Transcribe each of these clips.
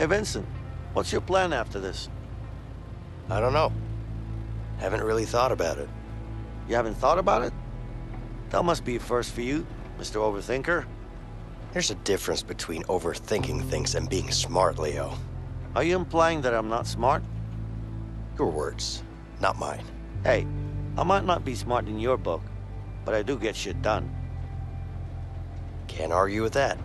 Hey, Vincent, what's your plan after this? I don't know. Haven't really thought about it. You haven't thought about it? That must be a first for you, Mr. Overthinker. There's a difference between overthinking things and being smart, Leo. Are you implying that I'm not smart? Your words, not mine. Hey, I might not be smart in your book, but I do get shit done. Can't argue with that.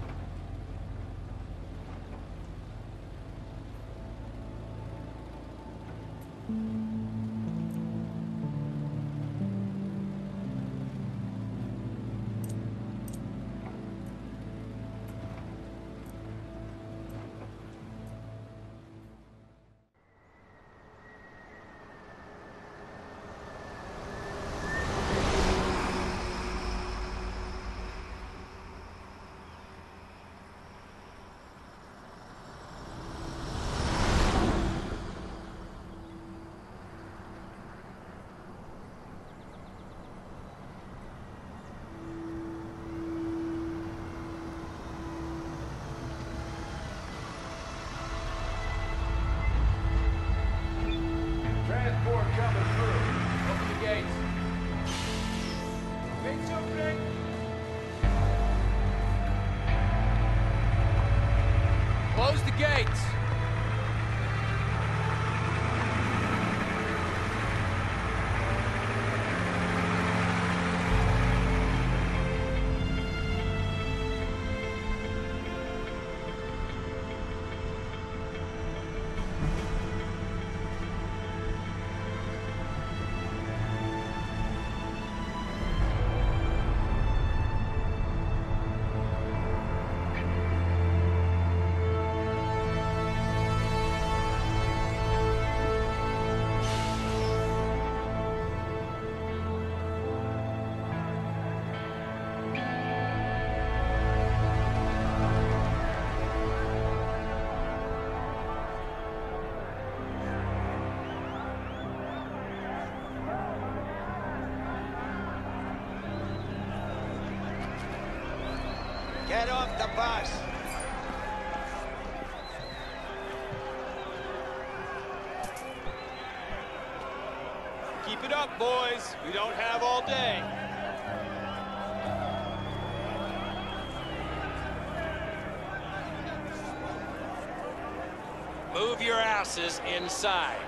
Inside.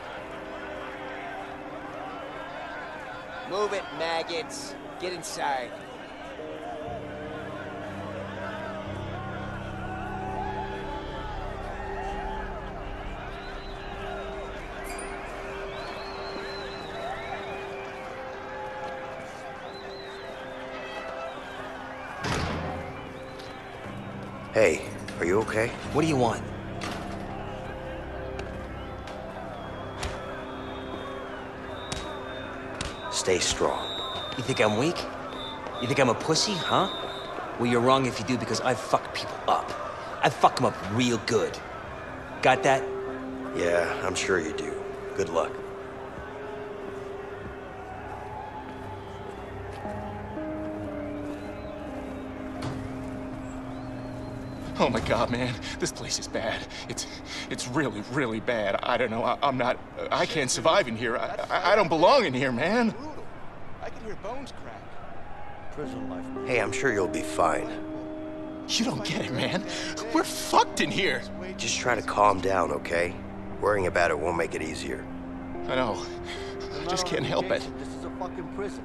Move it, maggots. Get inside. Hey, are you okay? What do you want? Think I'm weak? You think I'm a pussy, huh? Well, you're wrong if you do because I fuck people up. I fuck them up real good. Got that? Yeah, I'm sure you do. Good luck. Oh my god, man. This place is bad. It's it's really, really bad. I don't know. I, I'm not. I can't survive in here. I, I, I don't belong in here, man. Brutal. I can hear bones crack. Prison life, man. Hey, I'm sure you'll be fine. You don't get it, man. We're fucked in here. Just try to calm down, okay? Worrying about it won't make it easier. I know. I just can't help it. This is a fucking prison.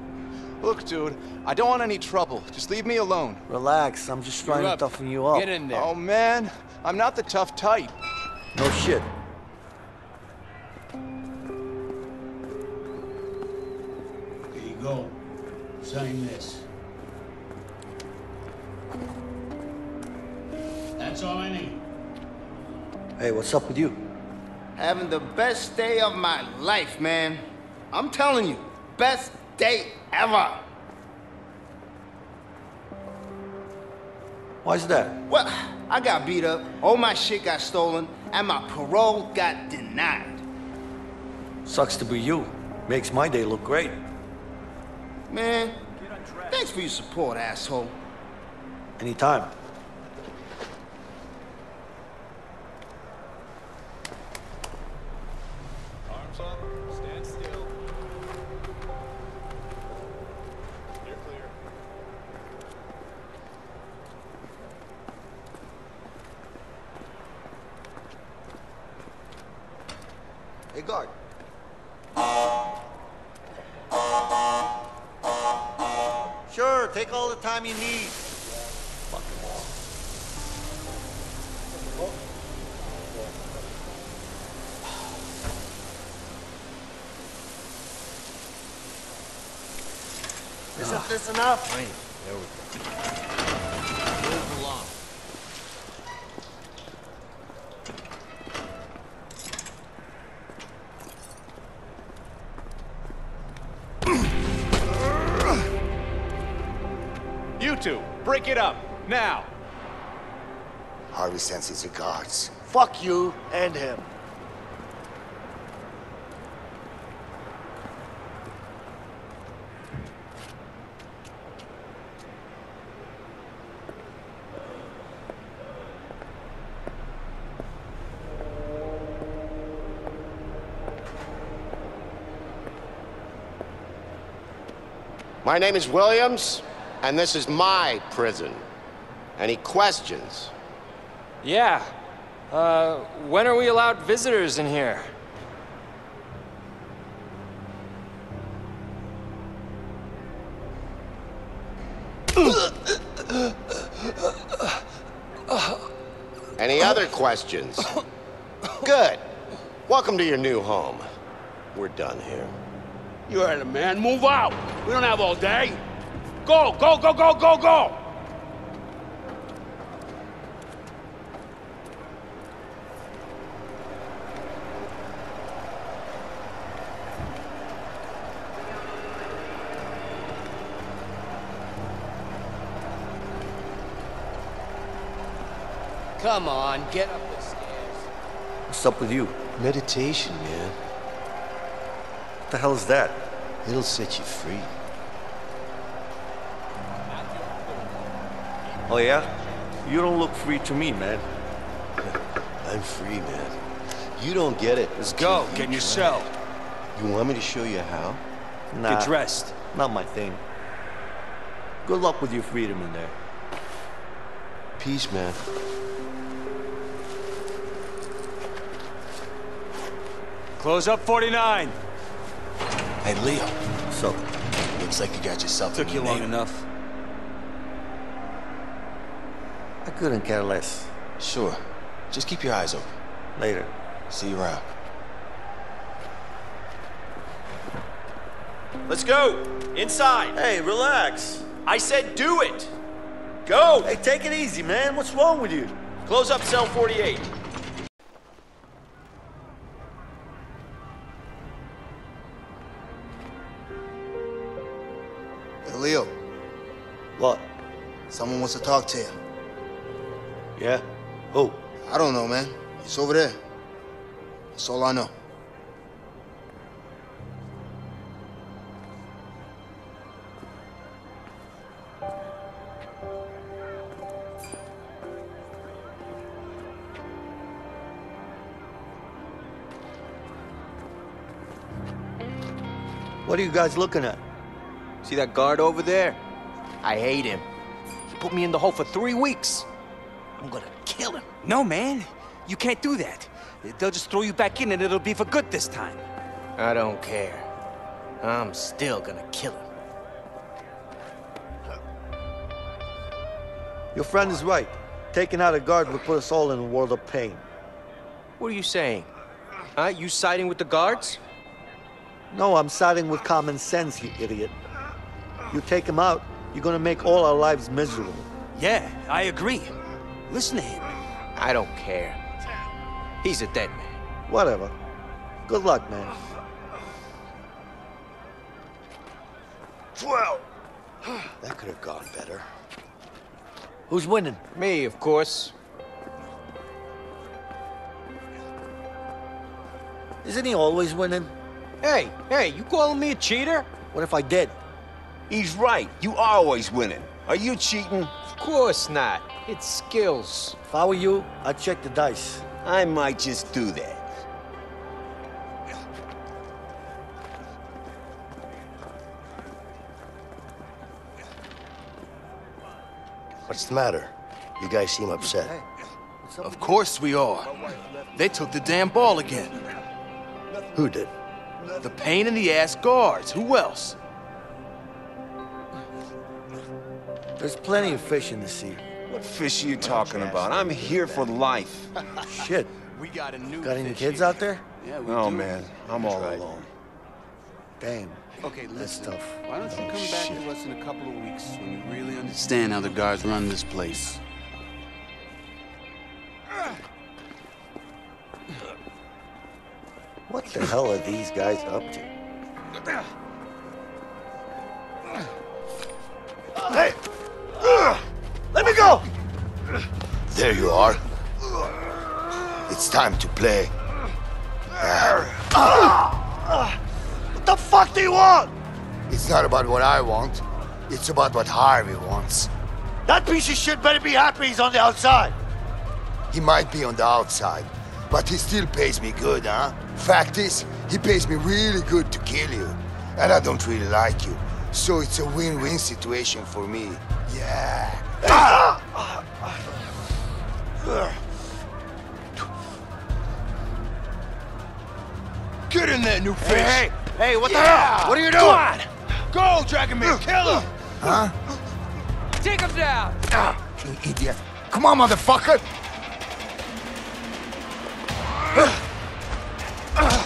Look, dude, I don't want any trouble. Just leave me alone. Relax, I'm just trying to toughen you up. Get in there. Oh, man. I'm not the tough type. No shit. Go. Sign this. That's all I need. Hey, what's up with you? Having the best day of my life, man. I'm telling you, best day ever. Why's that? Well, I got beat up, all my shit got stolen, and my parole got denied. Sucks to be you. Makes my day look great. Man, thanks for your support, asshole. Anytime. Hey, guard. Sure, take all the time you need. Fuck them all. Isn't this enough? You two, break it up, now. Harvey sends his regards. Fuck you and him. My name is Williams, and this is my prison. Any questions? Yeah. Uh, when are we allowed visitors in here? Any other questions? Good. Welcome to your new home. We're done here. You heard him, man. Move out. We don't have all day. Go, go, go, go, go, go. Come on, get up the stairs. What's up with you? Meditation, man. What the hell is that? It'll set you free. Oh yeah? You don't look free to me, man. I'm free, man. You don't get it. Let's go, get in your cell. You want me to show you how? Nah, Get dressed. not my thing. Good luck with your freedom in there. Peace, man. Close up 49. Hey, Leo. So, Looks like you got yourself a Took new you long enough. I couldn't care less. Sure. Just keep your eyes open. Later. See you around. Let's go. Inside. Hey, relax. I said do it. Go. Hey, take it easy, man. What's wrong with you? Close up cell 48. Hey, Leo, What? someone wants to talk to you. Yeah? Who? I don't know, man. It's over there. That's all I know. What are you guys looking at? See that guard over there? I hate him. He put me in the hole for three weeks. I'm gonna kill him. No, man. You can't do that. They'll just throw you back in and it'll be for good this time. I don't care. I'm still gonna kill him. Your friend is right. Taking out a guard would put us all in a world of pain. What are you saying? Huh? You siding with the guards? No, I'm siding with common sense, you idiot. You take him out, you're gonna make all our lives miserable. Yeah, I agree. Listen to him. I don't care. He's a dead man. Whatever. Good luck, man. Twelve. That could have gone better. Who's winning? Me, of course. Isn't he always winning? Hey, hey, you calling me a cheater? What if I did? He's right. You are always winning. Are you cheating? Of course not. It's skills. If I were you, I'd check the dice. I might just do that. What's the matter? You guys seem upset. What's up Of course we are. They took the damn ball again. Who did? The pain in the ass guards. Who else? There's plenty of fish in the sea. What fish are you talking about? I'm here for life. Shit. We got a new Got any kids here. out there? Yeah, we Oh do. man, I'm all alone. Damn. Okay, That's listen. tough. Why don't you Oh, come back to us in a couple of weeks when you really understand how the guards run this place? What the hell are these guys up to? Hey! Let me go! There you are. It's time to play. What the fuck do you want? It's not about what I want. It's about what Harvey wants. That piece of shit better be happy he's on the outside. He might be on the outside, but he still pays me good, huh? Fact is, he pays me really good to kill you. And I don't really like you. So it's a win-win situation for me. Yeah. Get in there, new fish! Hey, hey, what the hell? What are you doing? Go on! Go, Dragon Man, kill him! Huh? Take him down! Ah, you idiot. Come on, motherfucker! Ah.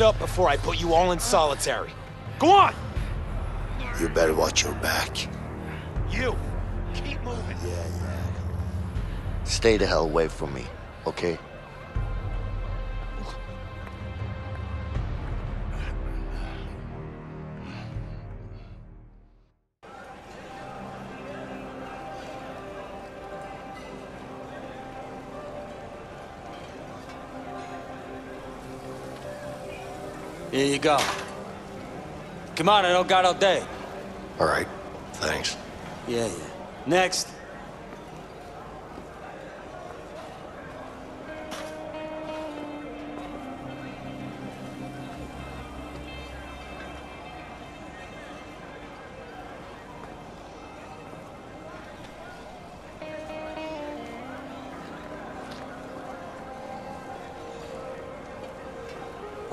It up before I put you all in solitary. Go on! You better watch your back. You! Keep moving. Stay the hell away from me, okay? Go. Come on, I don't got all day. All right, thanks. Yeah, yeah. Next.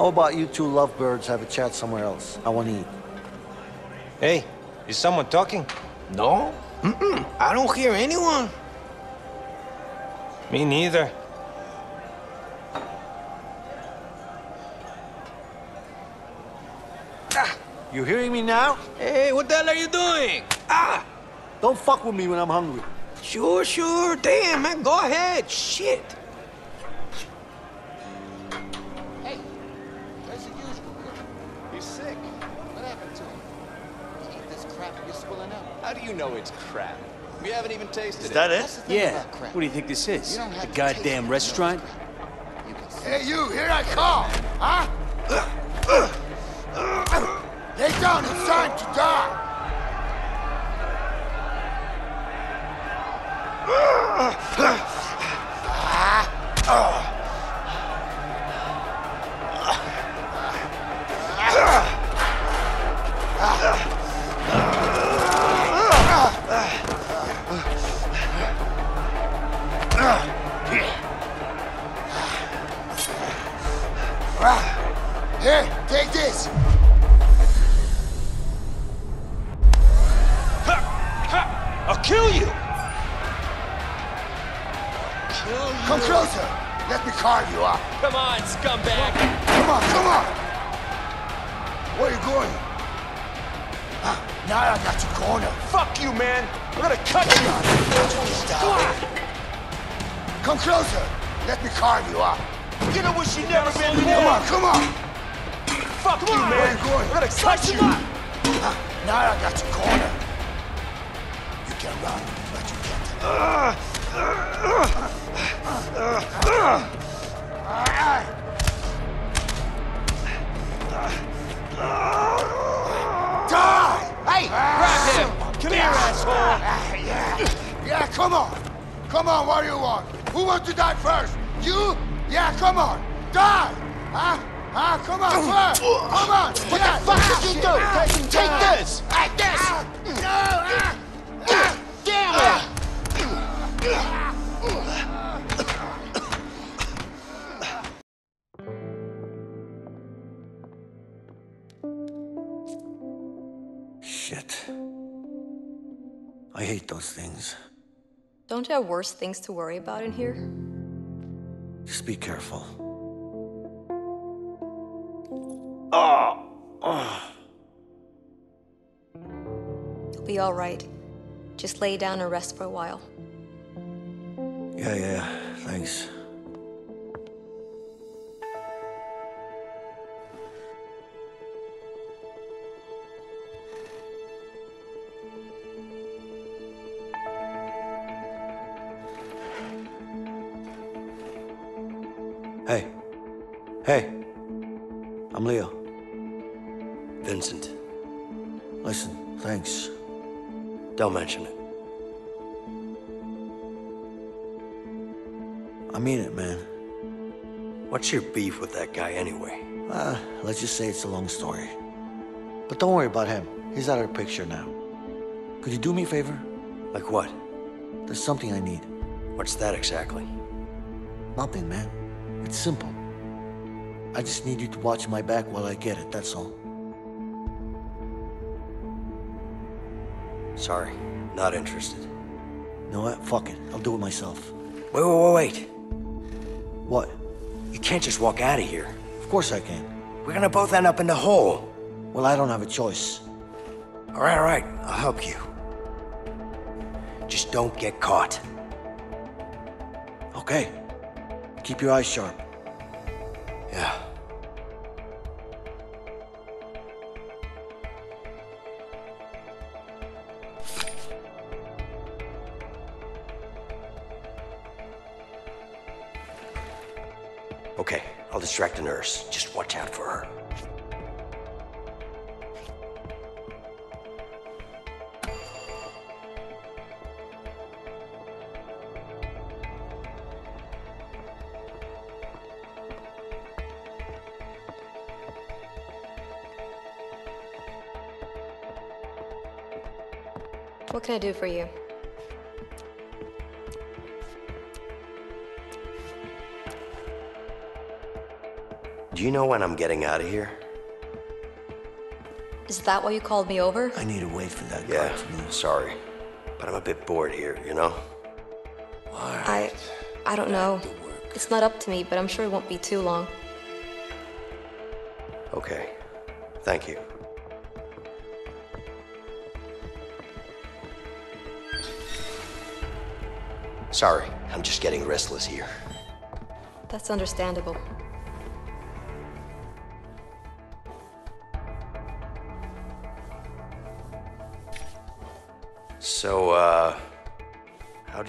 How about you two lovebirds have a chat somewhere else? I want to eat. Hey, is someone talking? No? Mm-mm. I don't hear anyone. Me neither. You hearing me now? Hey, what the hell are you doing? Ah! Don't fuck with me when I'm hungry. Sure, sure. Damn, man. Go ahead. Shit. Hey, where's the usual cook? He's sick. What happened to him? You eat this crap, you're swelling up. How do you know it's crap? We haven't even tasted Is it. that That's it? Yeah. crap. What do you think this is? You don't A goddamn restaurant? You Hey, you, here I come. Huh? Lay down, it's time to die. Ah, Here, take this. I'll kill you. Kill you. Come closer. Let me carve you up. Come on, scumbag. Come on, come on. Where are you going? Now I got you cornered. Fuck you, man. I'm gonna cut you. Come on. Stop closer. Let me carve you up. You know what you never been Come on, come on. Fuck you, Where are man! you going? I'm gonna cut you! Ah, now I got you cornered. You can run, but you can't. Die! Hey, grab him! Come here, asshole! Ah, yeah. yeah, come on. Come on, what do you want? Who wants to die first? You? Yeah, come on. Die! Huh? Huh? Come on, first. Come on. What the fuck did you do? Take, take this! Like this! No! ah, ah, Damn it! Shit. I hate those things. Don't you have worse things to worry about in here? Just be careful. Oh, oh. You'll be all right. Just lay down and rest for a while. Yeah, yeah, thanks. Hey. I'm Leo. Vincent, Listen, thanks. don't mention it. I mean it, man. What's your beef with that guy anyway? Uh, let's just say it's a long story. But don't worry about him. He's out of the picture now. Could you do me a favor? Like what? There's something I need. What's that exactly? Nothing, man. It's simple. I just need you to watch my back while I get it, that's all. Sorry, not interested. You know what? Fuck it. I'll do it myself. Wait, wait, wait, wait. What? You can't just walk out of here. Of course I can. We're gonna both end up in the hole. Well, I don't have a choice. All right, all right, I'll help you. Just don't get caught. Okay. Keep your eyes sharp. Yeah. I'll distract the nurse. Just watch out for her. What can I do for you? Do you know when I'm getting out of here? Is that why you called me over? I need to wait for that Yeah, guy to move. sorry. But I'm a bit bored here, you know? I I don't know. It's not up to me, but I'm sure it won't be too long. Okay. Thank you. Sorry, I'm just getting restless here. That's understandable.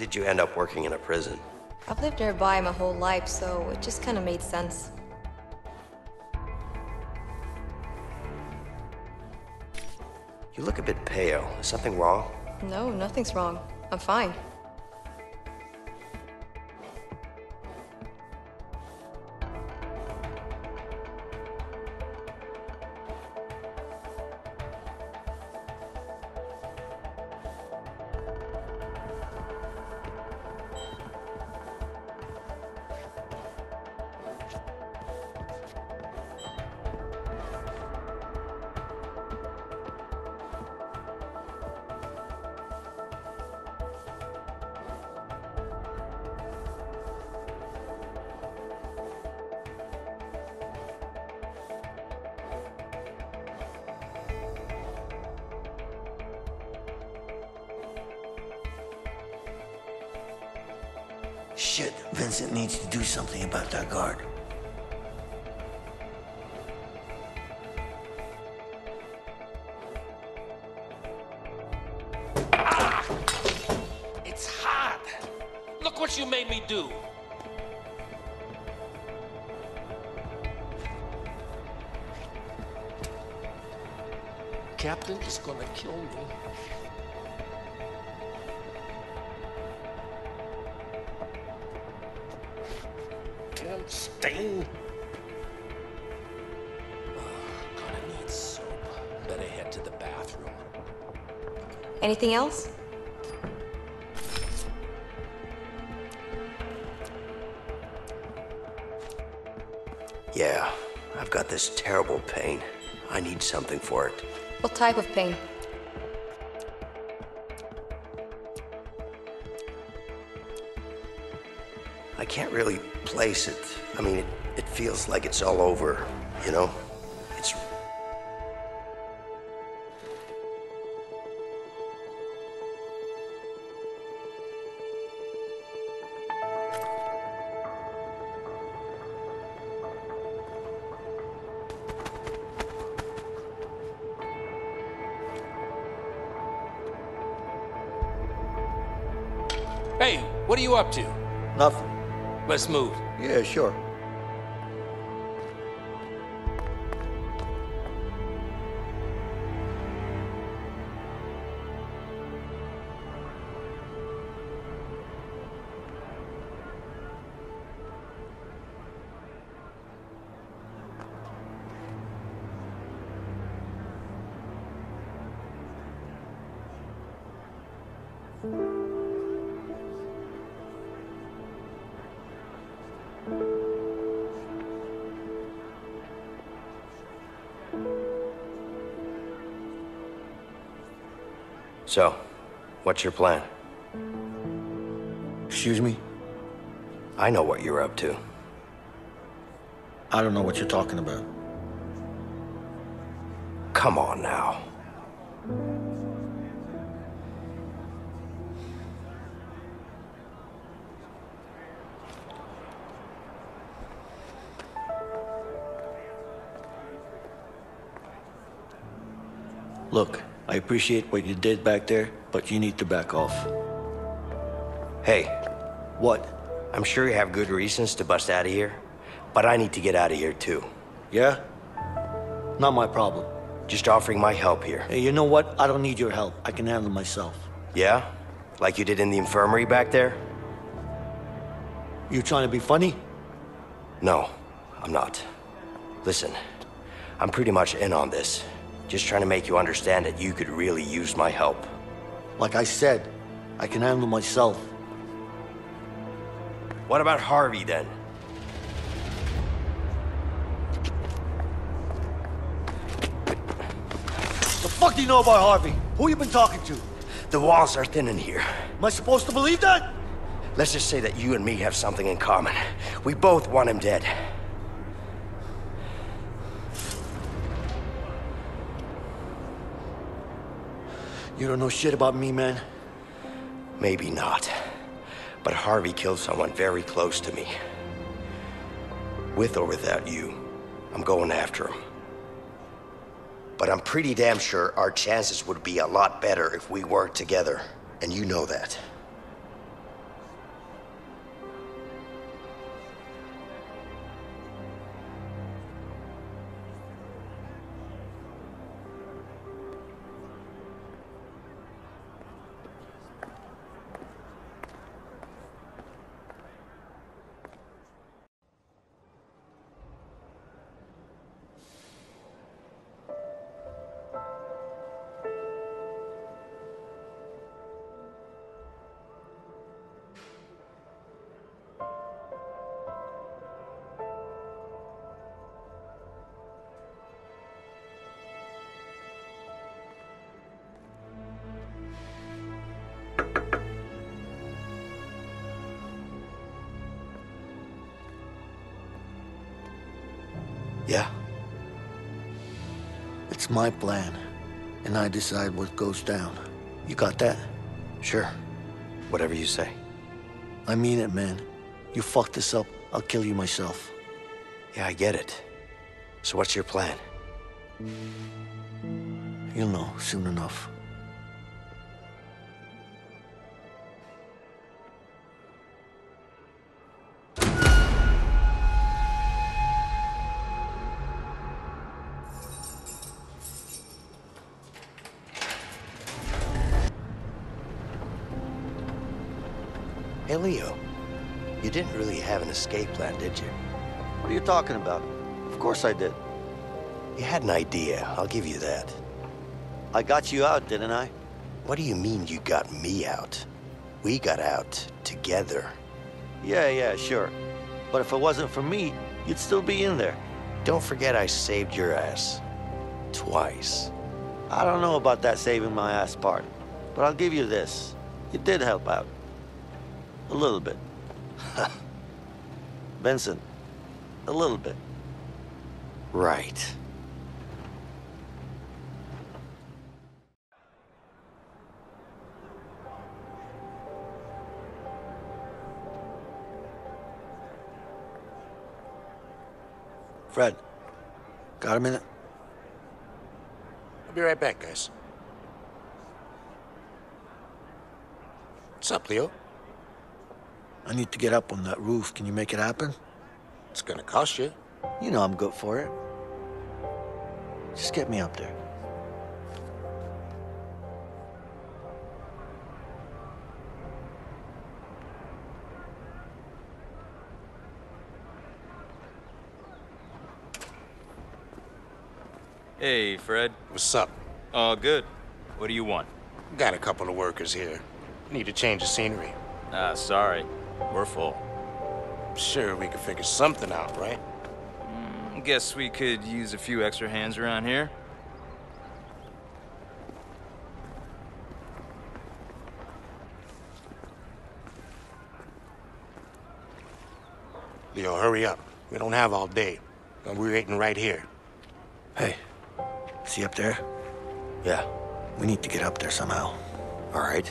Did you end up working in a prison? I've lived nearby my whole life, so it just kind of made sense. You look a bit pale. Is something wrong? No, nothing's wrong. I'm fine. Type of pain? I can't really place it. I mean, it, it feels like it's all over, you know? Up to? Nothing. Let's move. Yeah, sure. So, what's your plan? Excuse me? I know what you're up to. I don't know what you're talking about. Come on now. Look, I appreciate what you did back there, but you need to back off. Hey. What? I'm sure you have good reasons to bust out of here, but I need to get out of here too. Yeah? Not my problem. Just offering my help here. Hey, you know what? I don't need your help. I can handle myself. Yeah? Like you did in the infirmary back there? You trying to be funny? No, I'm not. Listen, I'm pretty much in on this. Just trying to make you understand that you could really use my help. Like I said, I can handle myself. What about Harvey then? The fuck do you know about Harvey? Who you been talking to? The walls are thin in here. Am I supposed to believe that? Let's just say that you and me have something in common. We both want him dead. You don't know shit about me, man. Maybe not. But Harvey killed someone very close to me. With or without you, I'm going after him. But I'm pretty damn sure our chances would be a lot better if we worked together. And you know that. It's my plan, and I decide what goes down. You got that? Sure. Whatever you say. I mean it, man. You fuck this up, I'll kill you myself. Yeah, I get it. So what's your plan? You'll know soon enough. Didn't really have an escape plan, did you? What are you talking about? Of course I did. You had an idea, I'll give you that. I got you out, didn't I? What do you mean you got me out? We got out together. Yeah, yeah, sure. But if it wasn't for me, you'd still be in there. Don't forget I saved your ass. Twice. I don't know about that saving my ass part, but I'll give you this. You did help out. A little bit. Benson, a little bit. Right. Fred, got a minute? I'll be right back, guys. What's up, Leo? I need to get up on that roof. Can you make it happen? It's gonna cost you. You know I'm good for it. Just get me up there. Hey, Fred. What's up? All good. What do you want? Got a couple of workers here. Need to change the scenery. Ah, sorry. We're full. Sure, we could figure something out, right? Mm, guess we could use a few extra hands around here. Leo, hurry up. We don't have all day. We're waiting right here. Hey, see up there? Yeah. We need to get up there somehow. All right.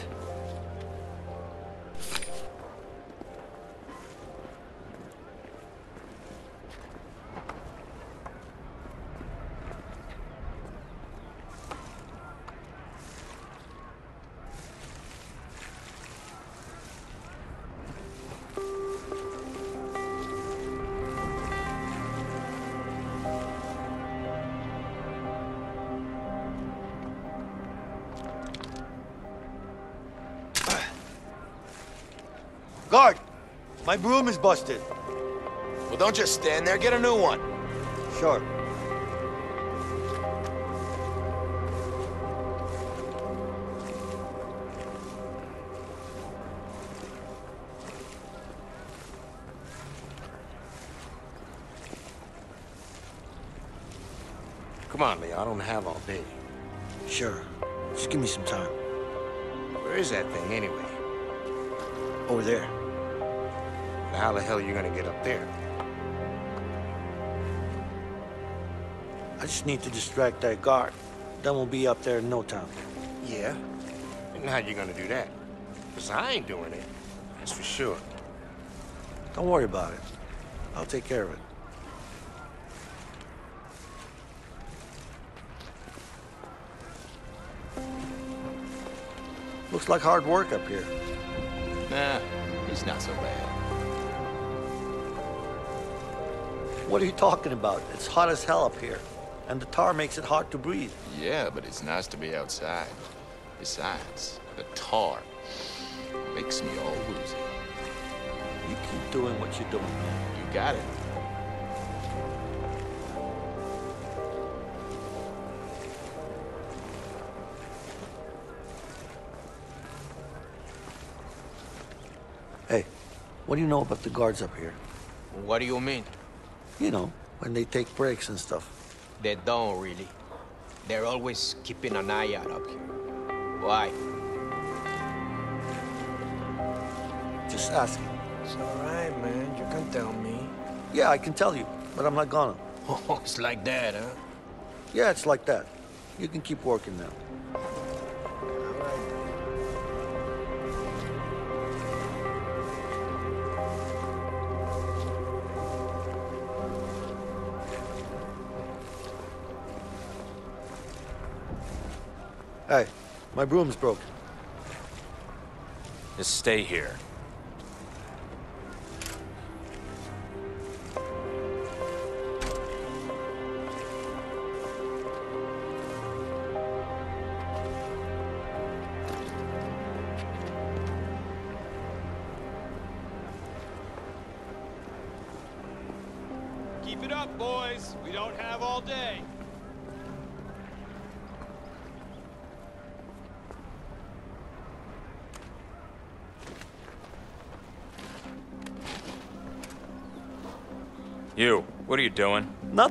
Guard! My broom is busted. Well, don't just stand there. Get a new one. Sure. Come on, Leo. I don't have all day. Sure. Just give me some time. Where is that thing anyway? Over there. How the hell are you gonna get up there? I just need to distract that guard. Then we'll be up there in no time. Yeah? And how you gonna do that? Because I ain't doing it. That's for sure. Don't worry about it. I'll take care of it. Looks like hard work up here. Nah, he's not so bad. What are you talking about? It's hot as hell up here. And the tar makes it hard to breathe. Yeah, but it's nice to be outside. Besides, the tar makes me all woozy. You keep doing what you're doing, man. You got it. Hey, what do you know about the guards up here? What do you mean? You know, when they take breaks and stuff. They don't really. They're always keeping an eye out up here. Why? Just asking. It's all right, man. You can tell me. Yeah, I can tell you, but I'm not gonna. Oh, it's like that, huh? Yeah, it's like that. You can keep working now. My broom's broken. Just stay here.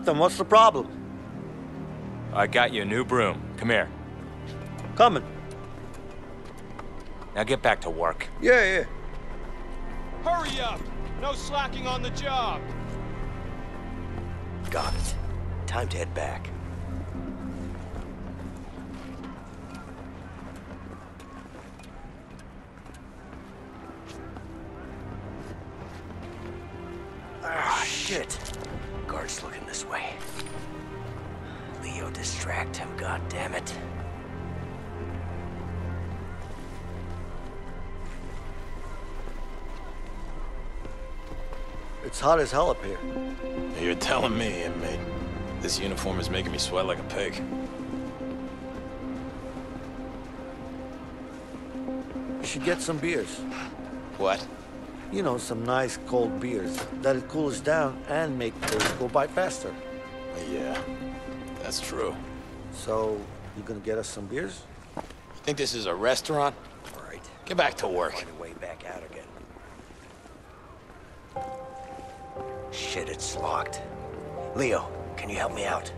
Nothing. What's the problem? I got you a new broom. Come here. Coming. Now get back to work. Yeah, yeah. Hurry up! No slacking on the job. Got it. Time to head back. Hot as hell up here. You're telling me, inmate. This uniform is making me sweat like a pig. You should get some beers. What? You know, some nice cold beers. That'll cool us down and make days go by faster. Yeah, that's true. So, you gonna get us some beers? You think this is a restaurant? All right. Get back to work. Leo, can you help me out?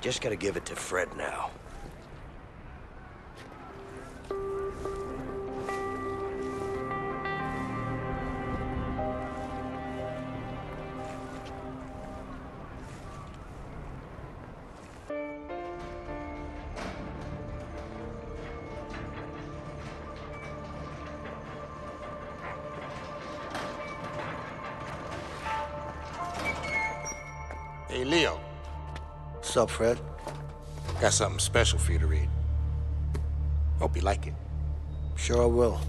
Just gotta give it to Fred now. Fred? Got something special for you to read. Hope you like it. Sure I will.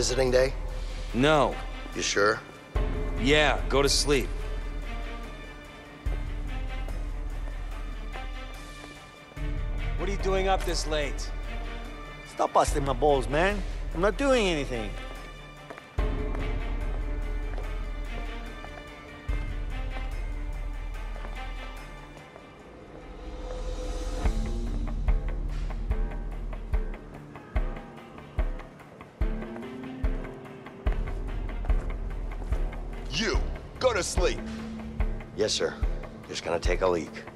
Visiting day? No. You sure? Yeah, go to sleep. What are you doing up this late? Stop busting my balls, man. I'm not doing anything. Gonna take a leak.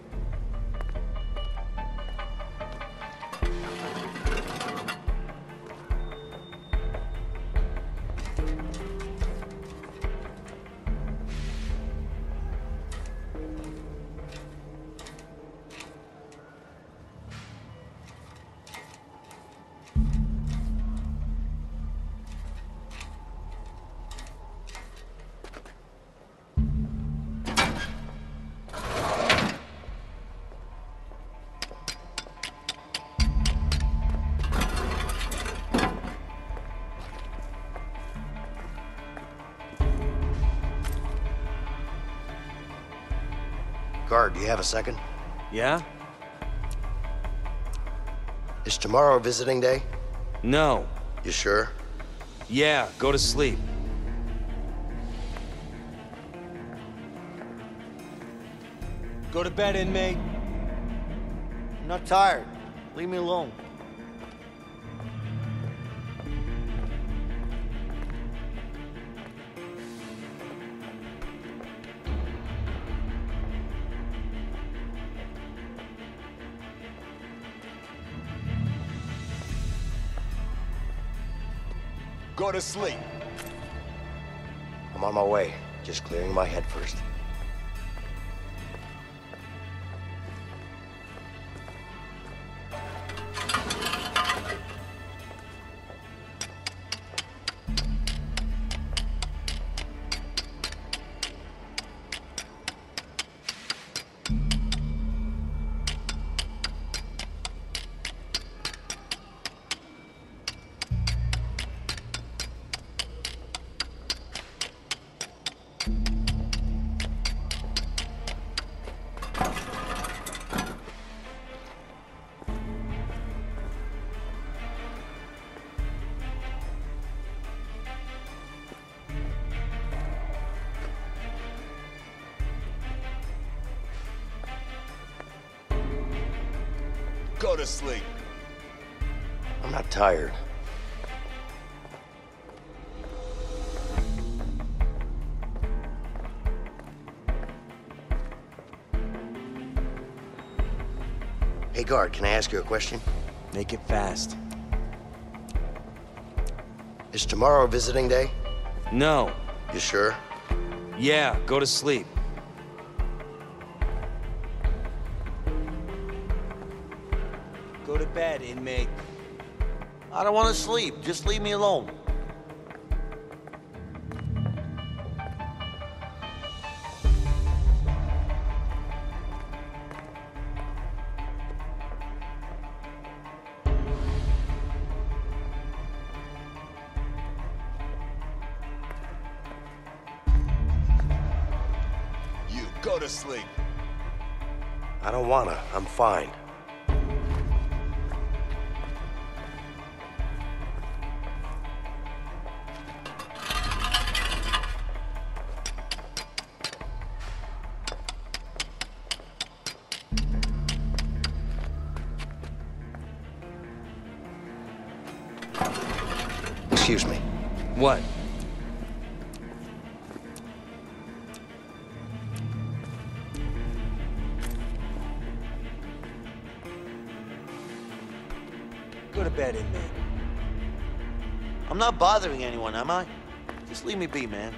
A second? Yeah? Is tomorrow visiting day? No. You sure? Yeah, go to sleep. Go to bed, inmate. I'm not tired. Leave me alone. To sleep. I'm on my way. Just clearing my head first. Tired. Hey, guard, can I ask you a question? Make it fast. Is tomorrow visiting day? No. You sure? Yeah, go to sleep. Want to sleep. Just leave me alone. You go to sleep. I don't wanna. I'm fine. Am I? Just leave me be, man.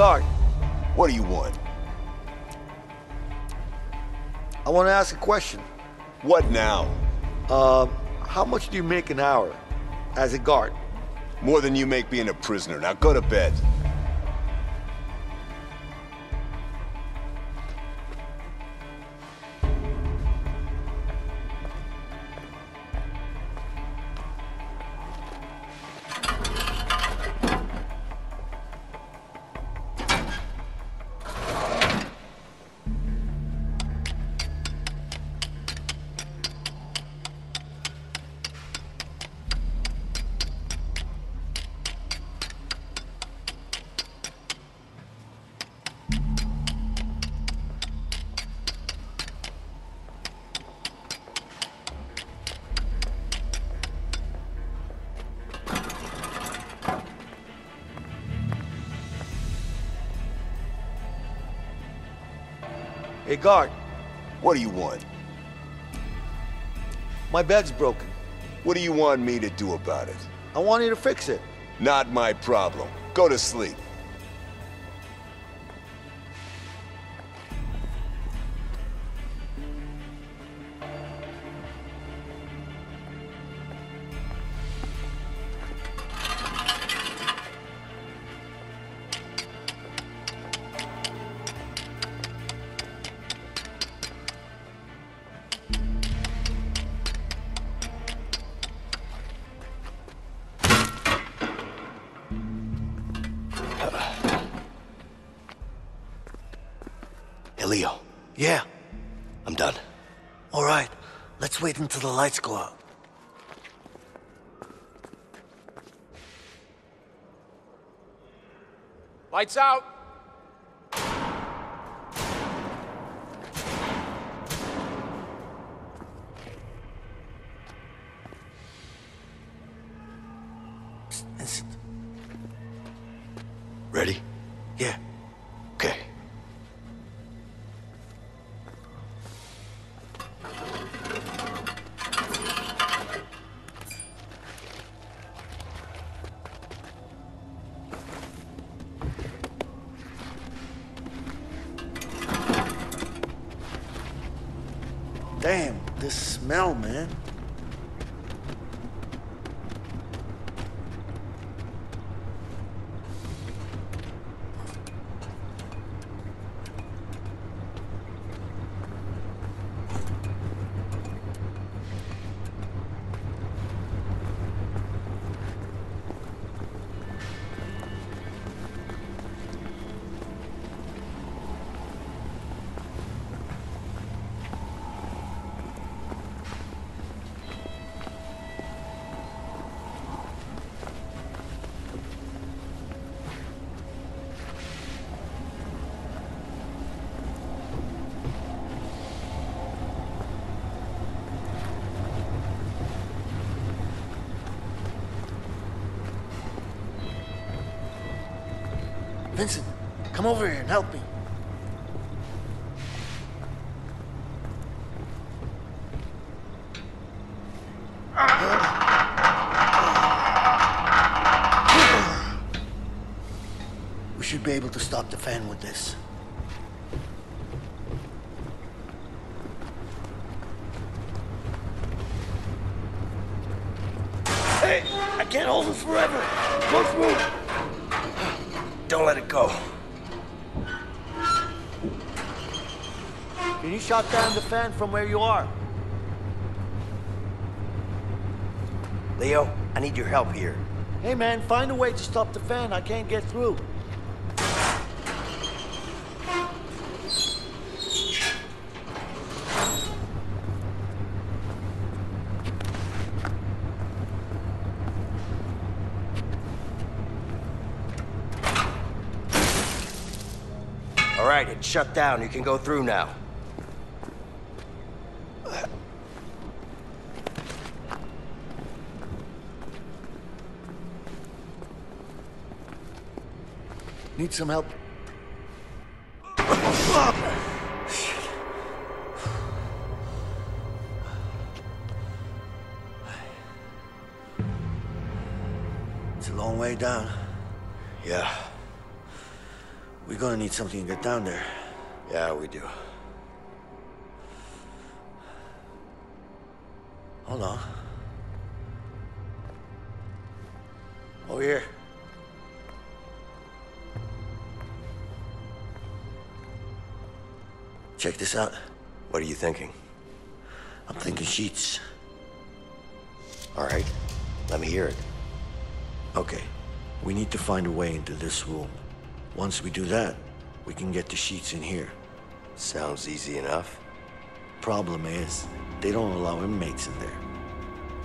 Guard. What do you want? I want to ask a question. What now? Uh, how much do you make an hour as a guard? More than you make being a prisoner. Now go to bed. Guard. What do you want? My bag's broken. What do you want me to do about it? I want you to fix it. Not my problem. Go to sleep. Lights go out. Lights out. Come over here and help me. We should be able to stop the fan with this. Hey, I can't hold it forever. Go through. Don't let it go. Can you shut down the fan from where you are? Leo, I need your help here. Hey man, find a way to stop the fan. I can't get through. All right, it's shut down. You can go through now. Need some help? It's a long way down. Yeah. We're gonna need something to get down there. Yeah, we do. Check this out. What are you thinking? I'm thinking sheets. All right. Let me hear it. Okay. We need to find a way into this room. Once we do that, we can get the sheets in here. Sounds easy enough. Problem is, they don't allow inmates in there.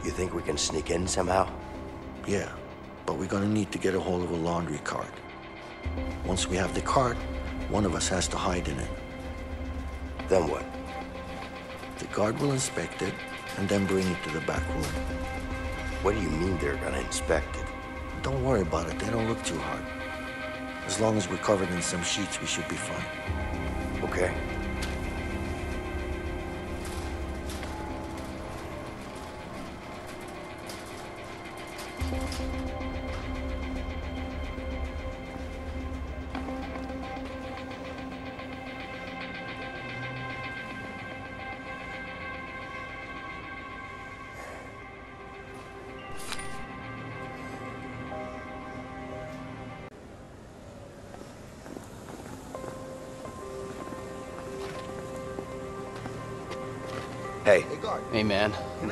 You think we can sneak in somehow? Yeah, but we're gonna need to get a hold of a laundry cart. Once we have the cart, one of us has to hide in it. Then what? The guard will inspect it and then bring it to the back room. What do you mean they're gonna inspect it? Don't worry about it, they don't look too hard. As long as we're covered in some sheets, we should be fine. Okay.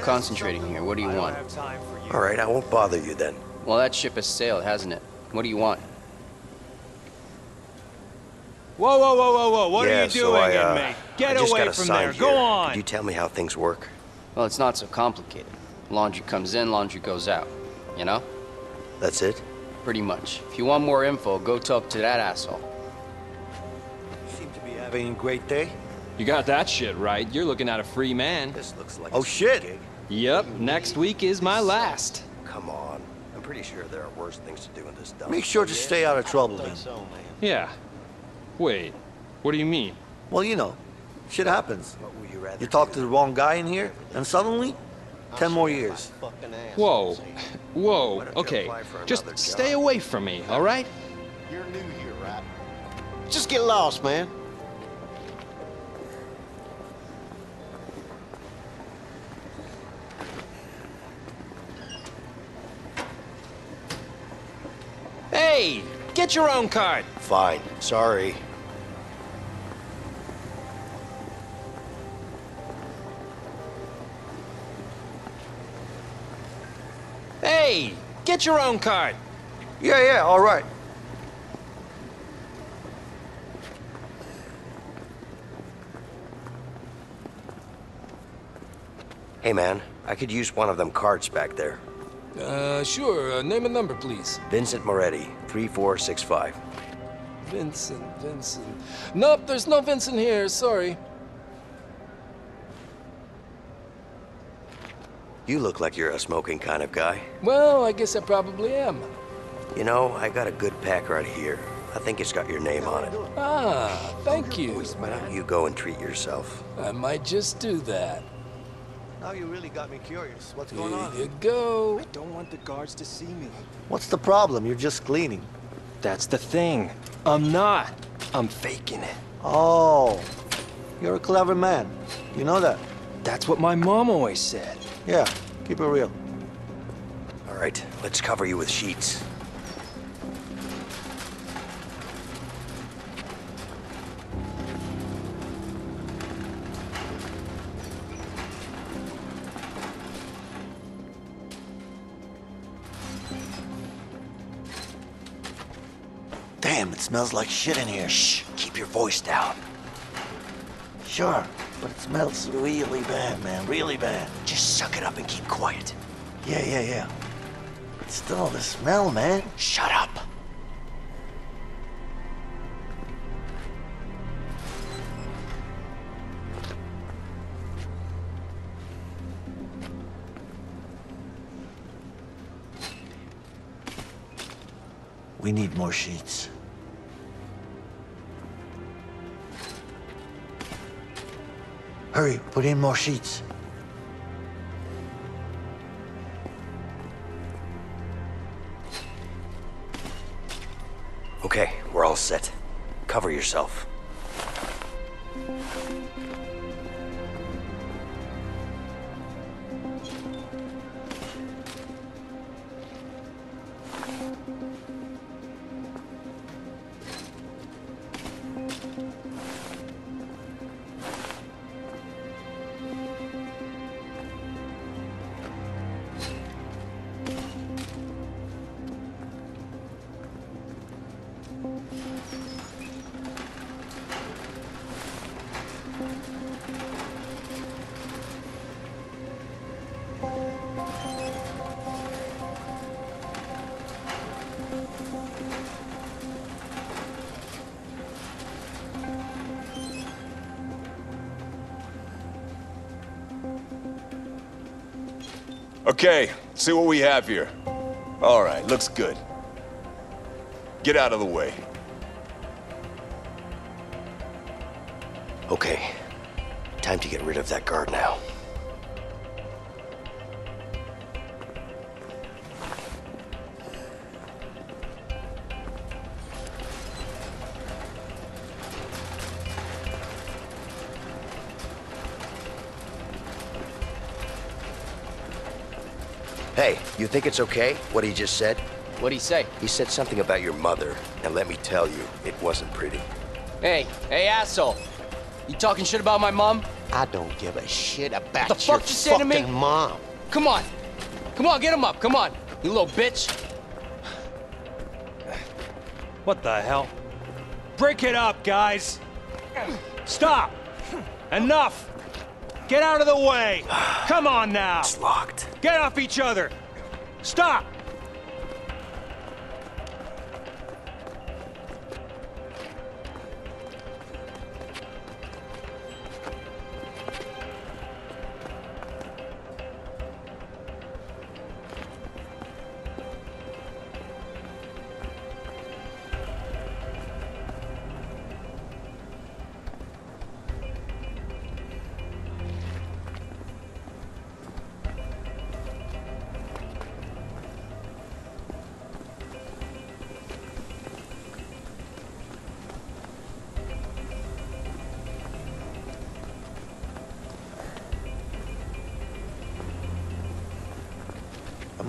Concentrating here. What do you want? All right, I won't bother you then. Well, that ship has sailed, hasn't it? What do you want? Whoa, whoa, whoa, whoa, whoa. What yeah, are you so doing, I, uh, inmate? Get away from assigned there. Here. Go on. Could you tell me how things work? Well, it's not so complicated. Laundry comes in, laundry goes out. You know? That's it? Pretty much. If you want more info, go talk to that asshole. You seem to be having a great day. You got that shit right. You're looking at a free man. This looks like Oh, shit. Yep, next week is my last. Come on. I'm pretty sure there are worse things to do in this dump. Make sure to stay out of trouble, man. Yeah. Wait, what do you mean? Well, you know, shit happens. You talk to the wrong guy in here, and suddenly, ten more years. Whoa, whoa, okay. Just stay away from me, all right? You're new here, right? Just get lost, man. Hey, get your own card. Fine. Sorry. Hey, get your own card. Yeah, yeah, all right. Hey, man. I could use one of them cards back there. Uh, sure. Uh, name and number, please. Vincent Moretti, 3465. Vincent, Vincent. Nope, there's no Vincent here. Sorry. You look like you're a smoking kind of guy. Well, I guess I probably am. You know, I got a good pack right here. I think it's got your name on it. Ah, thank you. Why don't you go and treat yourself? I might just do that. Now you really got me curious. What's going on? Here you go. I don't want the guards to see me. What's the problem? You're just cleaning. That's the thing. I'm not. I'm faking it. Oh, you're a clever man. You know that? That's what my mom always said. Yeah, keep it real. All right, let's cover you with sheets. Smells like shit in here. Shh, keep your voice down. Sure, but it smells really bad, man. Really bad. Just suck it up and keep quiet. Yeah, yeah, yeah. But still, the smell, man. Shut up. We need more sheets. Hurry, put in more sheets. Okay, we're all set. Cover yourself. Okay, see what we have here. All right, looks good. Get out of the way. Okay, time to get rid of that guard now. You think it's okay, what he just said? What'd he say? He said something about your mother, and let me tell you, it wasn't pretty. Hey, hey, asshole. You talking shit about my mom? I don't give a shit about What the your fuck you say to me? fucking mom. Come on. Come on, get him up. Come on. You little bitch. What the hell? Break it up, guys! Stop! Enough! Get out of the way! Come on now! It's locked. Get off each other! Stop!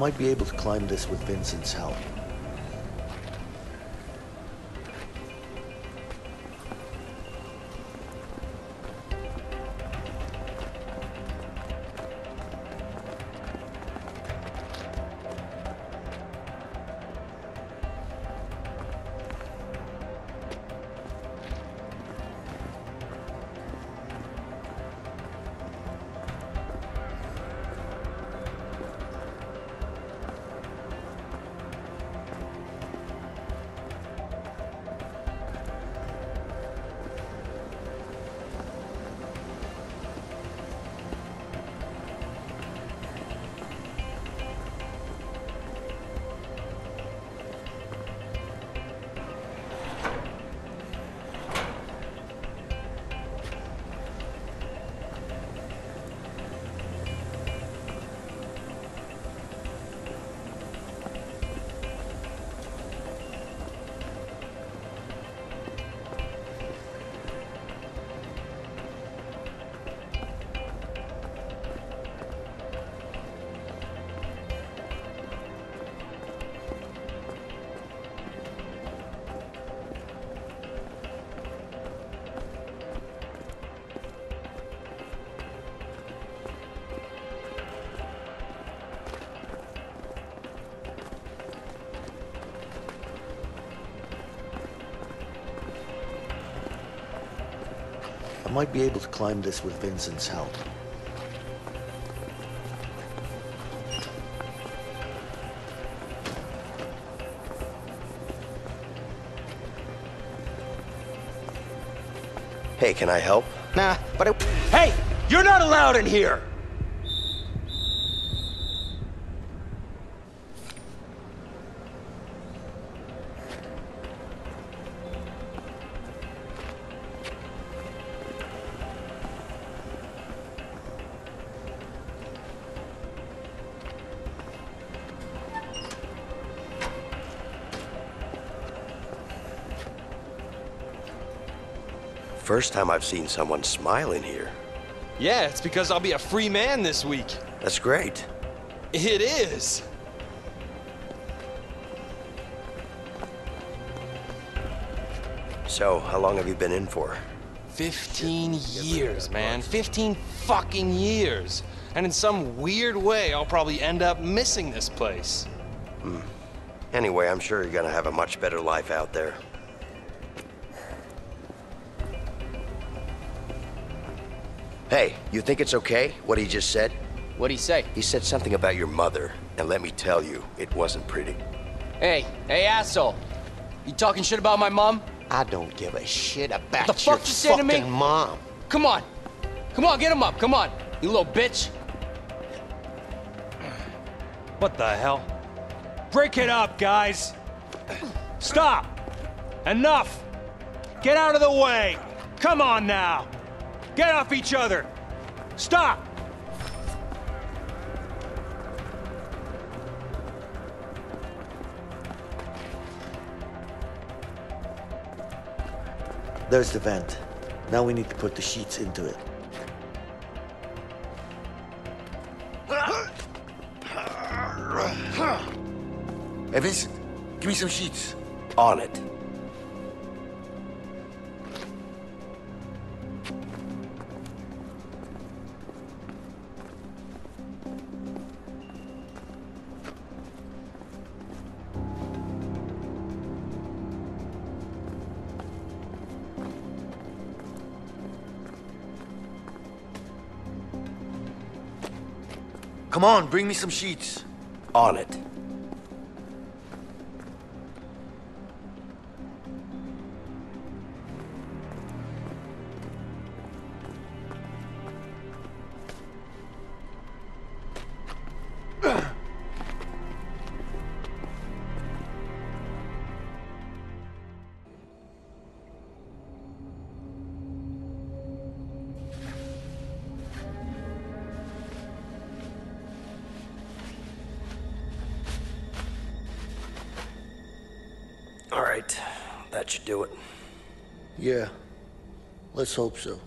Might be able to climb this with Vincent's help. Might be able to climb this with Vincent's help. Hey, can I help? Nah, but it... Hey! You're not allowed in here! First time I've seen someone smile in here. Yeah, it's because I'll be a free man this week. That's great. It is. So, how long have you been in for? 15 years, man. 15 fucking years. And in some weird way, I'll probably end up missing this place. Hmm. Anyway, I'm sure you're gonna have a much better life out there. You think it's okay, what he just said? What'd he say? He said something about your mother, and let me tell you, it wasn't pretty. Hey, hey, asshole. You talking shit about my mom? I don't give a shit about What the your fuck you say to me? fucking mom. Come on. Come on, get him up. Come on. You little bitch. What the hell? Break it up, guys! Stop! Enough! Get out of the way! Come on now! Get off each other! Stop! There's the vent. Now we need to put the sheets into it. Hey, Vincent, give me some sheets. On it. Come on, bring me some sheets. On it. Let's hope so.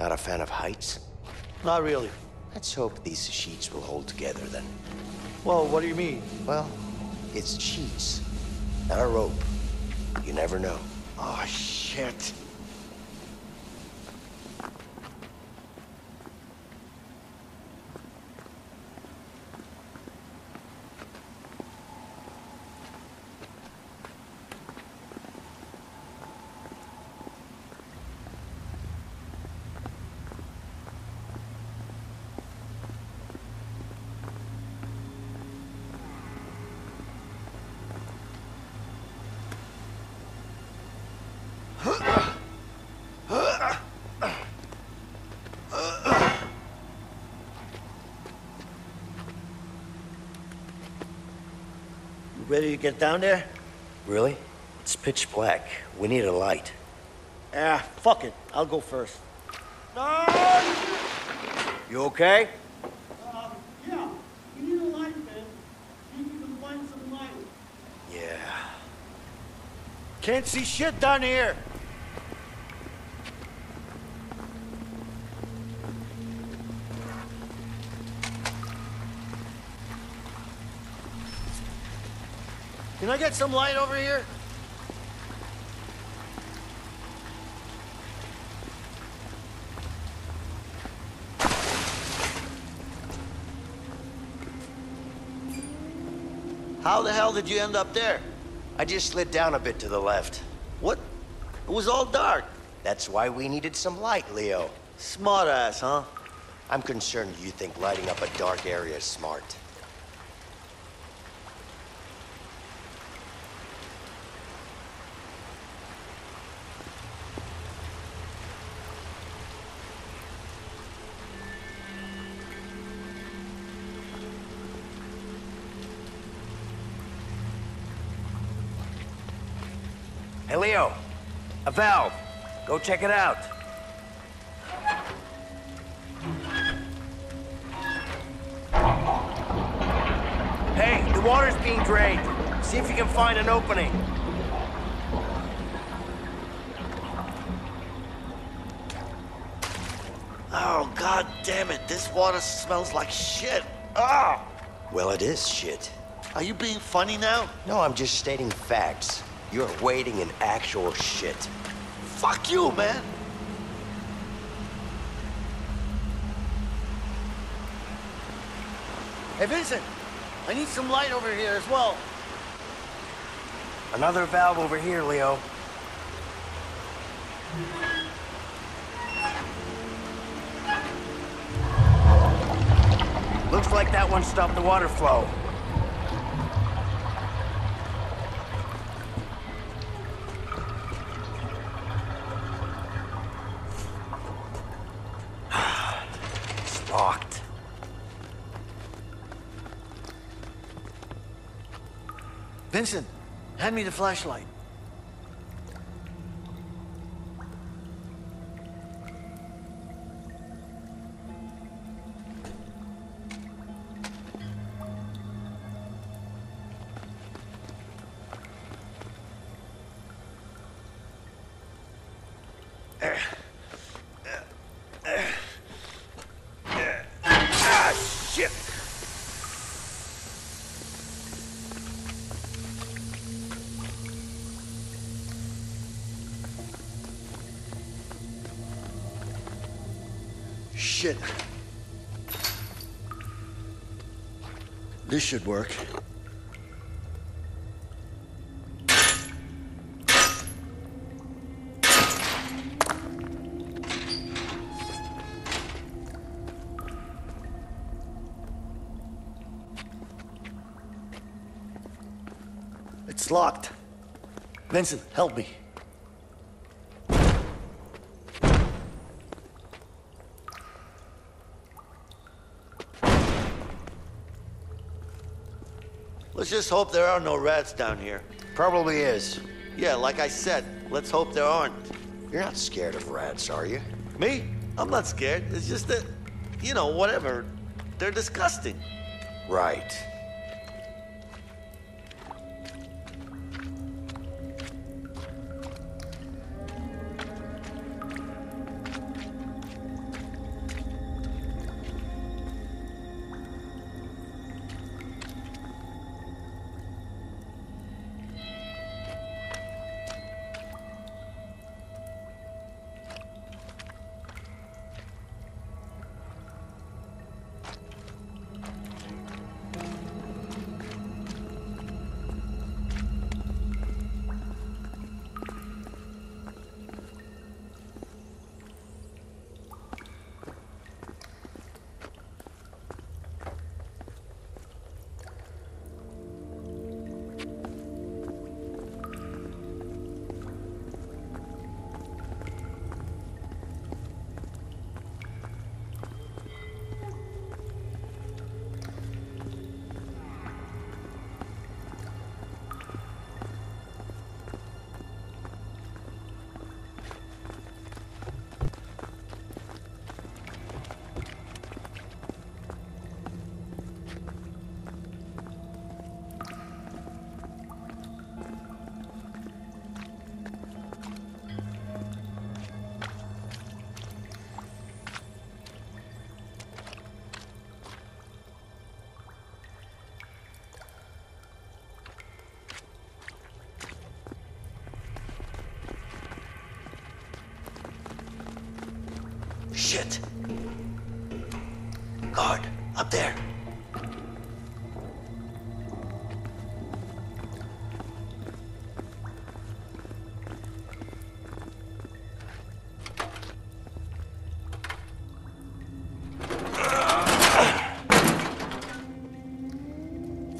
Not a fan of heights? Not really. Let's hope these sheets will hold together then. Well, what do you mean? Well, it's sheets, not a rope. You never know. Oh, shit. You get down there? Really? It's pitch black. We need a light. Ah, fuck it. I'll go first. You okay? Yeah, we need a light, man. See if you can find some light. Yeah. Can't see shit down here. Get some light over here? How the hell did you end up there? I just slid down a bit to the left. What? It was all dark. That's why we needed some light, Leo. Smart ass, huh? I'm concerned you think lighting up a dark area is smart. A valve. Go check it out. Hey, the water's being drained. See if you can find an opening. Oh, god damn it. This water smells like shit. Ah! Well, it is shit. Are you being funny now? No, I'm just stating facts. You're wading in actual shit. Fuck you, man. Hey, Vincent. I need some light over here as well. Another valve over here, Leo. Looks like that one stopped the water flow. Hand me the flashlight. Should work. It's locked. Vincent, help me. Let's just hope there are no rats down here. Probably is. Yeah, like I said, let's hope there aren't. You're not scared of rats, are you? Me? I'm not scared. It's just that, you know, whatever. They're disgusting. Right.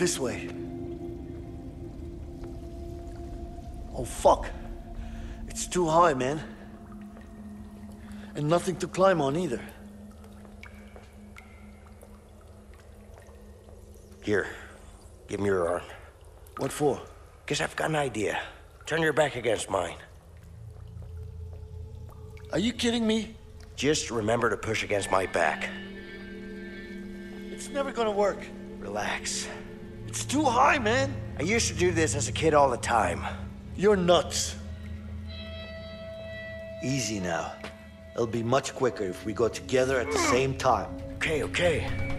This way. Oh, fuck. It's too high, man. And nothing to climb on either. Here, give me your arm. What for? Guess I've got an idea. Turn your back against mine. Are you kidding me? Just remember to push against my back. It's never gonna work. Relax. It's too high, man. I used to do this as a kid all the time. You're nuts. Easy now. It'll be much quicker if we go together at the same time. Okay, okay.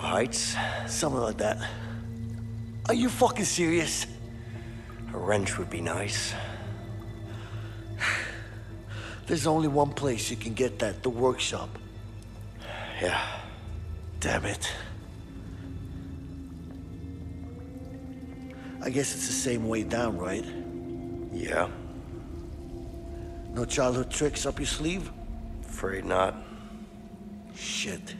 Heights? Something like that. Are you fucking serious? A wrench would be nice. There's only one place you can get that, the workshop. Yeah. Damn it. I guess it's the same way down, right? Yeah. No childhood tricks up your sleeve? Afraid not. Shit.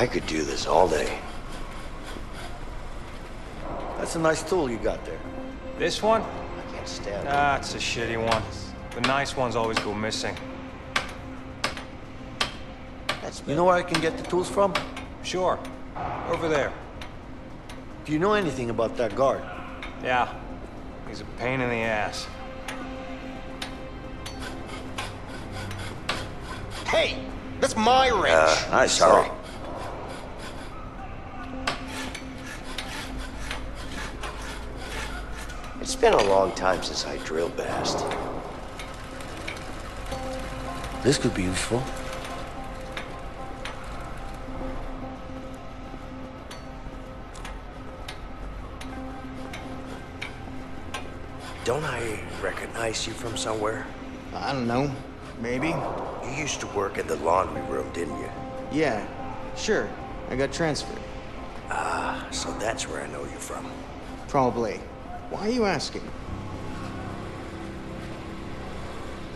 I could do this all day. That's a nice tool you got there. This one? I can't stand it. Ah, it's a shitty one. The nice ones always go missing. You know where I can get the tools from? Sure. Over there. Do you know anything about that guard? Yeah. He's a pain in the ass. Hey, that's my wrench. Uh, I'm sorry. It's been a long time since I drill bast. This could be useful. Don't I recognize you from somewhere? I don't know. Maybe. You used to work in the laundry room, didn't you? Yeah, sure. I got transferred. Ah, so that's where I know you from. Probably. Why are you asking?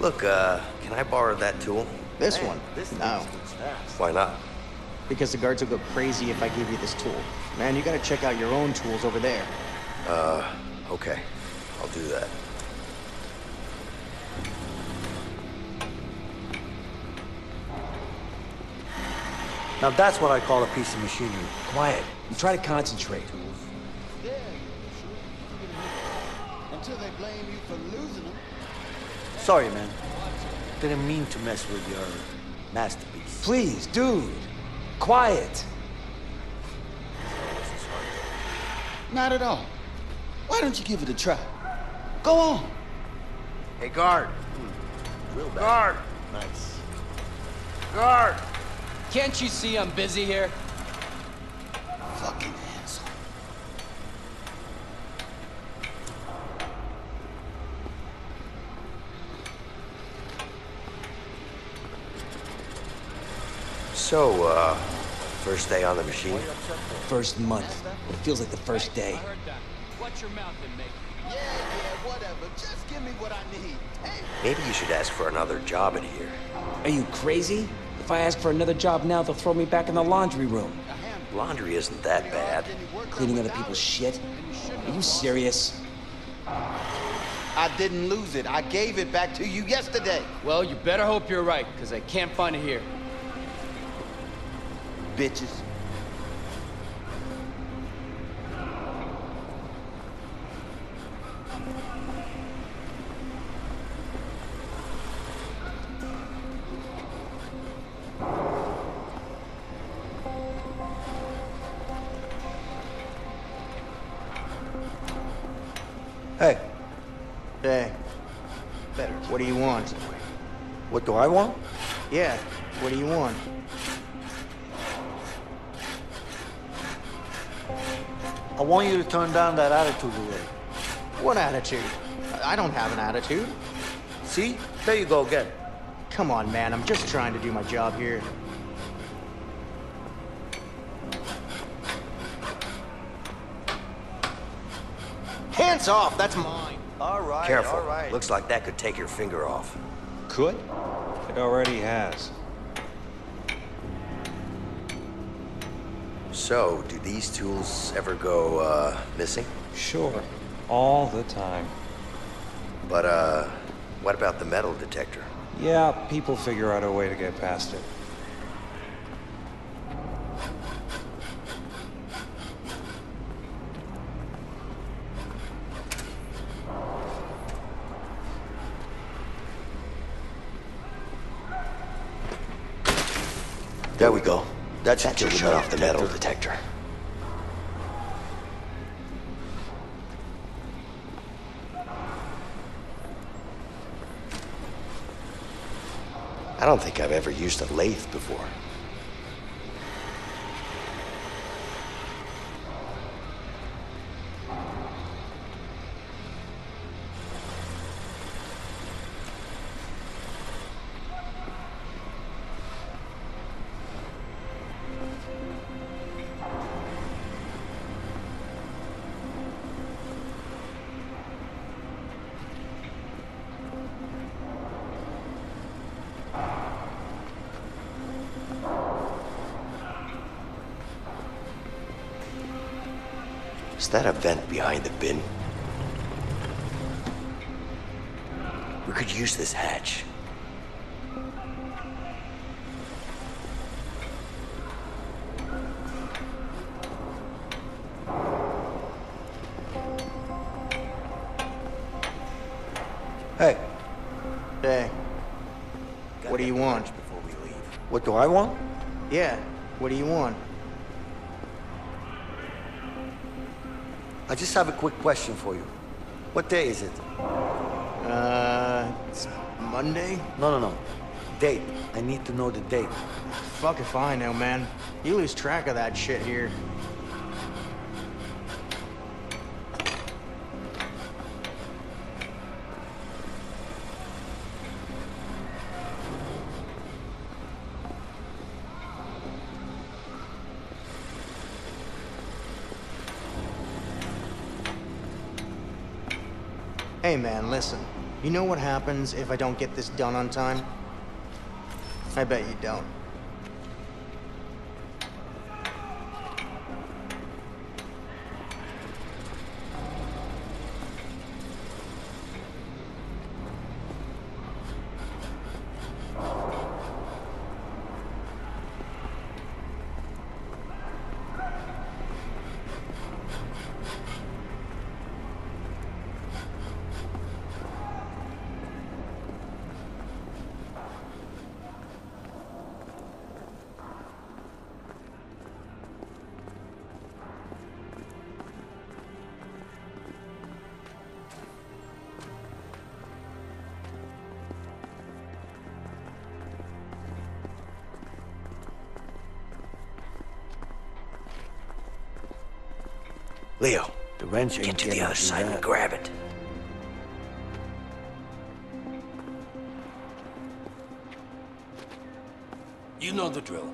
Look, uh, can I borrow that tool? This one? No. Why not? Because the guards will go crazy if I give you this tool. Man, you gotta check out your own tools over there. Uh, okay. I'll do that. Now that's what I call a piece of machinery. Quiet. You try to concentrate. Until they blame you for losing them. Sorry, man. Didn't mean to mess with your masterpiece. Please, dude. Quiet. Not at all. Why don't you give it a try? Go on. Hey, guard. Hmm. Real bad. Guard. Nice. Guard. Can't you see I'm busy here? So, uh, first day on the machine? First month. It feels like the first day. Watch your mouth and make. Yeah, yeah, whatever. Just give me what I need. Maybe you should ask for another job in here. Are you crazy? If I ask for another job now, they'll throw me back in the laundry room. Laundry isn't that bad. Cleaning other people's shit? Are you serious? I didn't lose it. I gave it back to you yesterday. Well, you better hope you're right, because I can't find it here. Bitches. Hey, Hey. Better. What do you want? what do I want? Yeah, what do you want? Want you to turn down that attitude already. What attitude? I I don't have an attitude. See? There you go again. Come on, man. I'm just trying to do my job here. Hands off. That's mine. All right, Careful. all right. Looks like that could take your finger off. Could? It already has. So, do these tools ever go, uh, missing? Sure. All the time. But, uh, what about the metal detector? Yeah, people figure out a way to get past it. There we go. That should shut off the metal detector. I don't think I've ever used a lathe before. Is that a vent behind the bin? We could use this hatch. Hey, Hey. What do you want? Before we leave. What do I want? Yeah. What do you want? I just have a quick question for you. What day is it? Uh, it's Monday? No, no, no. Date. I need to know the date. Fuck if I know, man. You lose track of that shit here. Man, listen. You know what happens if I don't get this done on time? I bet you don't. Wrench get ain't to the other side that. and grab it. You know the drill.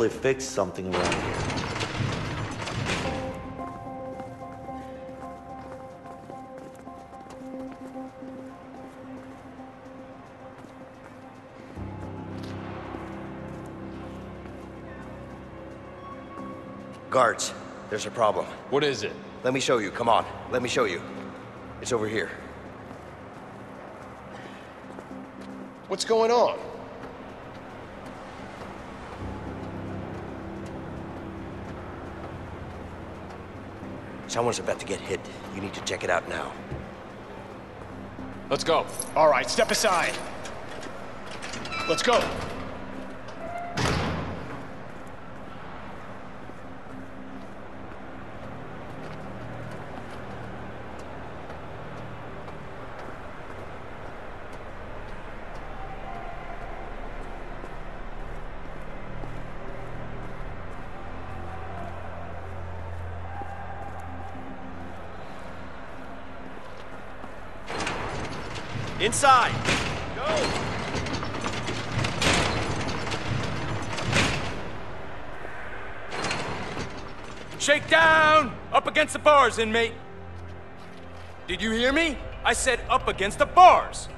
Actually fixed something around here. guards, there's a problem. What is it? Let me show you, come on. Let me show you. It's over here. What's going on? Someone's about to get hit. You need to check it out now. Let's go. All right, step aside. Let's go. Inside! Go! Shake down! Up against the bars, inmate! Did you hear me? I said up against the bars!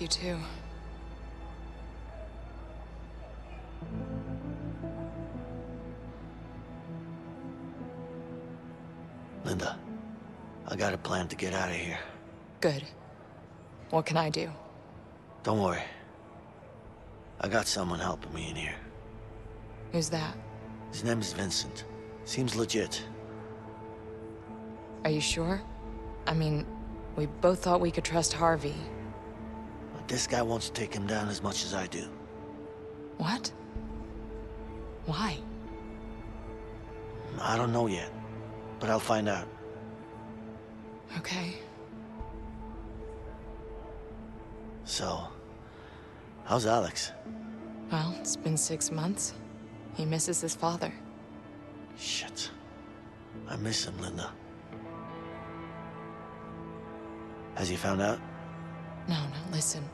Miss you too. Linda, I got a plan to get out of here. Good. What can I do? Don't worry. I got someone helping me in here. Who's that? His name is Vincent. Seems legit. Are you sure? I mean, we both thought we could trust Harvey. This guy wants to take him down as much as I do. What? Why? I don't know yet, but I'll find out. Okay. So, how's Alex? Well, it's been six months. He misses his father. Shit. I miss him, Linda. Has he found out? No, no, listen.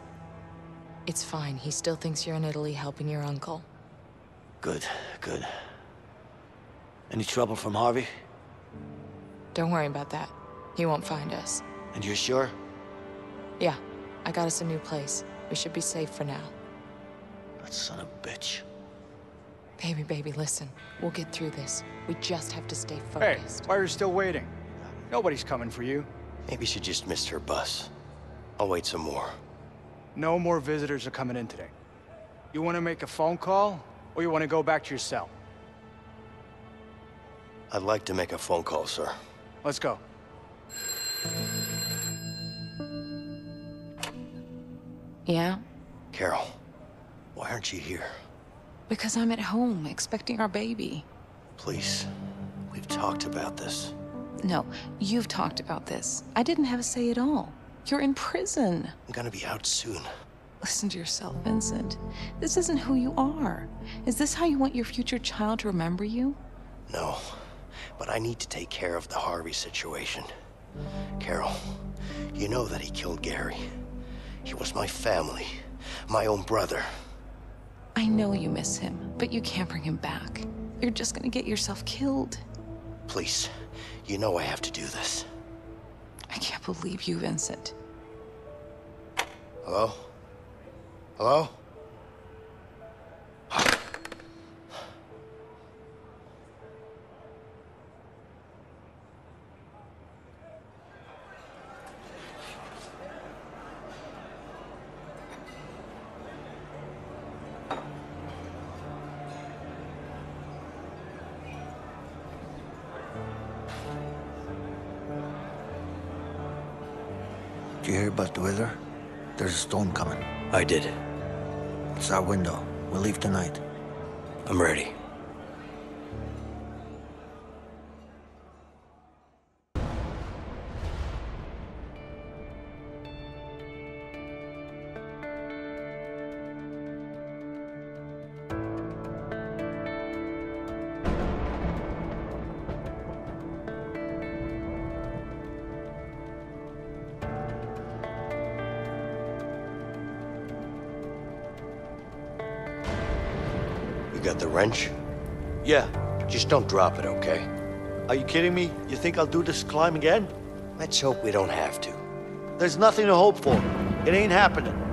It's fine. He still thinks you're in Italy helping your uncle. Good, good. Any trouble from Harvey? Don't worry about that. He won't find us. And you're sure? Yeah, I got us a new place. We should be safe for now. That son of a bitch. Baby, baby, listen. We'll get through this. We just have to stay focused. Hey, focused. why are you still waiting? Nobody's coming for you. Maybe she just missed her bus. I'll wait some more. No more visitors are coming in today. You want to make a phone call, or you want to go back to your cell? I'd like to make a phone call, sir. Let's go. Yeah? Carol, why aren't you here? Because I'm at home, expecting our baby. Please, we've talked about this. No, you've talked about this. I didn't have a say at all. You're in prison. I'm gonna be out soon. Listen to yourself, Vincent. This isn't who you are. Is this how you want your future child to remember you? No, but I need to take care of the Harvey situation. Carol, you know that he killed Gary. He was my family, my own brother. I know you miss him, but you can't bring him back. You're just gonna get yourself killed. Please, you know I have to do this. I can't believe you, Vincent. Hello? Hello? I did. It's our window. We'll leave tonight. I'm ready. Yeah. Just don't drop it, okay? Are you kidding me? You think I'll do this climb again? Let's hope we don't have to. There's nothing to hope for. It ain't happening.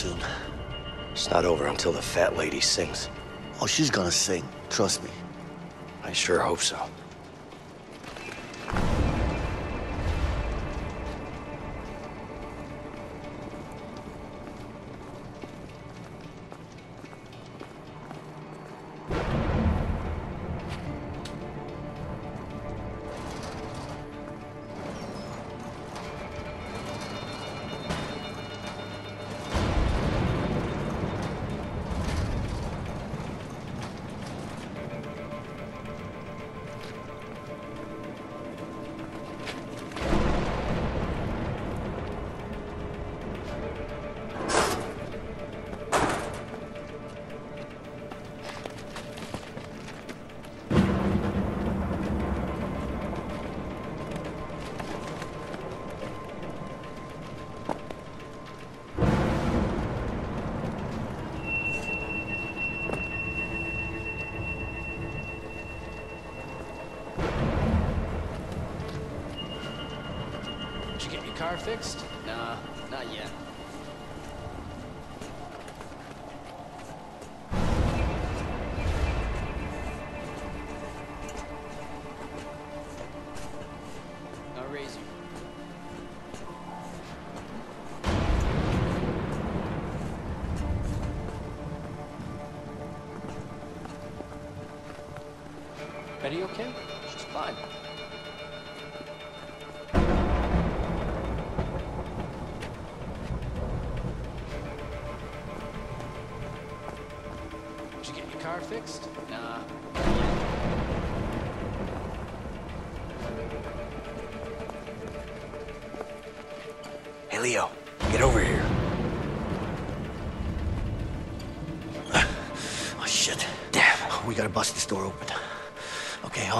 Soon. It's not over until the fat lady sings. Oh, she's gonna sing. Trust me. I sure hope so.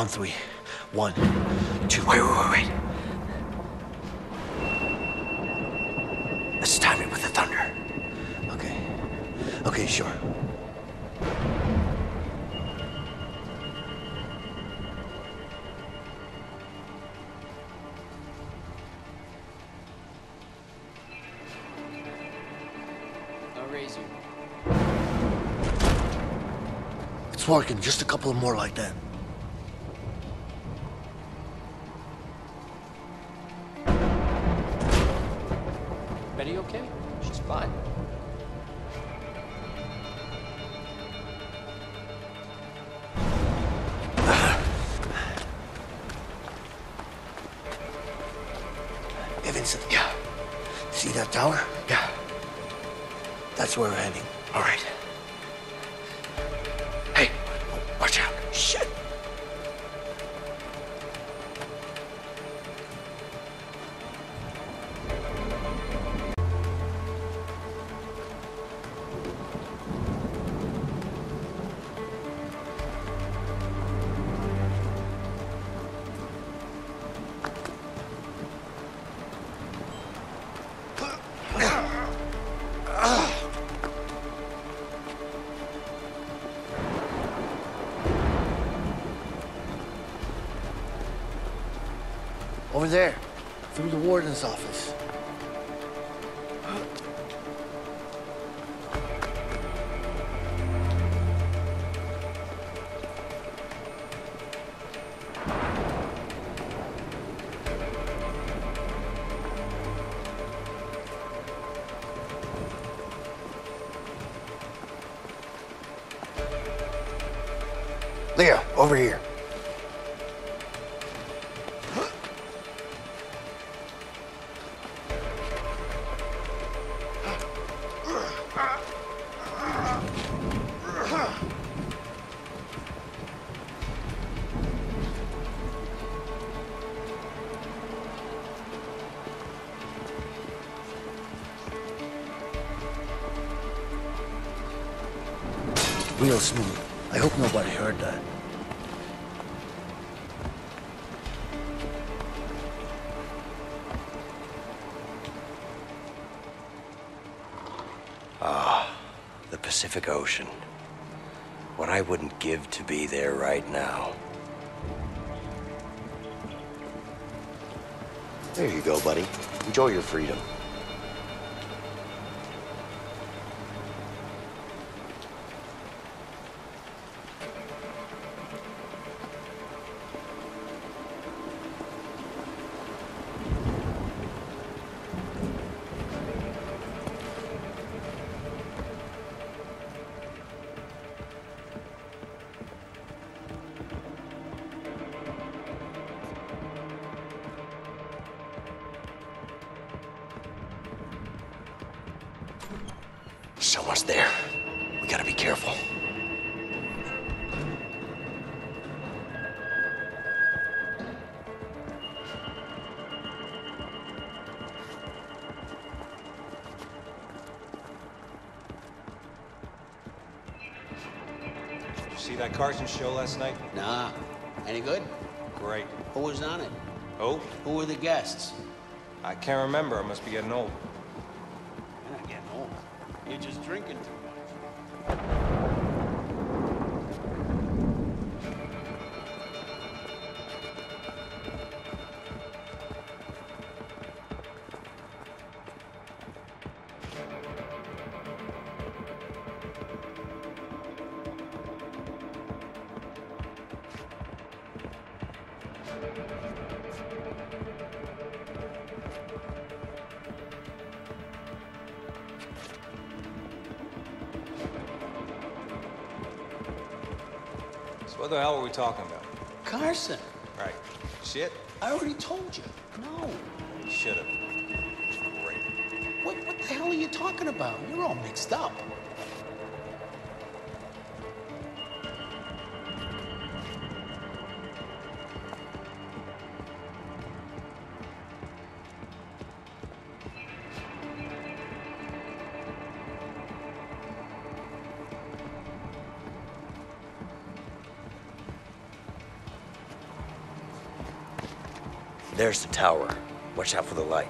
On three. One, two. Wait, wait, wait, wait. Let's time it with the thunder. Okay. Okay, sure. It's working. Just a couple more like that. The warden's office. Pacific Ocean. What I wouldn't give to be there right now. There you go, buddy. Enjoy your freedom. Show last night? Nah. Any good? Great. Who was on it? Who? Who were the guests? I can't remember. I must be getting old. We talking about? Carson. Right. Shit. I already told you. No. You Should have. What, what the hell are you talking about? You're all mixed up. There's the tower. Watch out for the light.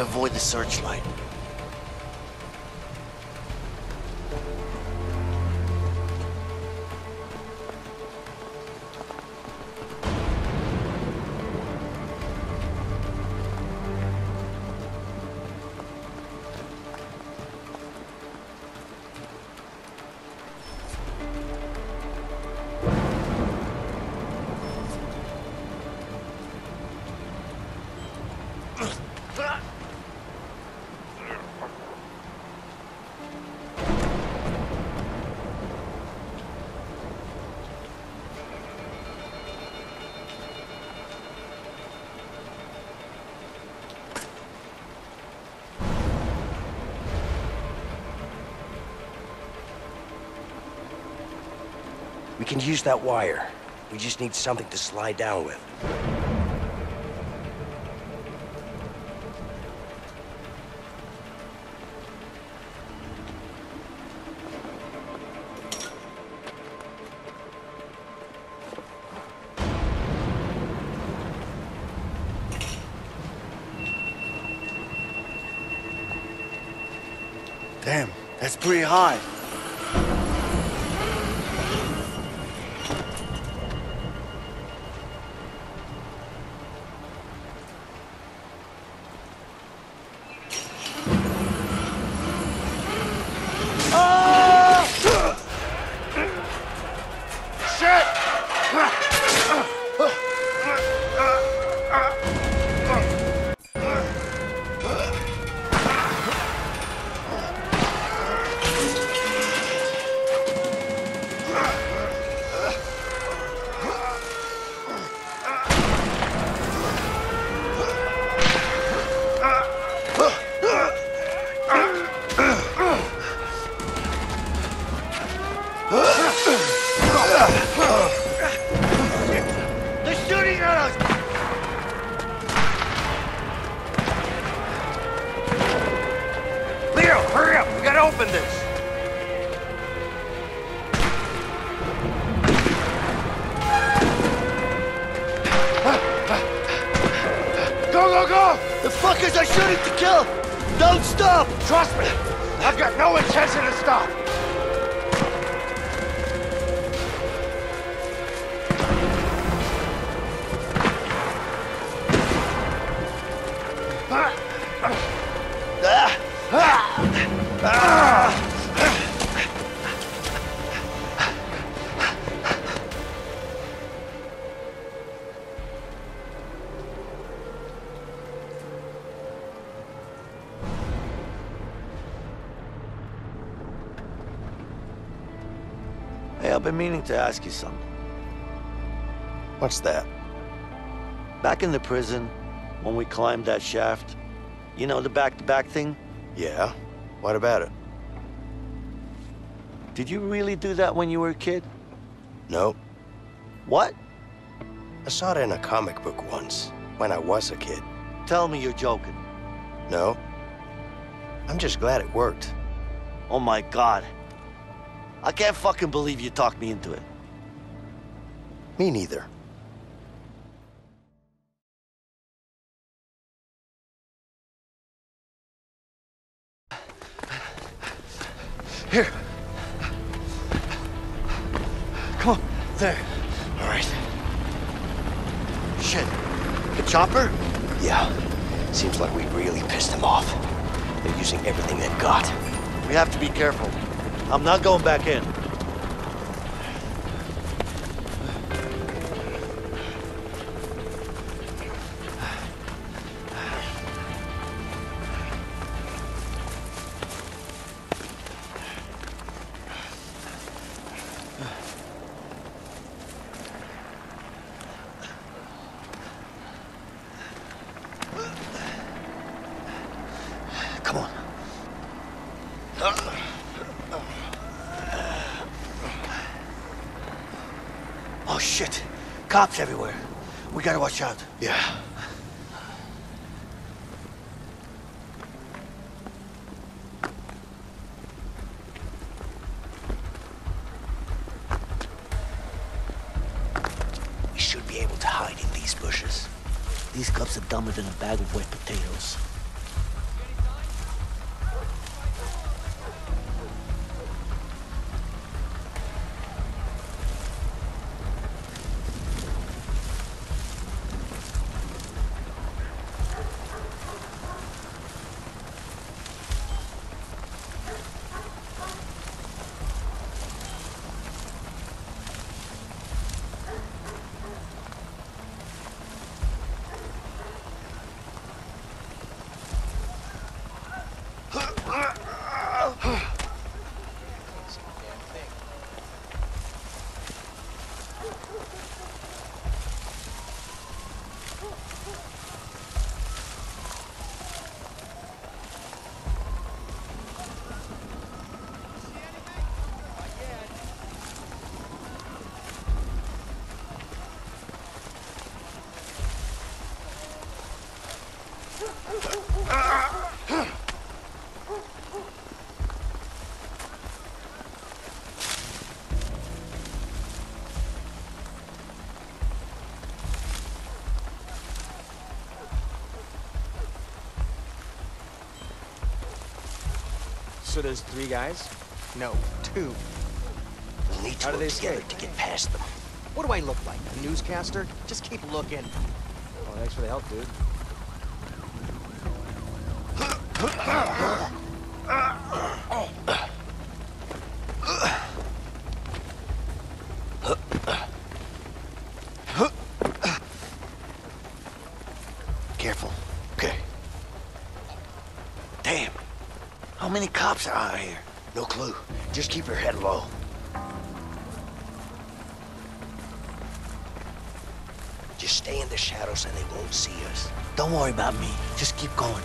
Avoid the searchlight. Use that wire. We just need something to slide down with. Damn, that's pretty high. I've been meaning to ask you something. What's that? Back in the prison, when we climbed that shaft, you know the back-to-back thing? Yeah? What about it? Did you really do that when you were a kid? No. What? I saw it in a comic book once, when I was a kid. Tell me you're joking. No. I'm just glad it worked. Oh my god. I can't fucking believe you talked me into it. Me neither. I'm not going back in. Cops everywhere. We gotta watch out. Yeah. So there's three guys? No, two. We'll need to How do work they together to get past them. What do I look like? A newscaster? Just keep looking. Well, thanks for the help, dude. Careful. Okay. Damn. How many cops are out here? No clue. Just keep your head low. Just stay in the shadows and they won't see us. Don't worry about me. Just keep going.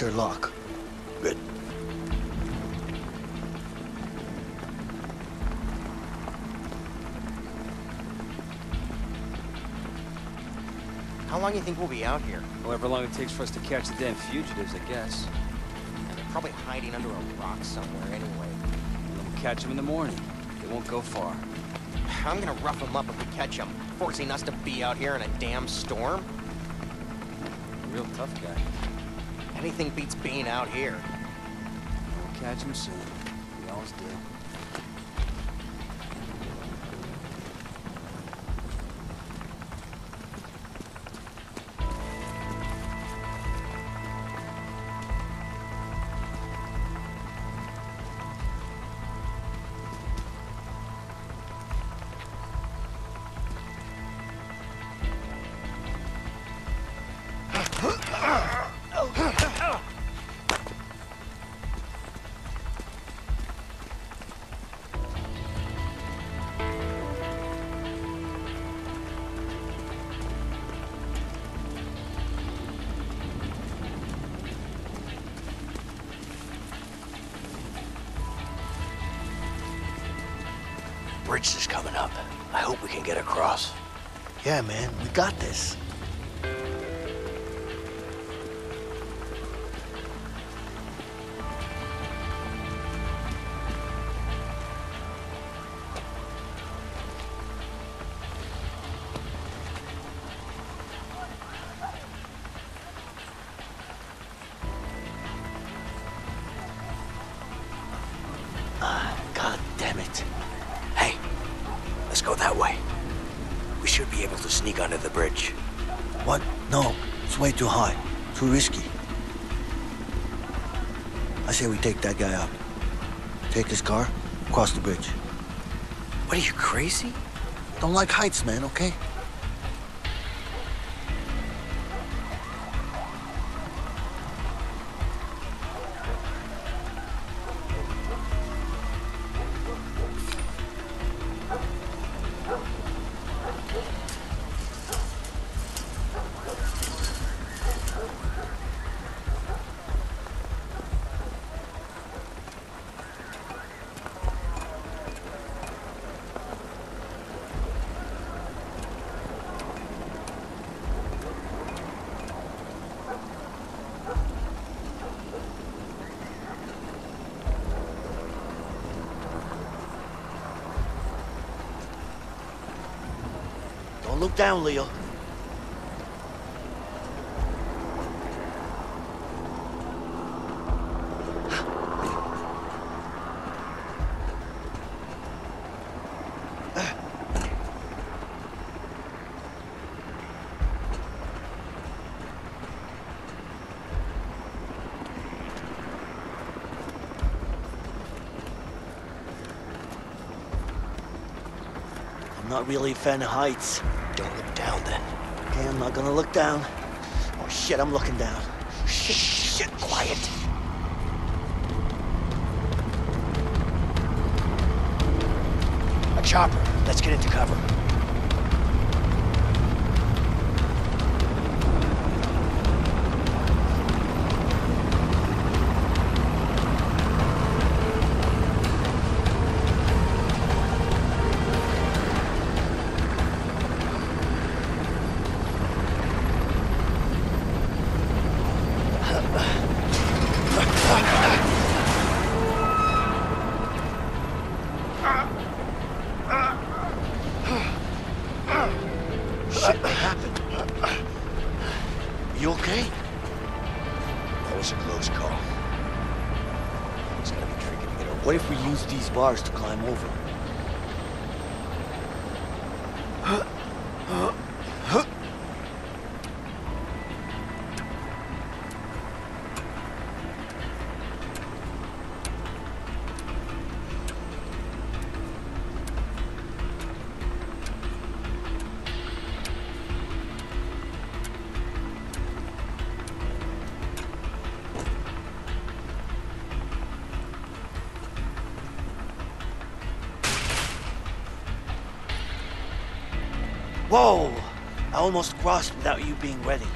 No shit, Sherlock. Good. How long do you think we'll be out here? However long it takes for us to catch the damn fugitives, I guess. And they're probably hiding under a rock somewhere anyway. We'll catch them in the morning. They won't go far. I'm gonna rough them up if we catch them, forcing us to be out here in a damn storm. Real tough guy. Anything beats being out here. We'll catch him soon. Bridge is coming up. I hope we can get across. Yeah, man, we got this. Don't like heights, man, okay? down, Leo. not really fan heights not gonna look down. Oh shit, I'm looking down. Shit, shit, quiet. A chopper. Let's get into cover. Whoa! I almost crossed without you being ready.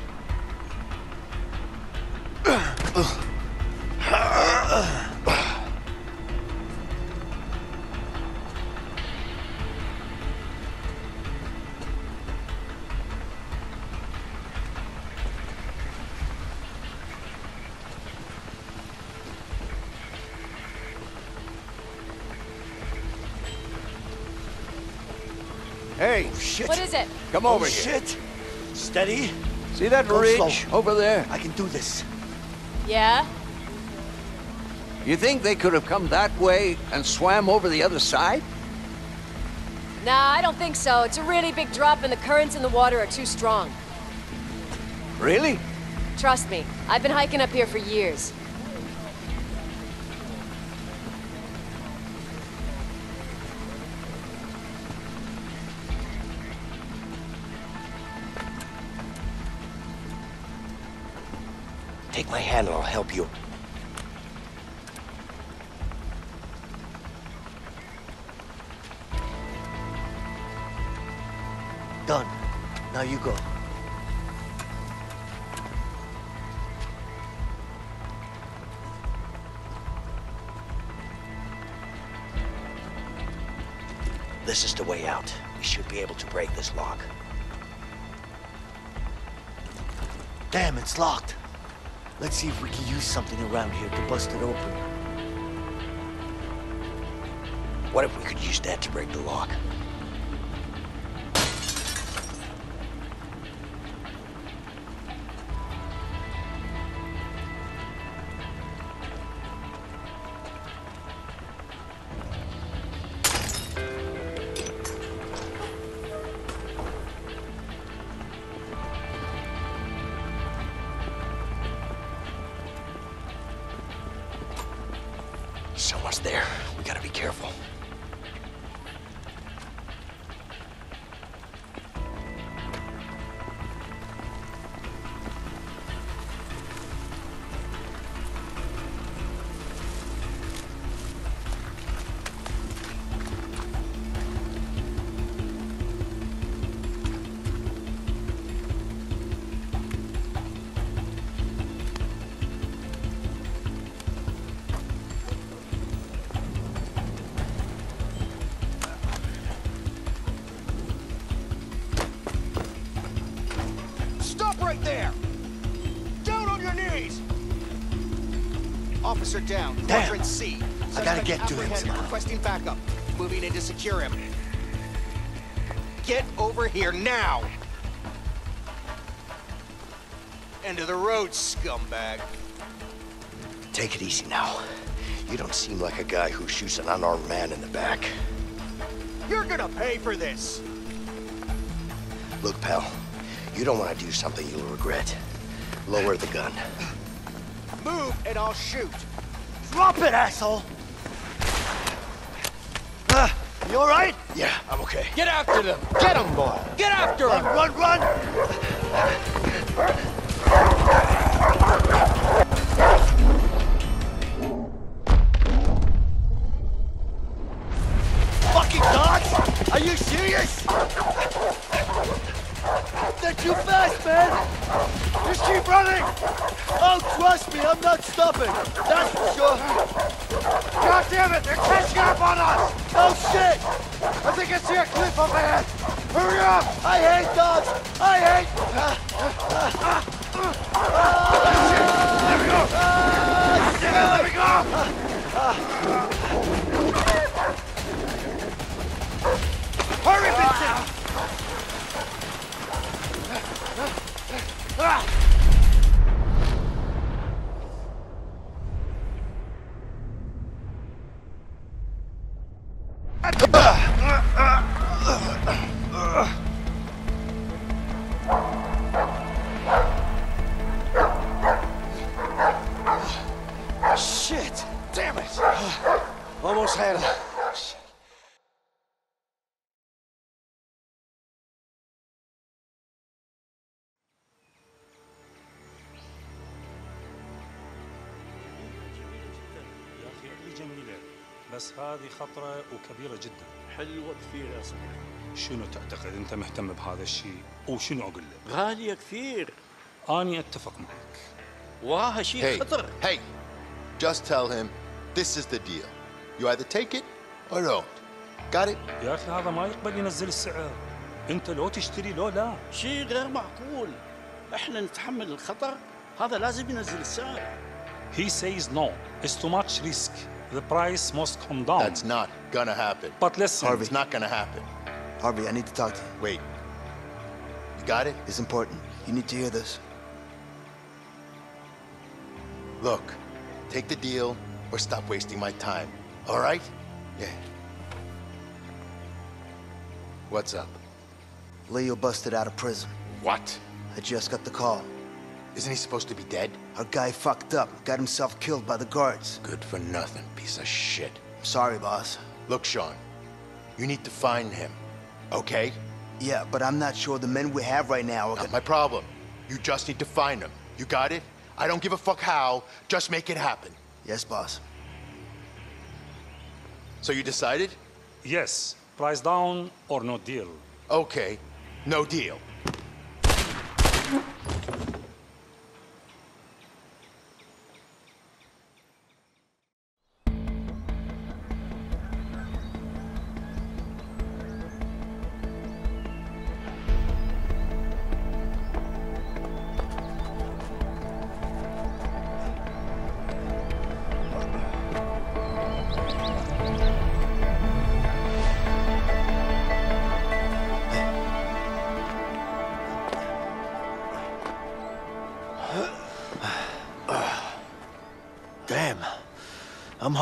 Come over oh, here. shit. Steady. See that Go ridge slow. over there? I can do this. Yeah? You think they could have come that way and swam over the other side? Nah, I don't think so. It's a really big drop and the currents in the water are too strong. Really? Trust me, I've been hiking up here for years. I'll help you. Done. Now you go. This is the way out. We should be able to break this lock. Damn, it's locked. Let's see if we can use something around here to bust it open. What if we could use that to break the lock? Requesting backup. Moving in to secure him. Get over here now! End of the road, scumbag. Take it easy now. You don't seem like a guy who shoots an unarmed man in the back. You're gonna pay for this! Look, pal, you don't want to do something you'll regret. Lower the gun. Move and I'll shoot. Drop it, asshole! Ah, You all right? Yeah, I'm okay. Get after them! Get them, boy! Get after them! run, run! Fucking خطرة وكبيرة جدا. حلوة كثير يا صاحبي شنو تعتقد أنت مهتم بهذا الشيء؟ وشنو أقول لك؟ غالية كثير. أني أتفق معك. وراها شيء Hey, خطر. hey, just tell him this is the deal. You either take it or don't. Got it? يا أخي هذا ما يقبل ينزل السعر. أنت لو تشتري لو لا. شيء غير معقول. إحنا نتحمل الخطر. هذا لازم ينزل السعر. He says no. It's too much risk. The price must come down. That's not gonna happen. But listen. Harvey. It's not gonna happen. Harvey, I need to talk to you. Wait. You got it? It's important. You need to hear this. Look, take the deal or stop wasting my time. All right? Yeah. What's up? Leo busted out of prison. What? I just got the call. Isn't he supposed to be dead? Our guy fucked up, got himself killed by the guards. Good for nothing, piece of shit. I'm sorry, boss. Look, Sean, you need to find him, okay? Yeah, but I'm not sure the men we have right now are Not gonna... my problem. You just need to find him. You got it? I don't give a fuck how, just make it happen. Yes, boss. So you decided? Yes. Price down or no deal. Okay, no deal.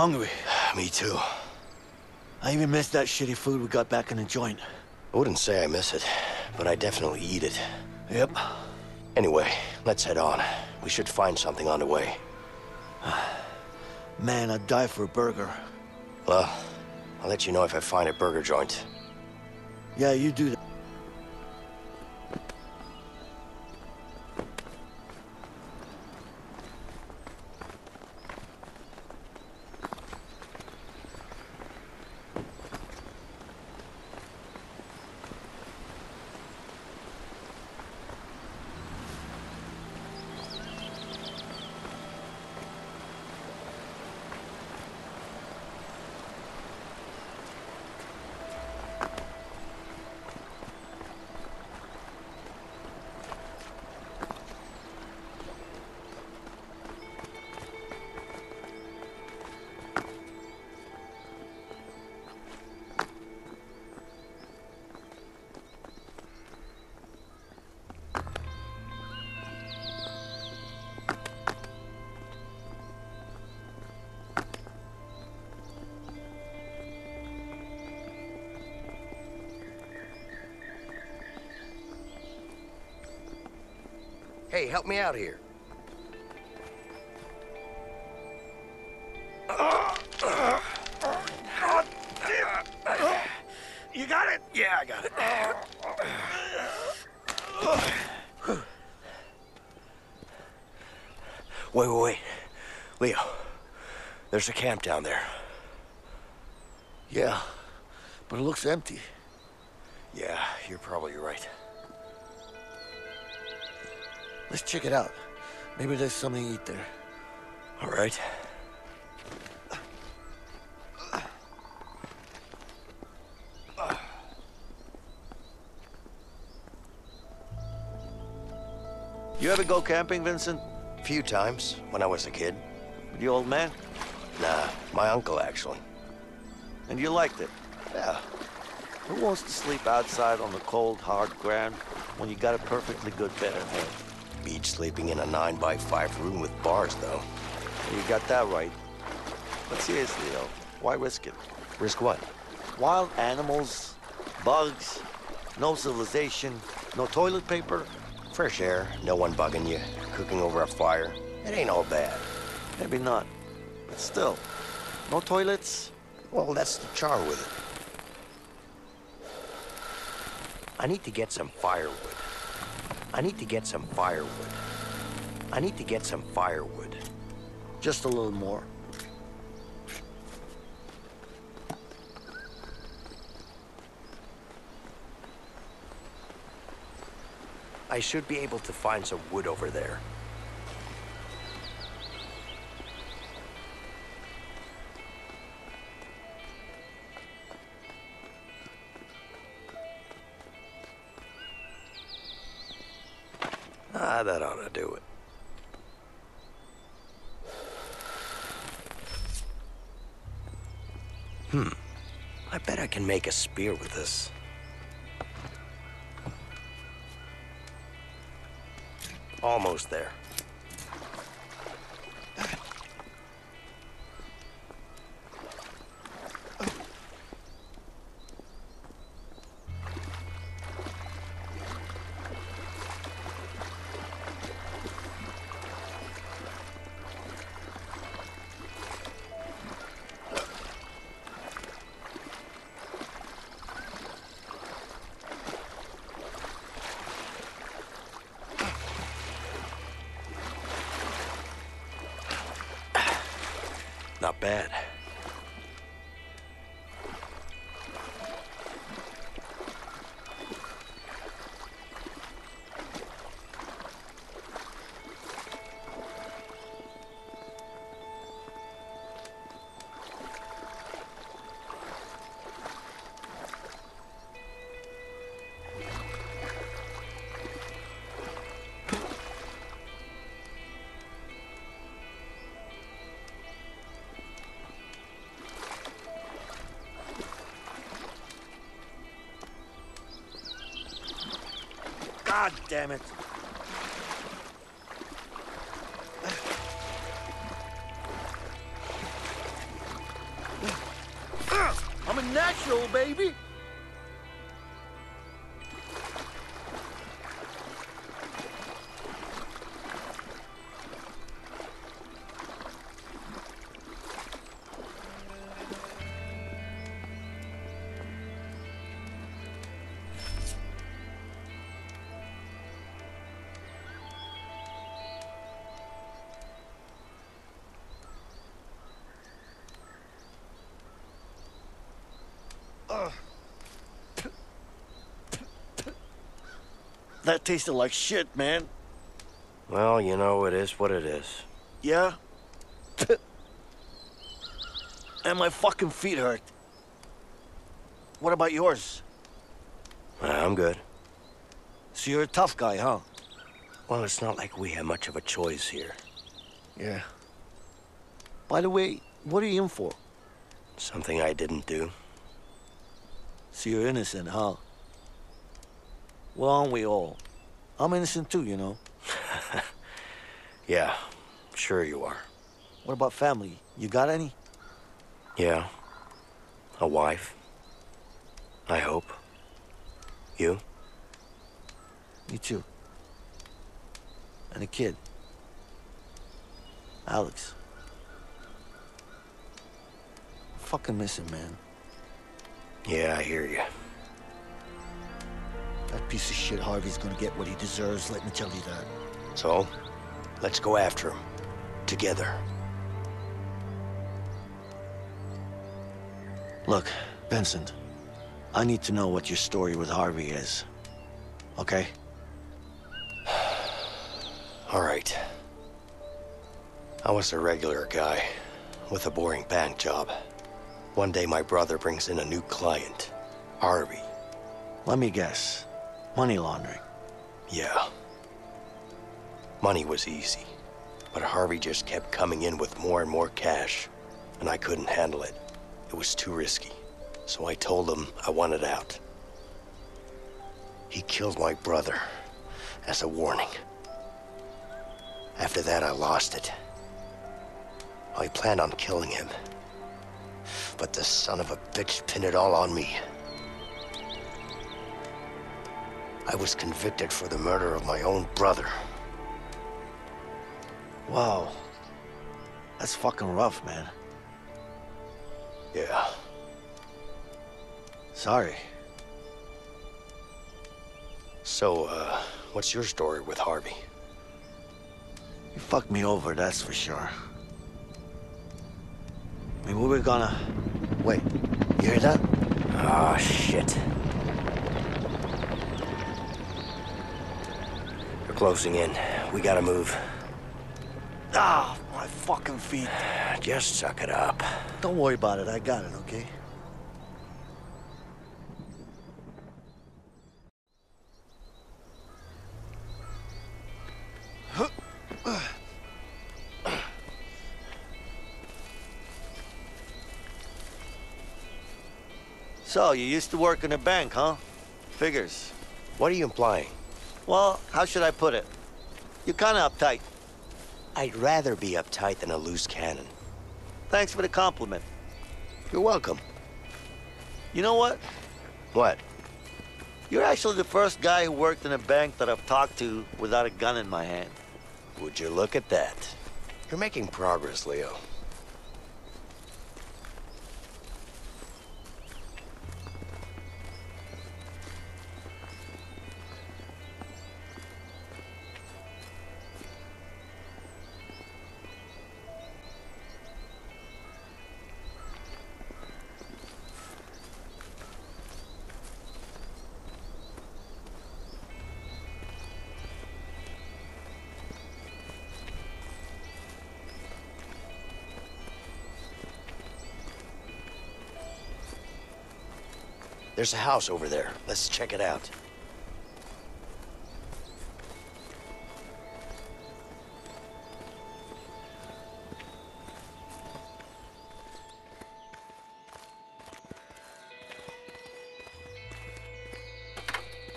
Hungry. Me too. I even miss that shitty food we got back in the joint. I wouldn't say I miss it, but I definitely eat it. Yep. Anyway, let's head on. We should find something on the way. Man, I'd die for a burger. Well, I'll let you know if I find a burger joint. Yeah, you do that. Help me out here. You got it? Yeah, I got it. Wait, wait, wait. Leo, there's a camp down there. Yeah, but it looks empty. Yeah, you're probably right. Let's check it out. Maybe there's something to eat there. All right. You ever go camping, Vincent? A few times, when I was a kid. The old man? Nah, my uncle, actually. And you liked it? Yeah. Who wants to sleep outside on the cold, hard ground when you got a perfectly good bed at home? Beach sleeping in a 9 by 5 room with bars, though. You got that right. But seriously, though, why risk it? Risk what? Wild animals, bugs, no civilization, no toilet paper. Fresh air, no one bugging you, cooking over a fire. It ain't all bad. Maybe not. But still, no toilets? Well, that's the char with it. I need to get some firewood. I need to get some firewood. I need to get some firewood. Just a little more. I should be able to find some wood over there. Make a spear with this. Almost there. Damn it. I'm a natural, baby. That tasted like shit, man. Well, you know, it is what it is. Yeah? and my fucking feet hurt. What about yours? I'm good. So you're a tough guy, huh? Well, it's not like we have much of a choice here. Yeah. By the way, what are you in for? Something I didn't do. So you're innocent, huh? Well, aren't we all? I'm innocent too, you know. Yeah, sure you are. What about family? You got any? Yeah. A wife. I hope. You? Me too. And a kid. Alex. Fucking miss him, man. Yeah, I hear you. Piece of shit Harvey's gonna get what he deserves, let me tell you that. So, let's go after him. Together. Look, Vincent, I need to know what your story with Harvey is. Okay? All right. I was a regular guy with a boring bank job. One day my brother brings in a new client, Harvey. Let me guess. Money laundering. Yeah. Money was easy, but Harvey just kept coming in with more and more cash, and I couldn't handle it. It was too risky, so I told him I wanted out. He killed my brother as a warning. After that, I lost it. I planned on killing him, but the son of a bitch pinned it all on me. I was convicted for the murder of my own brother. Wow. That's fucking rough, man. Yeah. Sorry. So, uh, what's your story with Harvey? You fucked me over, that's for sure. I mean, we were gonna... Wait, you hear that? Oh, shit. They're closing in. We gotta move. Ah, my fucking feet. Just suck it up. Don't worry about it, I got it, okay? So, you used to work in a bank, huh? Figures. What are you implying? Well, how should I put it? You're kind of uptight. I'd rather be uptight than a loose cannon. Thanks for the compliment. You're welcome. You know what? What? You're actually the first guy who worked in a bank that I've talked to without a gun in my hand. Would you look at that? You're making progress, Leo. There's a house over there. Let's check it out.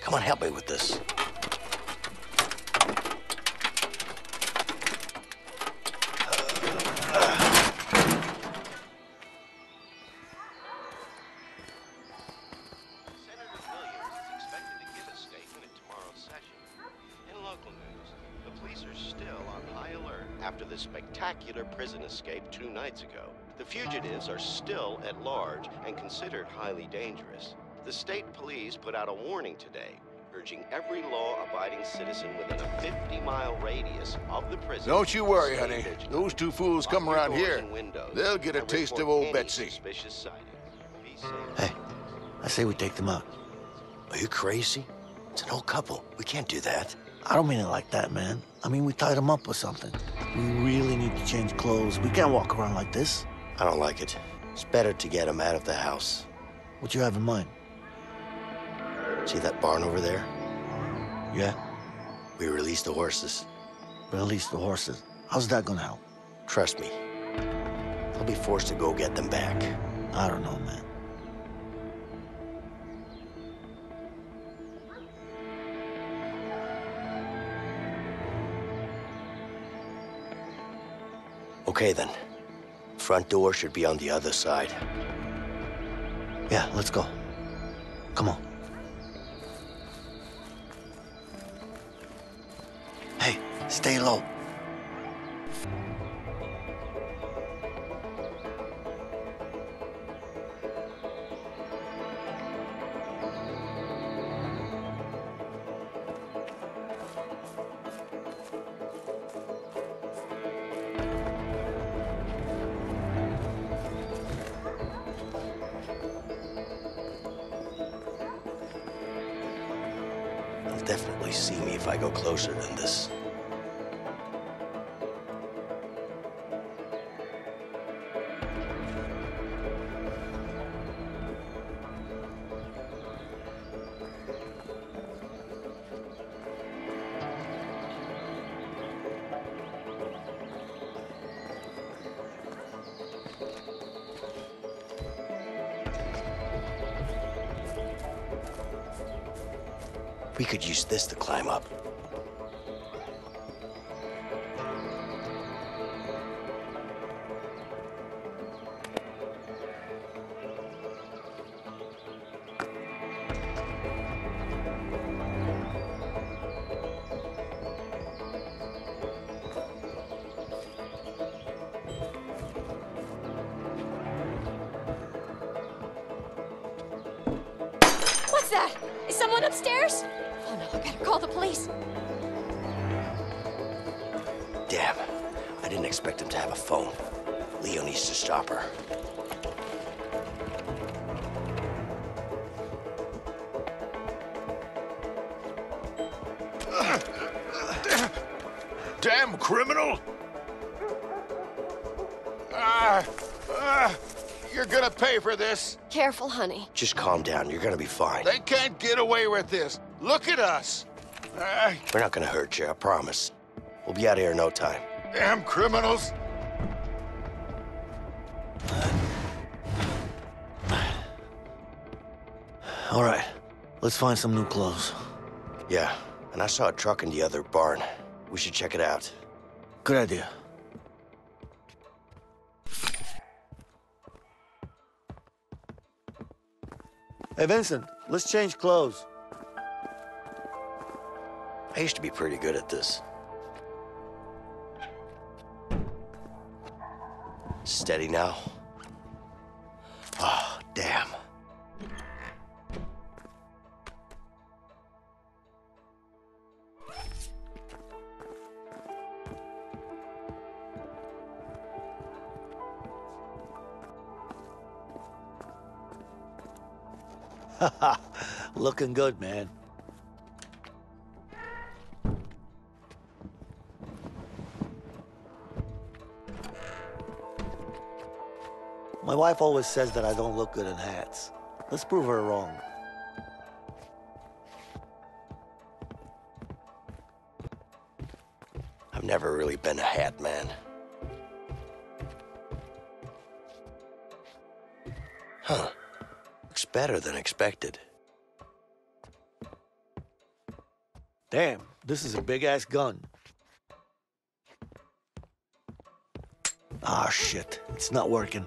Come on, help me with this. Escape two nights ago. The fugitives are still at large and considered highly dangerous. The state police put out a warning today, urging every law-abiding citizen within a 50-mile radius of the prison. Don't you worry, honey. vigilant. Those two fools come Lock your around here. windows They'll get a taste of old Betsy. Suspicious sightings. Be safe. Hey, I say we take them out. Are you crazy? It's an old couple. We can't do that. I don't mean it like that, man. I mean, we tied them up or something. We really need to change clothes. We can't walk around like this. I don't like it. It's better to get them out of the house. What you have in mind? See that barn over there? Yeah? We release the horses. Release the horses. How's that gonna help? Trust me. I'll be forced to go get them back. I don't know, man. Okay then. Front door should be on the other side. Yeah, let's go. Come on. Hey, stay low. Gonna pay for this. Careful, honey. Just calm down. You're gonna be fine. They can't get away with this. Look at us. We're not gonna hurt you, I promise. We'll be out of here in no time. damn criminals. All right, let's find some new clothes. Yeah, and I saw a truck in the other barn. We should check it out. Good idea. Hey, Vincent, let's change clothes. I used to be pretty good at this. Steady now. Oh, damn. Looking good, man. My wife always says that I don't look good in hats. Let's prove her wrong. I've never really been a hat man. Huh. Better than expected. Damn, this is a big ass gun. Ah, shit. It's not working.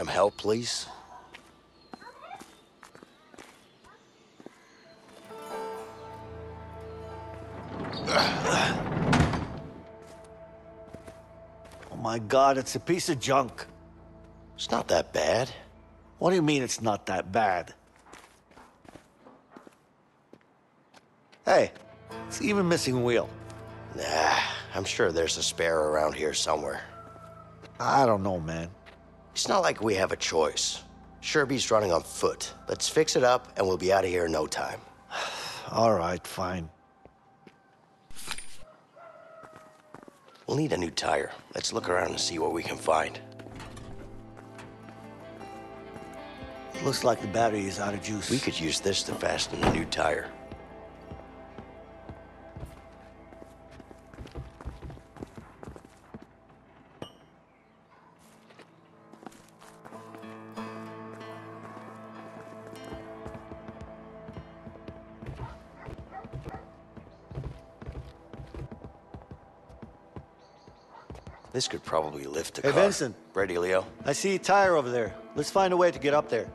Some help, please? Oh my god, it's a piece of junk. It's not that bad. What do you mean it's not that bad? Hey, it's even missing a wheel. Nah, I'm sure there's a spare around here somewhere. I don't know, man. It's not like we have a choice. Sherby's running on foot. Let's fix it up, and we'll be out of here in no time. All right, fine. We'll need a new tire. Let's look around and see what we can find. Looks like the battery is out of juice. We could use this to fasten a new tire. Probably lift a Hey, car. Vincent. Ready, Leo? I see a tire over there. Let's find a way to get up there.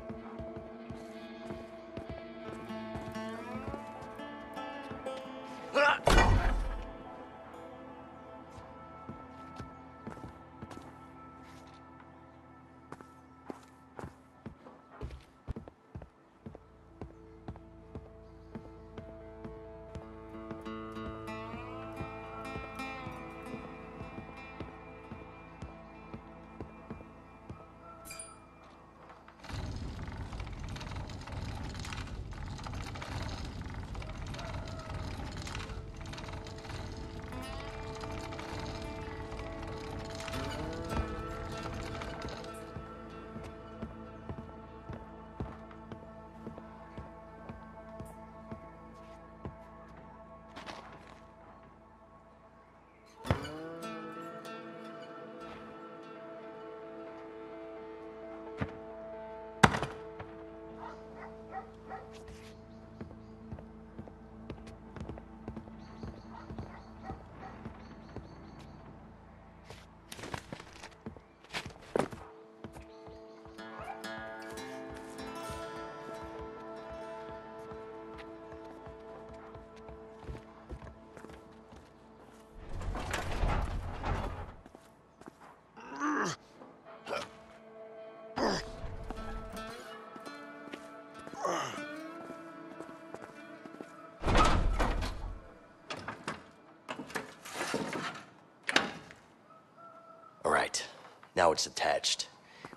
Now it's attached.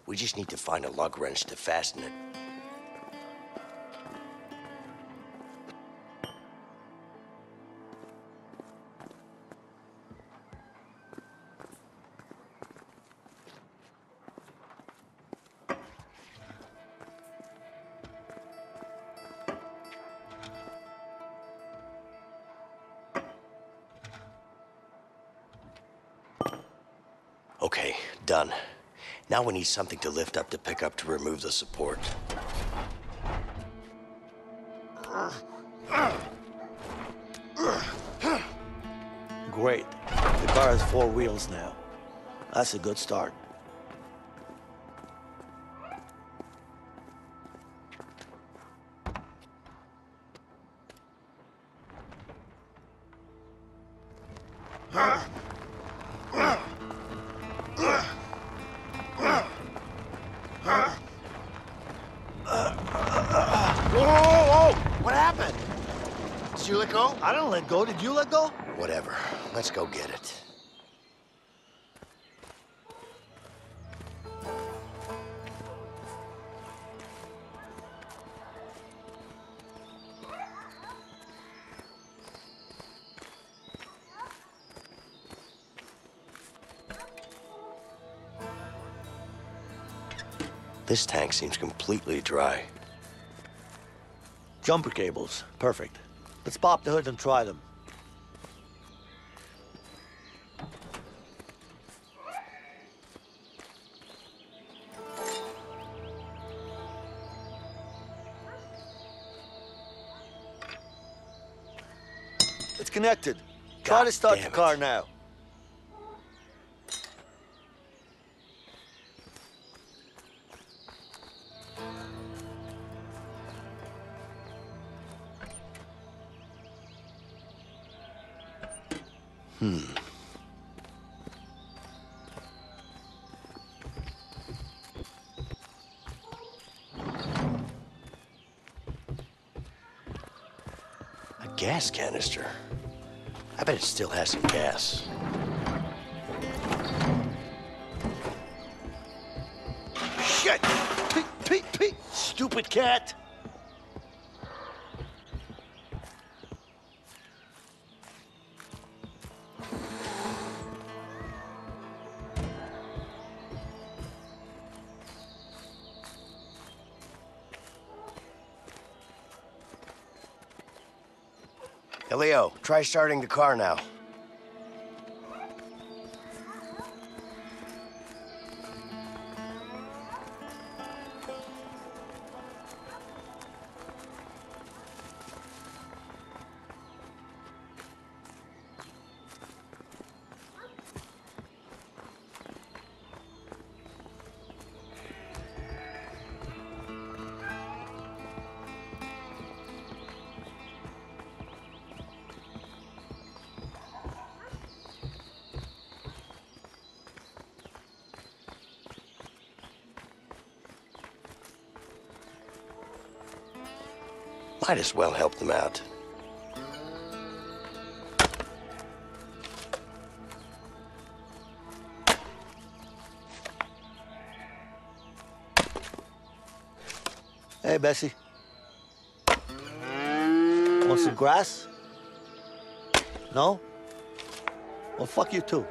We just need to find a lug wrench to fasten it. Now we need something to lift up to pick up to remove the support. Great. The car has four wheels now. That's a good start. Go. Did you let go? Whatever. Let's go get it. This tank seems completely dry. Jumper cables. Perfect. Let's pop the hood and try them. It's connected. Try to start the car now. Gas canister. I bet it still has some gas. Shit! Pete, Pete, Pete! Stupid cat! Try starting the car now. Might as well help them out. Hey, Bessie. Want some grass? No? Well, fuck you too.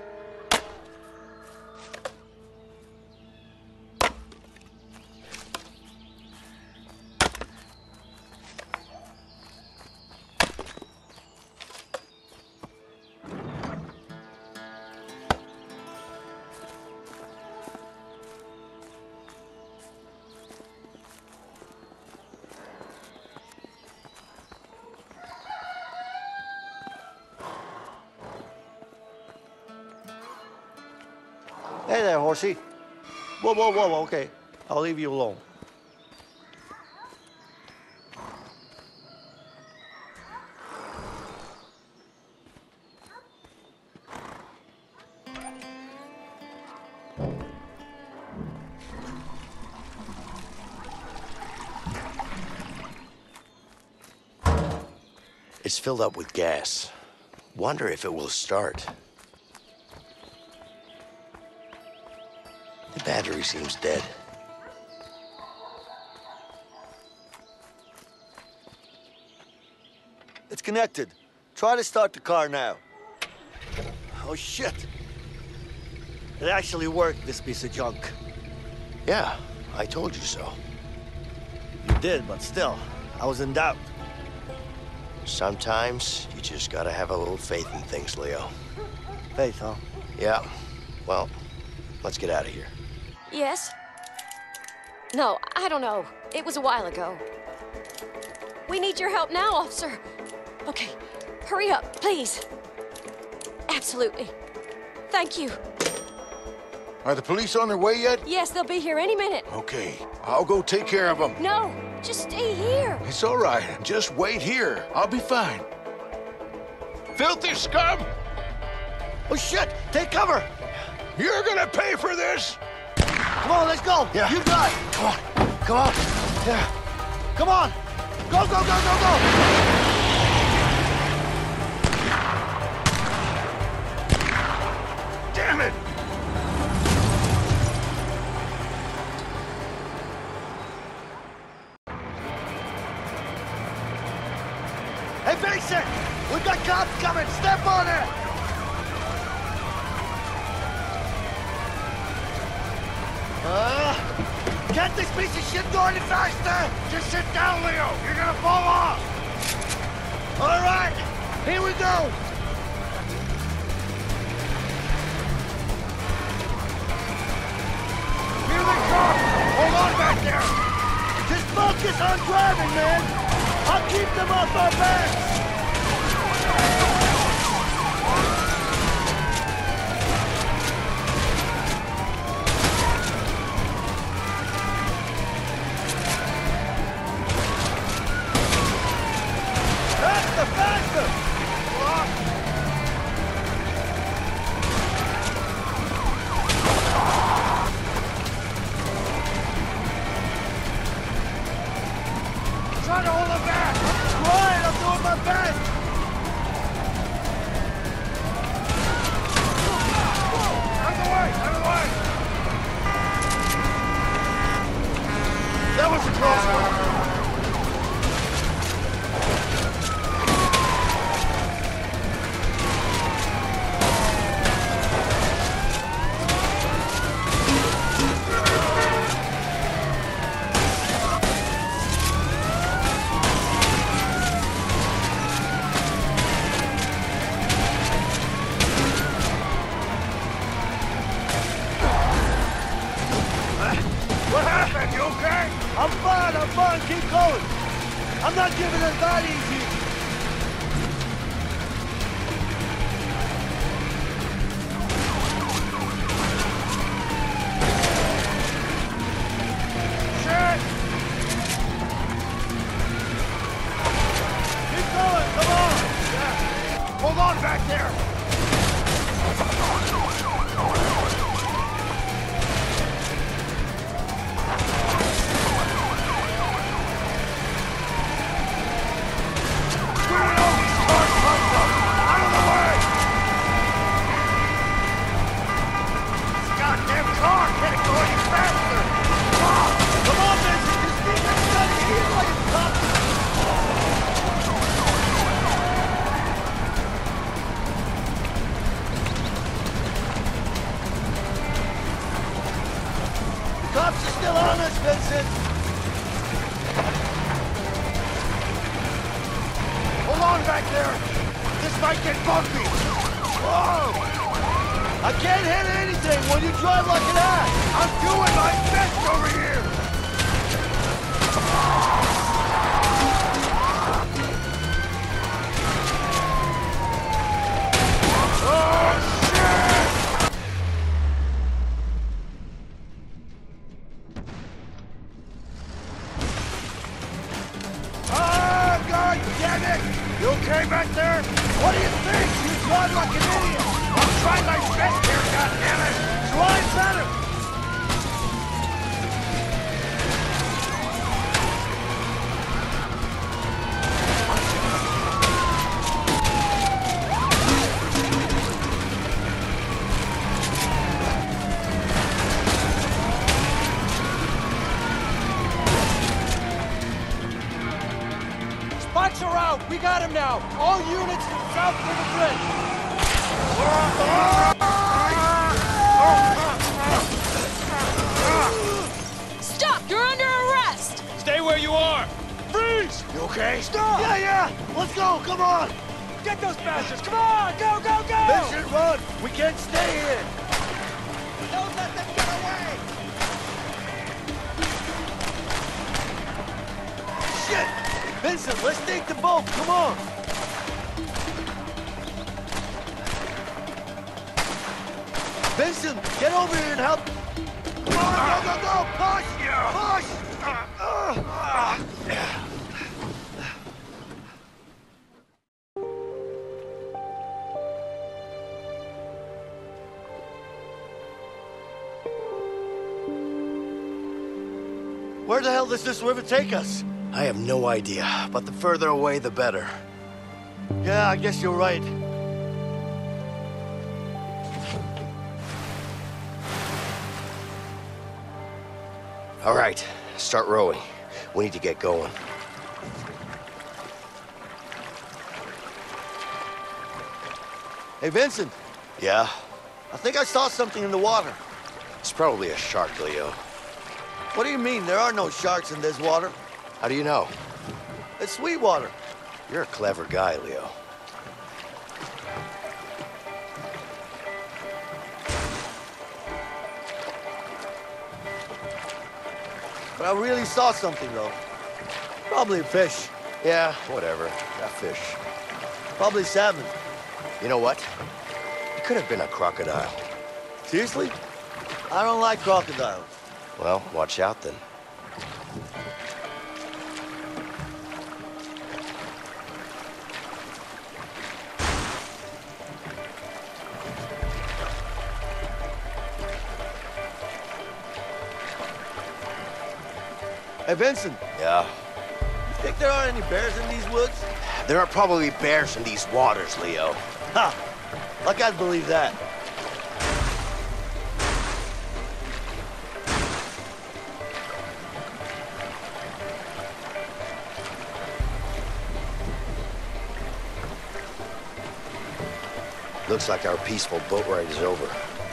Whoa, whoa, whoa, okay. I'll leave you alone. It's filled up with gas. Wonder if it will start. Seems dead. It's connected. Try to start the car now. Oh, shit. It actually worked, this piece of junk. Yeah, I told you so. You did, but still, I was in doubt. Sometimes you just gotta have a little faith in things, Leo. Faith, huh? Yeah. Well, let's get out of here. Yes? No, I don't know. It was a while ago. We need your help now, officer. Okay, hurry up, please. Absolutely. Thank you. Are the police on their way yet? Yes, they'll be here any minute. Okay, I'll go take care of them. No, just stay here. It's all right. Just wait here. I'll be fine. Filthy scum! Oh, shit! Take cover! You're gonna pay for this! Come on, let's go! Yeah. You drive! Come on, come on. Yeah. Come on! Go, go, go, go, go! On, keep going. I'm not giving it that easy. This river take us? I have no idea, but the further away, the better. Yeah, I guess you're right. All right, start rowing. We need to get going. Hey, Vincent, Yeah? I think I saw something in the water. It's probably a shark, Leo. What do you mean? There are no sharks in this water. How do you know? It's sweet water. You're a clever guy, Leo. But I really saw something, though. Probably a fish. Yeah, whatever. A fish. Probably salmon. You know what? It could have been a crocodile. Seriously? I don't like crocodiles. Well, watch out then. Hey, Vincent, Yeah? you think there are any bears in these woods? There are probably bears in these waters, Leo. Ha! Like I'd believe that. Looks like our peaceful boat ride is over.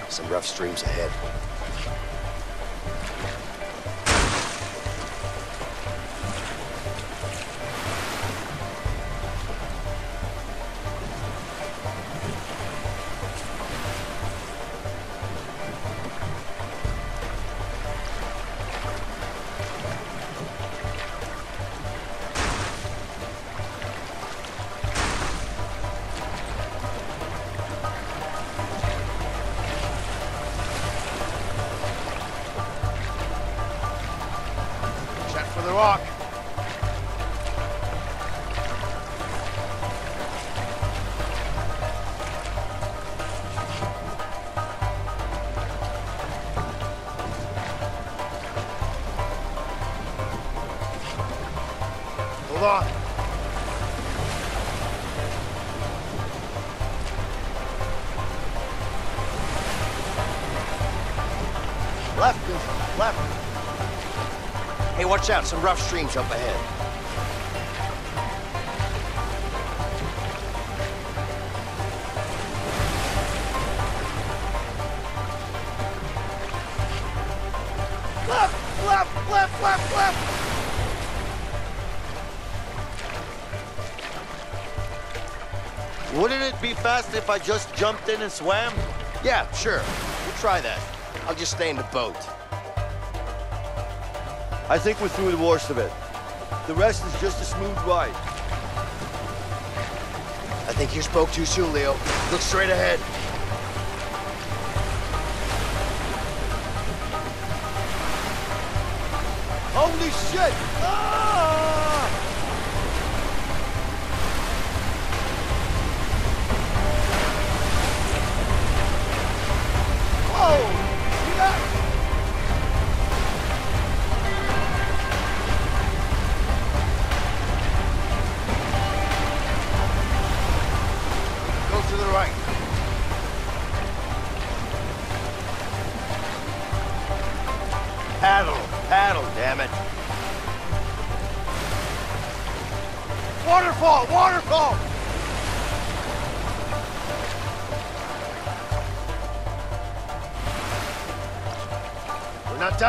Some rough streams ahead. Watch out. Some rough streams up ahead. Left, left, left, left, left. Wouldn't it be fast if I just jumped in and swam? Yeah, sure. We'll try that. I'll just stay in the boat. I think we're through the worst of it. The rest is just a smooth ride. I think you spoke too soon, Leo. Look straight ahead.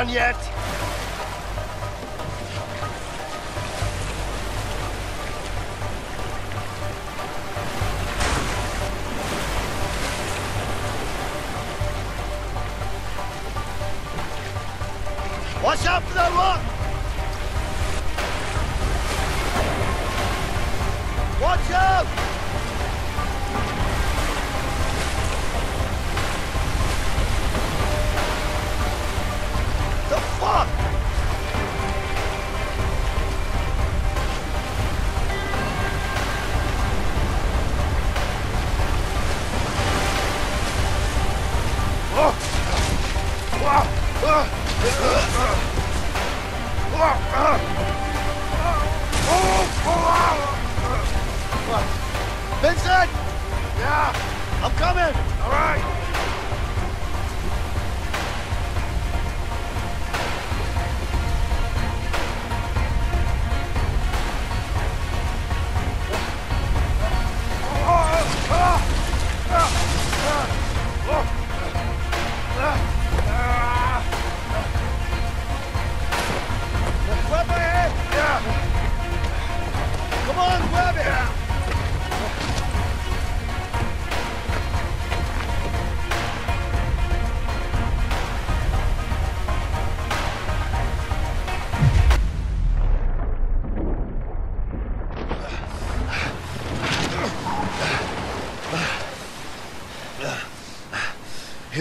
Done yet.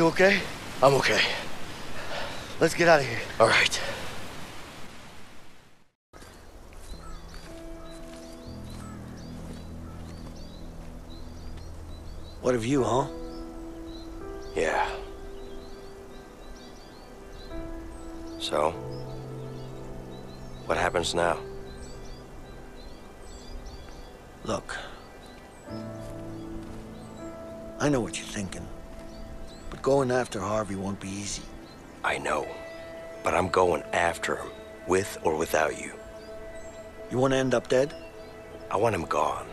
You okay? I'm okay. Let's get out of here. All right. What of you, huh? Yeah. So? What happens now? After Harvey won't be easy. I know. But I'm going after him, with or without you. You want to end up dead? I want him gone.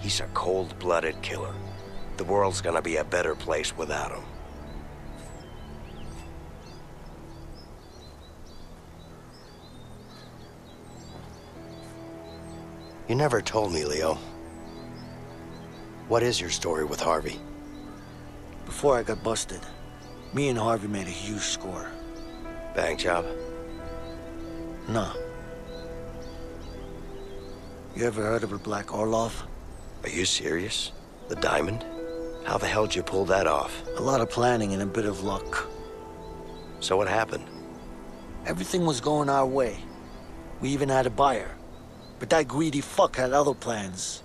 He's a cold-blooded killer. The world's gonna be a better place without him. You never told me, Leo. What is your story with Harvey? Before I got busted, me and Harvey made a huge score. Bank job? Nah. You ever heard of a Black Orlov? Are you serious? The diamond? How the hell did you pull that off? A lot of planning and a bit of luck. So what happened? Everything was going our way. We even had a buyer. But that greedy fuck had other plans.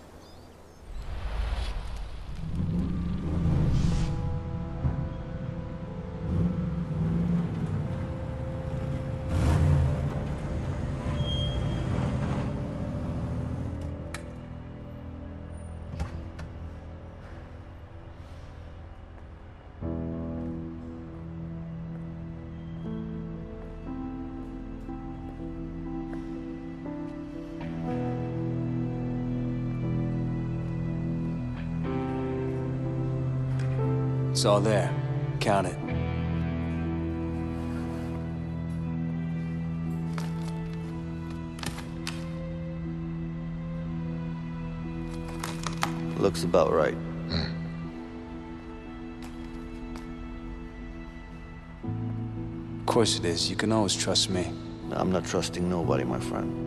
It's all there. Count it. Looks about right. Of course it is. You can always trust me. I'm not trusting nobody, my friend.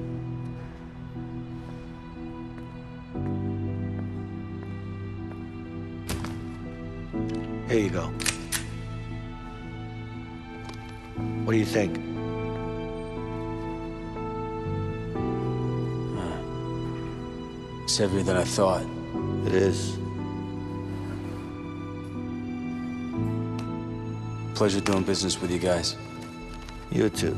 Here you go. What do you think? It's heavier than I thought. It is. Pleasure doing business with you guys. You too.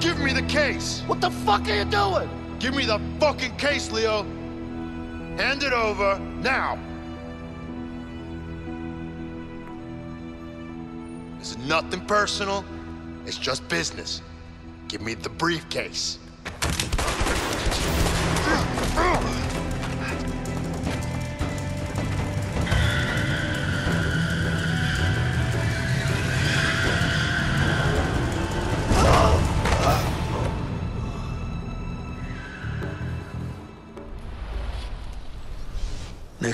Give me the case! What the fuck are you doing? Give me the fucking case, Leo! Hand it over, now! It's nothing personal, it's just business. Give me the briefcase.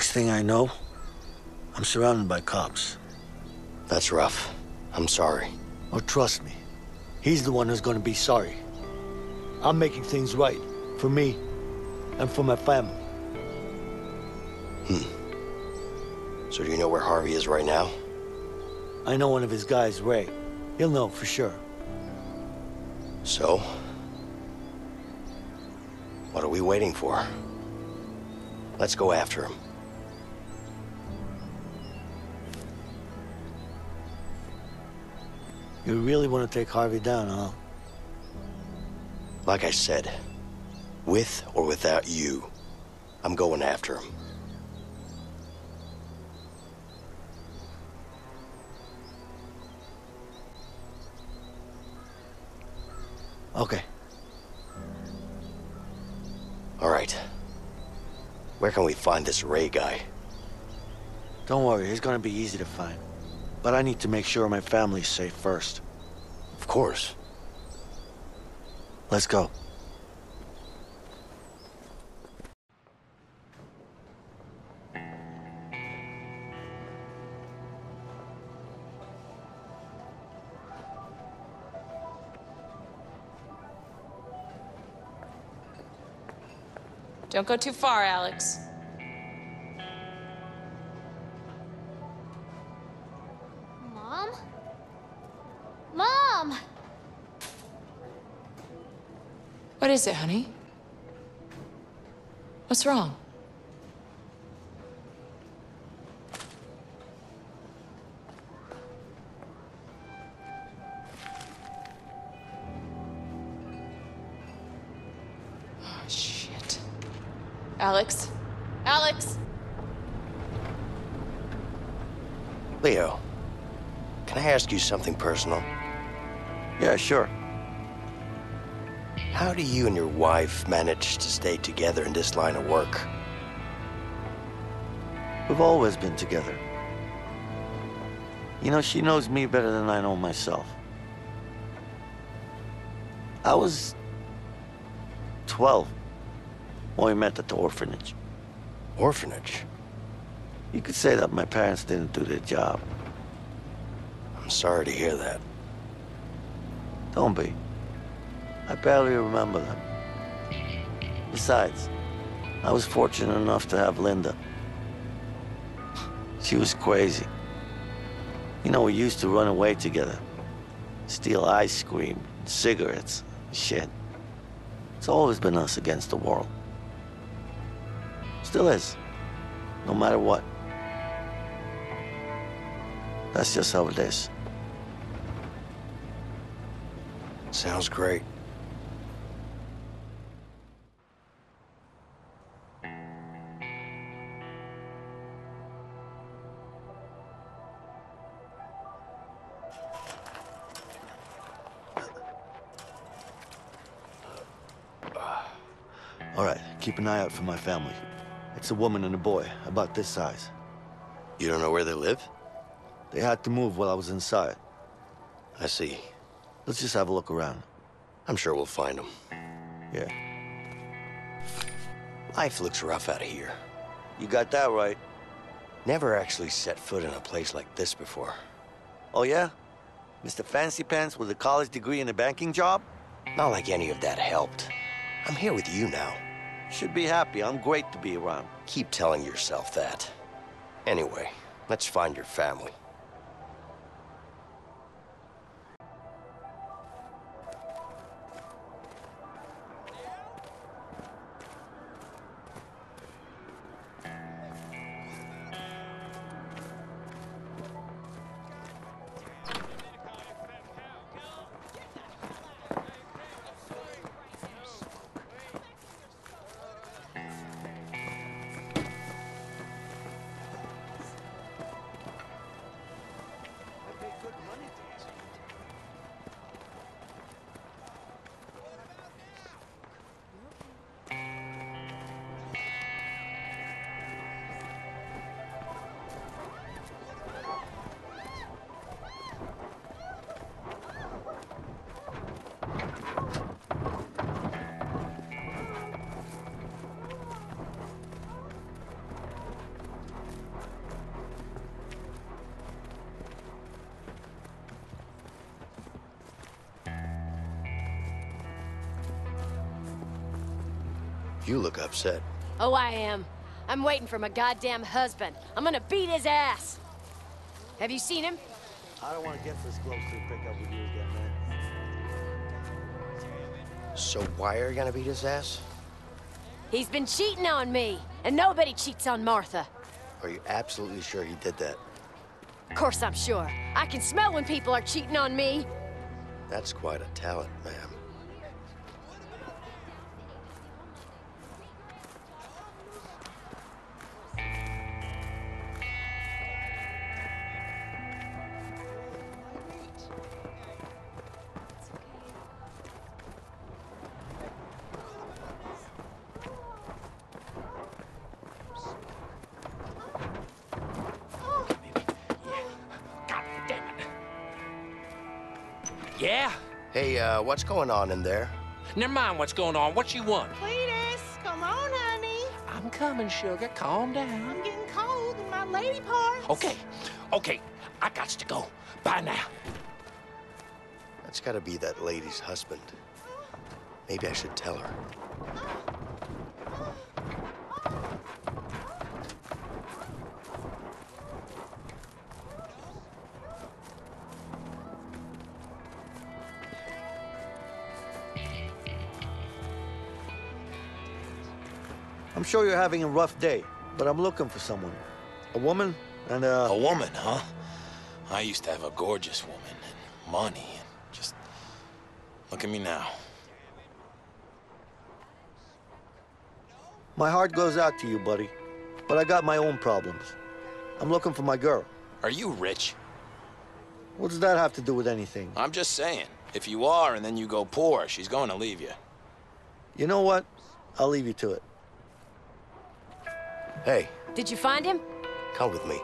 Next thing I know, I'm surrounded by cops. That's rough. I'm sorry. Oh, trust me. He's the one who's gonna be sorry. I'm making things right. For me. And for my family. Hmm. So do you know where Harvey is right now? I know one of his guys, Ray. He'll know for sure. So? What are we waiting for? Let's go after him. You really want to take Harvey down, huh? Like I said, with or without you, I'm going after him. Okay. All right. Where can we find this Ray guy? Don't worry, he's gonna be easy to find. But I need to make sure my family's safe first. Of course. Let's go. Don't go too far, Alex. What is it, honey? What's wrong? Oh, shit. Alex? Alex? Leo, can I ask you something personal? Yeah, sure. How do you and your wife manage to stay together in this line of work? We've always been together. You know, she knows me better than I know myself. I was 12 when we met at the orphanage. Orphanage? You could say that my parents didn't do their job. I'm sorry to hear that. Don't be. I barely remember them. Besides, I was fortunate enough to have Linda. She was crazy. You know, we used to run away together. Steal ice cream, cigarettes, shit. It's always been us against the world. Still is. No matter what. That's just how it is. Sounds great. An eye out for my family. It's a woman and a boy, about this size. You don't know where they live? They had to move while I was inside. I see. Let's just have a look around. I'm sure we'll find them. Yeah. Life looks rough out of here. You got that right. Never actually set foot in a place like this before. Oh, yeah? Mr. Fancy Pants with a college degree and a banking job? Not like any of that helped. I'm here with you now. Should be happy. I'm great to be around. Keep telling yourself that. Anyway, let's find your family. Oh, I am. I'm waiting for my goddamn husband. I'm gonna beat his ass. Have you seen him? I don't want to get this close to a pickup with you again, man. So why are you gonna beat his ass? He's been cheating on me, and nobody cheats on Martha. Are you absolutely sure he did that? Of course I'm sure. I can smell when people are cheating on me. That's quite a talent, ma'am. Uh, what's going on in there? Never mind what's going on. What you want? Cletus, come on, honey. I'm coming, sugar. Calm down. I'm getting cold in my lady parts. Okay, okay. I got to go. Bye now. That's gotta be that lady's husband. Maybe I should tell her. Sure you're having a rough day, but I'm looking for someone. A woman and a... A woman, huh? I used to have a gorgeous woman and money and just... Look at me now. My heart goes out to you, buddy. But I got my own problems. I'm looking for my girl. Are you rich? What does that have to do with anything? I'm just saying. If you are and then you go poor, she's going to leave you. You know what? I'll leave you to it. Hey, Did you find him? come with me.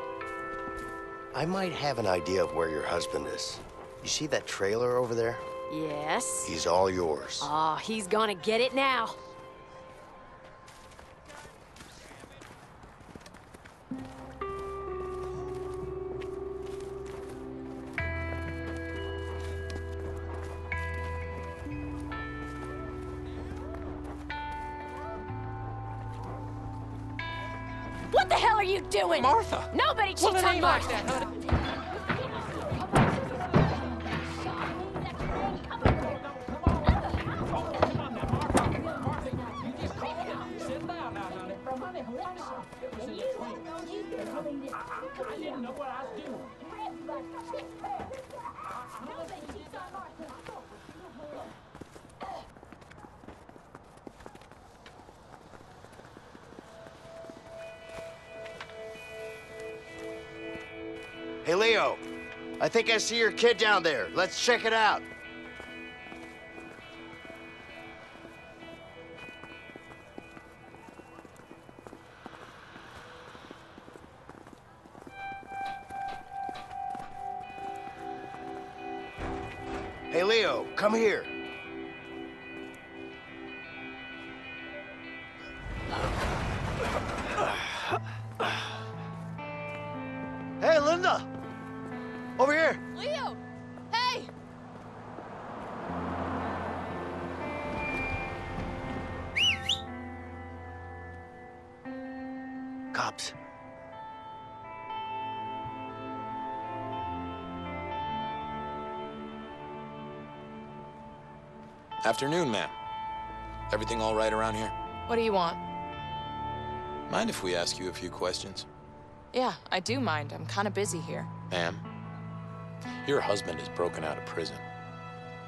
I might have an idea of where your husband is. You see that trailer over there? Yes. He's all yours. Oh, he's gonna get it now. doing? Martha. Nobody cheats well, on Martha. Like that. I didn't know what I was doing. Hey, Leo. I think I see your kid down there. Let's check it out. Hey, Leo, come here. Hey, Linda! Over here! Leo! Hey! Cops. Afternoon, ma'am. Everything all right around here? What do you want? Mind if we ask you a few questions? Yeah, I do mind. I'm kind of busy here. Ma'am, your husband is broken out of prison.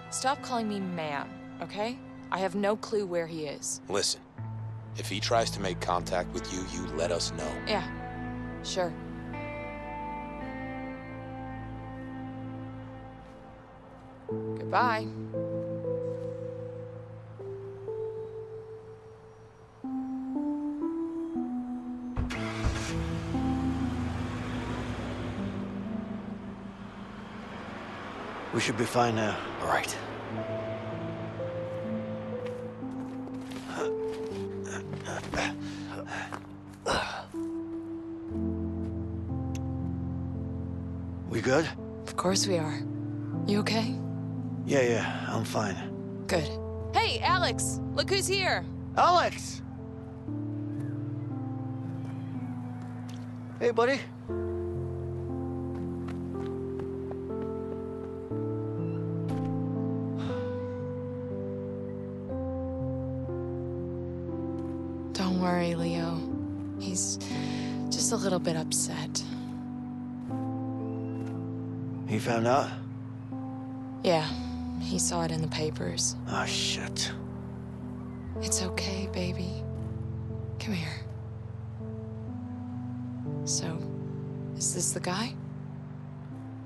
Stop calling me ma'am, okay? I have no clue where he is. Listen, if he tries to make contact with you, you let us know. Yeah, sure. Goodbye. We should be fine now. All right. We good? Of course we are. You okay? Yeah, yeah, I'm fine. Good. Hey, Alex! Look who's here! Alex! Hey, buddy. Found out? Yeah, he saw it in the papers. Oh, shit. It's okay, baby. Come here. So, is this the guy?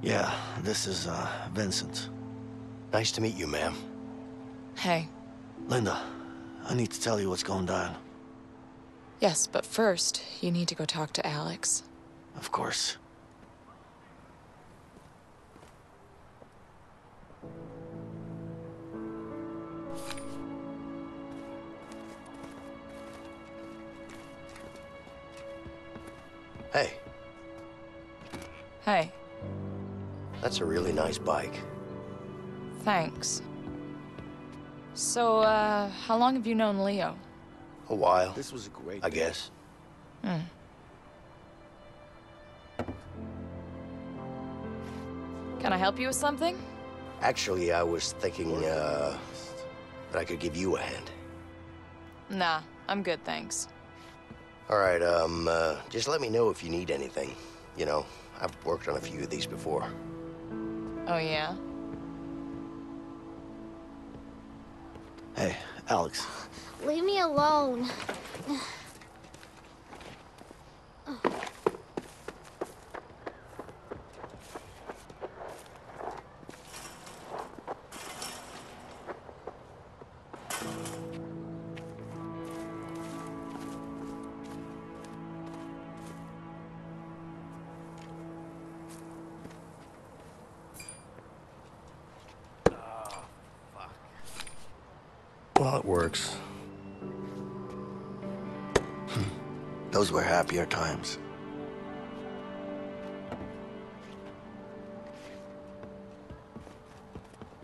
Yeah, this is, uh, Vincent. Nice to meet you, ma'am. Hey. Linda, I need to tell you what's going down. Yes, but first, you need to go talk to Alex. Of course. That's a really nice bike. thanks. So, uh, how long have you known Leo? A while. This was a great I guess. Hmm. Can I help you with something? Actually, I was thinking, uh, that I could give you a hand. Nah, I'm good, thanks. All right, um, uh, just let me know if you need anything. You know, I've worked on a few of these before. Oh, yeah? Hey, Alex. Leave me alone. Happier times.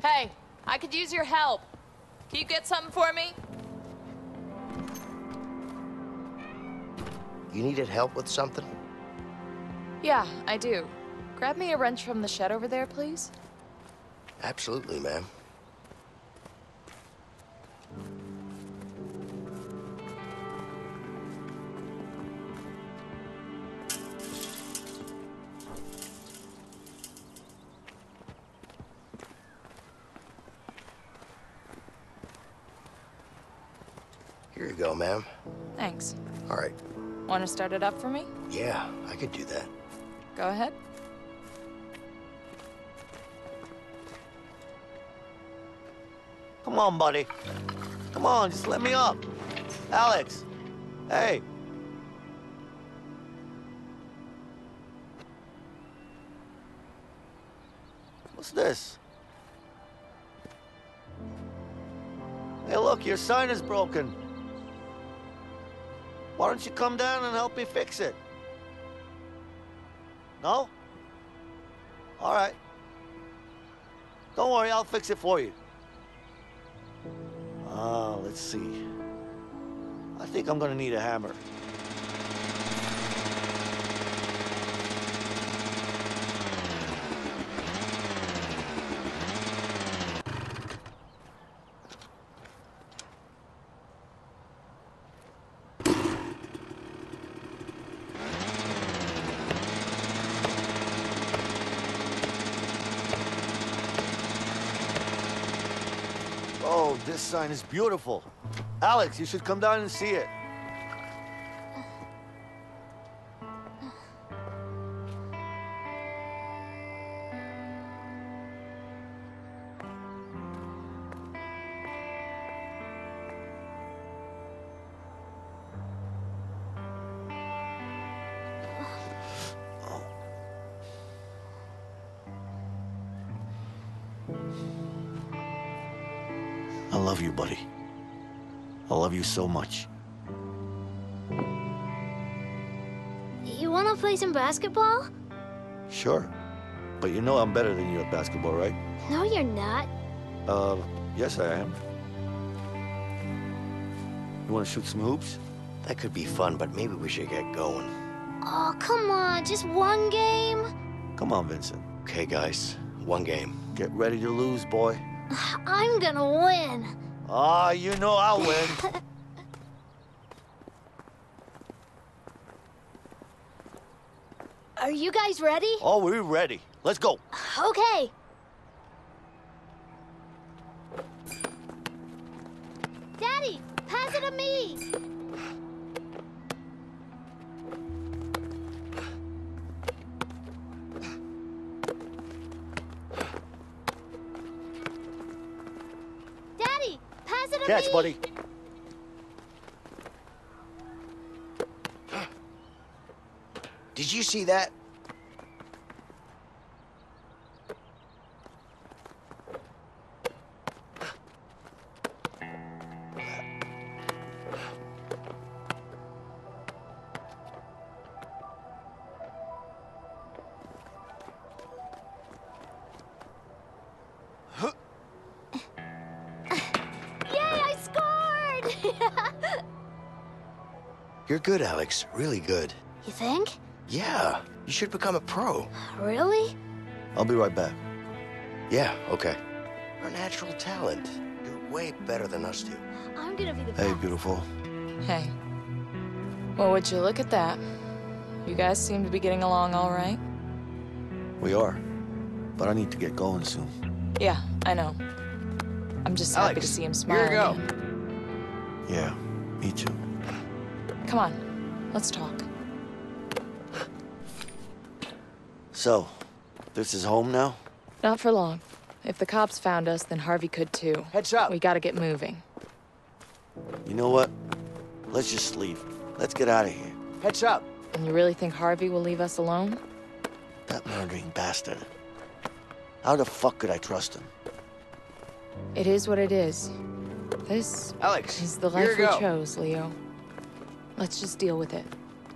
Hey, I could use your help. Can you get something for me? You needed help with something? Yeah, I do. Grab me a wrench from the shed over there, please. Absolutely, ma'am. To start it up for me? Yeah, I could do that. Go ahead. Come on, buddy. Come on, just let me up. Alex. Hey. What's this? Hey, look, your sign is broken. Why don't you come down and help me fix it? No? All right. Don't worry, I'll fix it for you. Ah, let's see. I think I'm gonna need a hammer. Oh, this sign is beautiful. Alex, you should come down and see it. So much. You wanna play some basketball? Sure. But you know I'm better than you at basketball, right? No, you're not. Uh, yes, I am. You want to shoot some hoops? That could be fun, but maybe we should get going. Oh, come on, just one game? Come on, Vincent. Okay, guys. One game. Get ready to lose, boy. I'm gonna win. Ah, you know I'll win. Are you guys ready? oh, we're ready. Let's go. Okay. Daddy, pass it to me. Daddy, pass it to Catch, me. buddy. Did you see that? You're good, Alex. Really good. you think? Yeah, you should become a pro. Really? I'll be right back. Yeah, okay. You're a natural talent. You're way better than us two. I'm gonna be the Hey, best. beautiful. Hey. Well, would you look at that? You guys seem to be getting along all right. We are. But I need to get going soon. Yeah, I know. I'm just happy to see him here smile you go. Yeah, me too. Come on, let's talk. So, this is home now? Not for long. If the cops found us, then Harvey could too. Heads up. We gotta get moving. You know what? Let's just leave. Let's get out of here. Heads up. And you really think Harvey will leave us alone? That murdering bastard. How the fuck could I trust him? It is what it is. This Alex, is the life we chose, Leo. Let's just deal with it.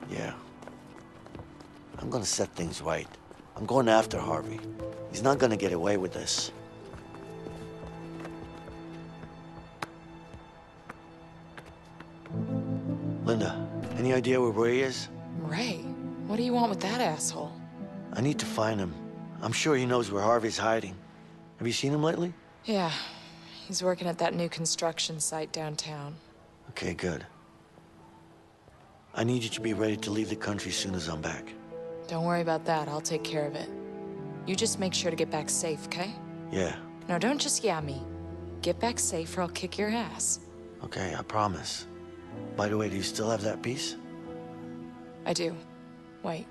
Yeah. I'm gonna set things right. I'm going after Harvey. He's not gonna get away with this. Linda, any idea where Ray is? Ray, what do you want with that asshole? I need to find him. I'm sure he knows where Harvey's hiding. Have you seen him lately? Yeah, he's working at that new construction site downtown. Okay, good. I need you to be ready to leave the country as soon as I'm back. Don't worry about that, I'll take care of it. You just make sure to get back safe, okay? Yeah, No, don't just yeah me. Get back safe or I'll kick your ass. okay, I promise. By the way, do you still have that piece? I do. Wait.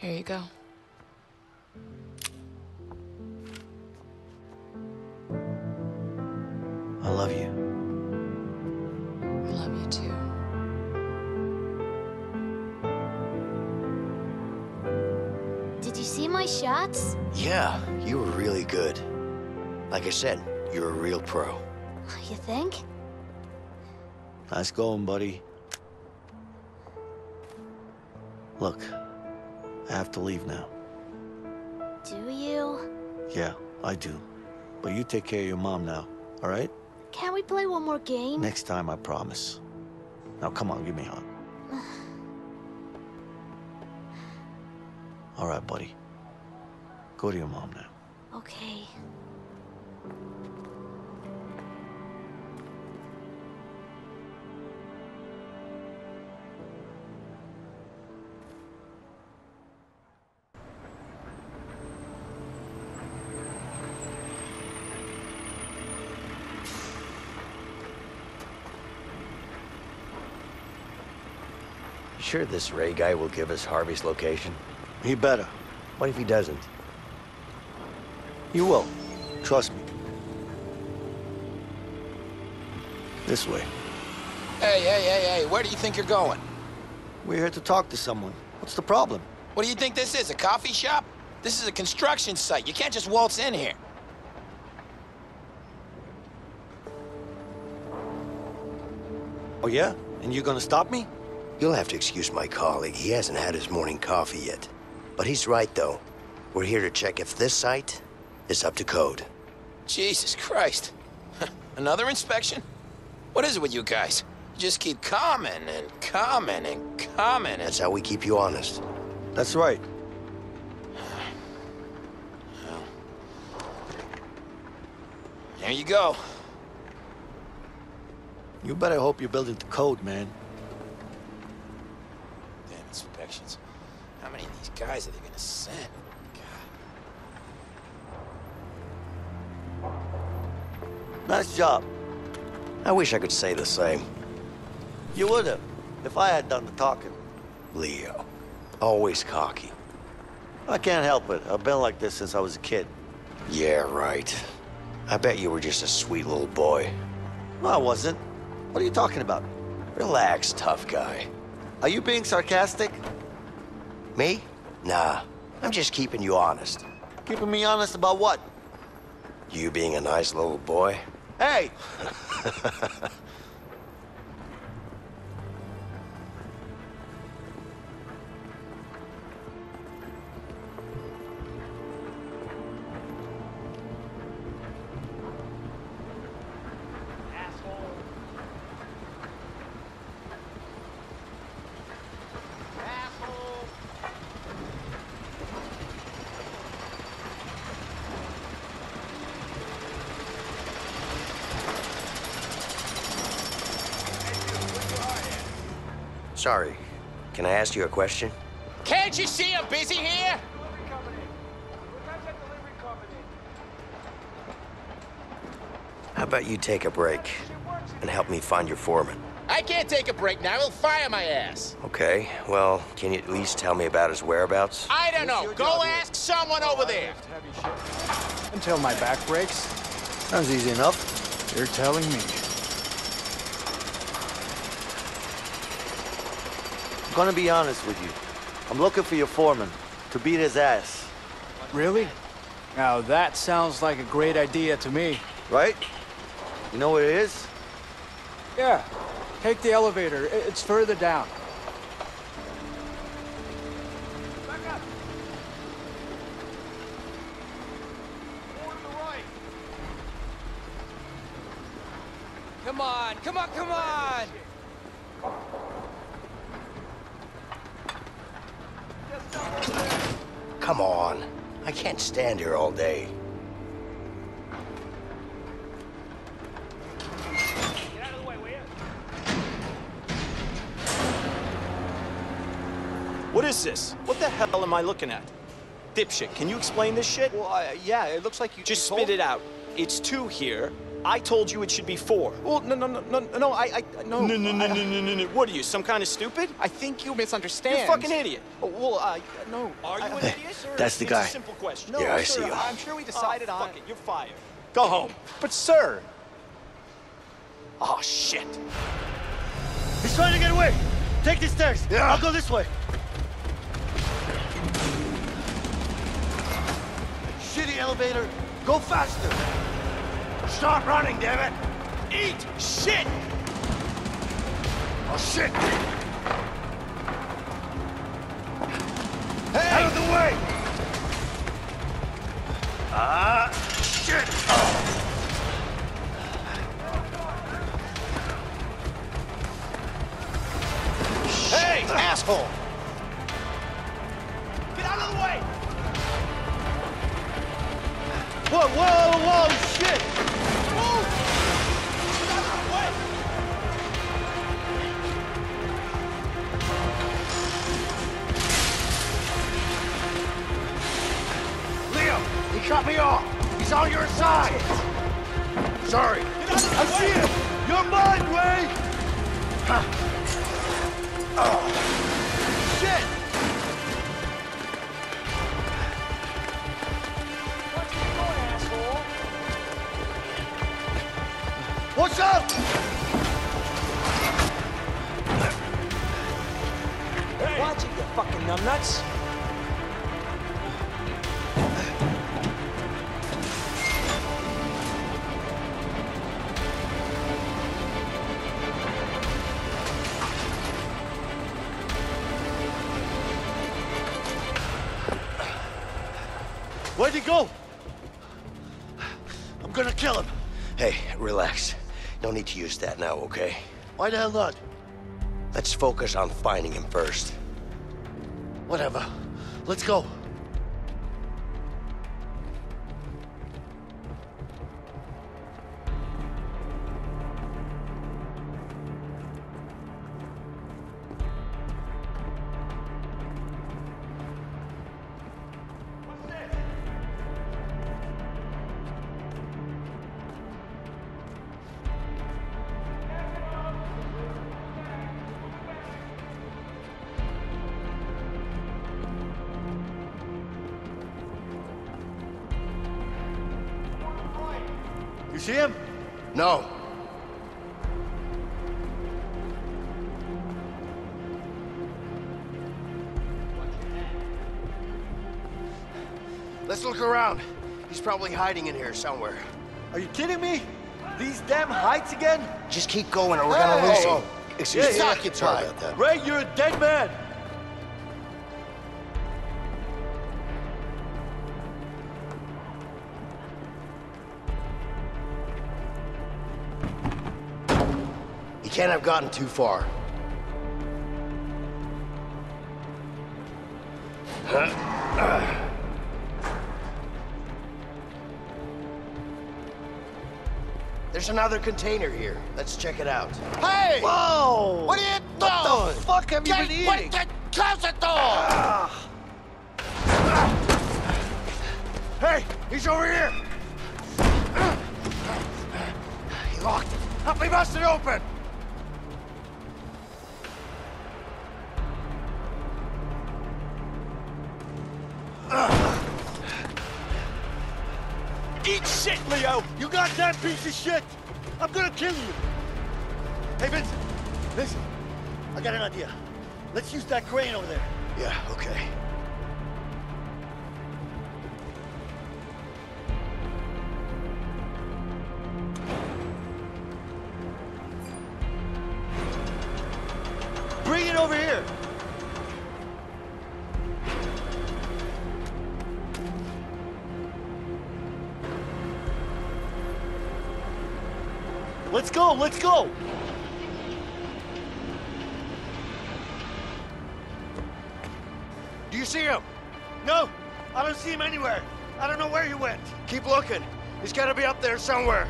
Here you go. I love you. I love you too. Did you see my shots? Yeah, you were really good. Like I said, you're a real pro. You think? Nice going, buddy. Look, I have to leave now. Do you? Yeah, I do. But you take care of your mom now, all right? Can't we play one more game? Next time, I promise. Now, come on, give me a hug. All right, buddy. Go to your mom now. Okay. Sure this Ray guy will give us Harvey's location? He better. What if he doesn't? You will. Trust me. This way. Hey, hey, hey, hey, where do you think you're going? We're here to talk to someone. What's the problem? What do you think this is, a coffee shop? This is a construction site. You can't just waltz in here. Oh, yeah? And you're gonna stop me? You'll have to excuse my colleague. He hasn't had his morning coffee yet. But he's right, though. We're here to check if this site is up to code. Jesus Christ. Another inspection? What is it with you guys? You just keep coming and coming and coming and... That's how we keep you honest. That's right. There you go. You better hope you're building the code, man. Damn inspections. How many of these guys are they gonna send? Nice job. I wish I could say the same. You would have, if I had done the talking. Leo. Always cocky. I can't help it. I've been like this since I was a kid. Yeah, right. I bet you were just a sweet little boy. No, I wasn't. What are you talking about? Relax, tough guy. Are you being sarcastic? Me? Nah. I'm just keeping you honest. Keeping me honest about what? You being a nice little boy? Hey! Sorry. Can I ask you a question? Can't you see I'm busy here? How about you take a break and help me find your foreman? I can't take a break now. He'll fire my ass. Okay, well, can you at least tell me about his whereabouts? I don't know. Go ask someone over there. Until my back breaks. Sounds easy enough. You're telling me. Gonna be honest with you. I'm looking for your foreman to beat his ass. Really? Now that sounds like a great idea to me. Right? You know what it is? Yeah. Take the elevator. It's further down. Come on, come on, come on! Come on. I can't stand here all day. What is this? What the hell am I looking at? Dipshit, can you explain this shit? Well, uh, yeah, it looks like you Just you spit it out. It's two here. I told you it should be four. Well, no, no, no, no, no, I, I, no. No, no, no, no, no, no, no. What are you, some kind of stupid? I think you misunderstand. You're a fucking idiot. Oh, Well, uh, no. Are you an idiot? Sir? That's the it's guy. a simple question. Yeah, I sir, see him. I'm sure we decided oh, on. Fuck it, you're fired. Go home. But sir, Oh, shit. He's trying to get away. Take the stairs. Yeah. I'll go this way. Shitty elevator. Go faster. Stop running, damn it! Eat shit! Oh, shit! Hey! Out of the way! Ah, shit! Hey, asshole! Get out of the way! Whoa, whoa, whoa, shit! Move! Get out of the! Leo, he cut me off! He's on your side! Sorry. I see him! You're mine, Ray! Oh, Watch out! Watch it, you fucking numbnuts. Where'd he go? I'm gonna kill him. Hey, relax. No need to use that now, okay? Why the hell not? Let's focus on finding him first. Whatever. Let's go. You see him? No. Let's look around. He's probably hiding in here somewhere. Are you kidding me? These damn heights again? Just keep going or we're gonna lose him. Excuse Yeah, me. yeah. Sorry about that. Ray, you're a dead man. Can't have gotten too far. There's another container here. Let's check it out. Hey! Whoa! What are you What doing? the fuck have you Get- been eating? get- Close the door! Hey, he's over here! He locked it. Help me bust it open! Goddamn piece of shit! I'm gonna kill you! Hey, Vince, listen. I got an idea. Let's use that crane over there. Yeah, okay. Let's go! Do you see him? No, I don't see him anywhere. I don't know where he went. Keep looking. He's gotta be up there somewhere.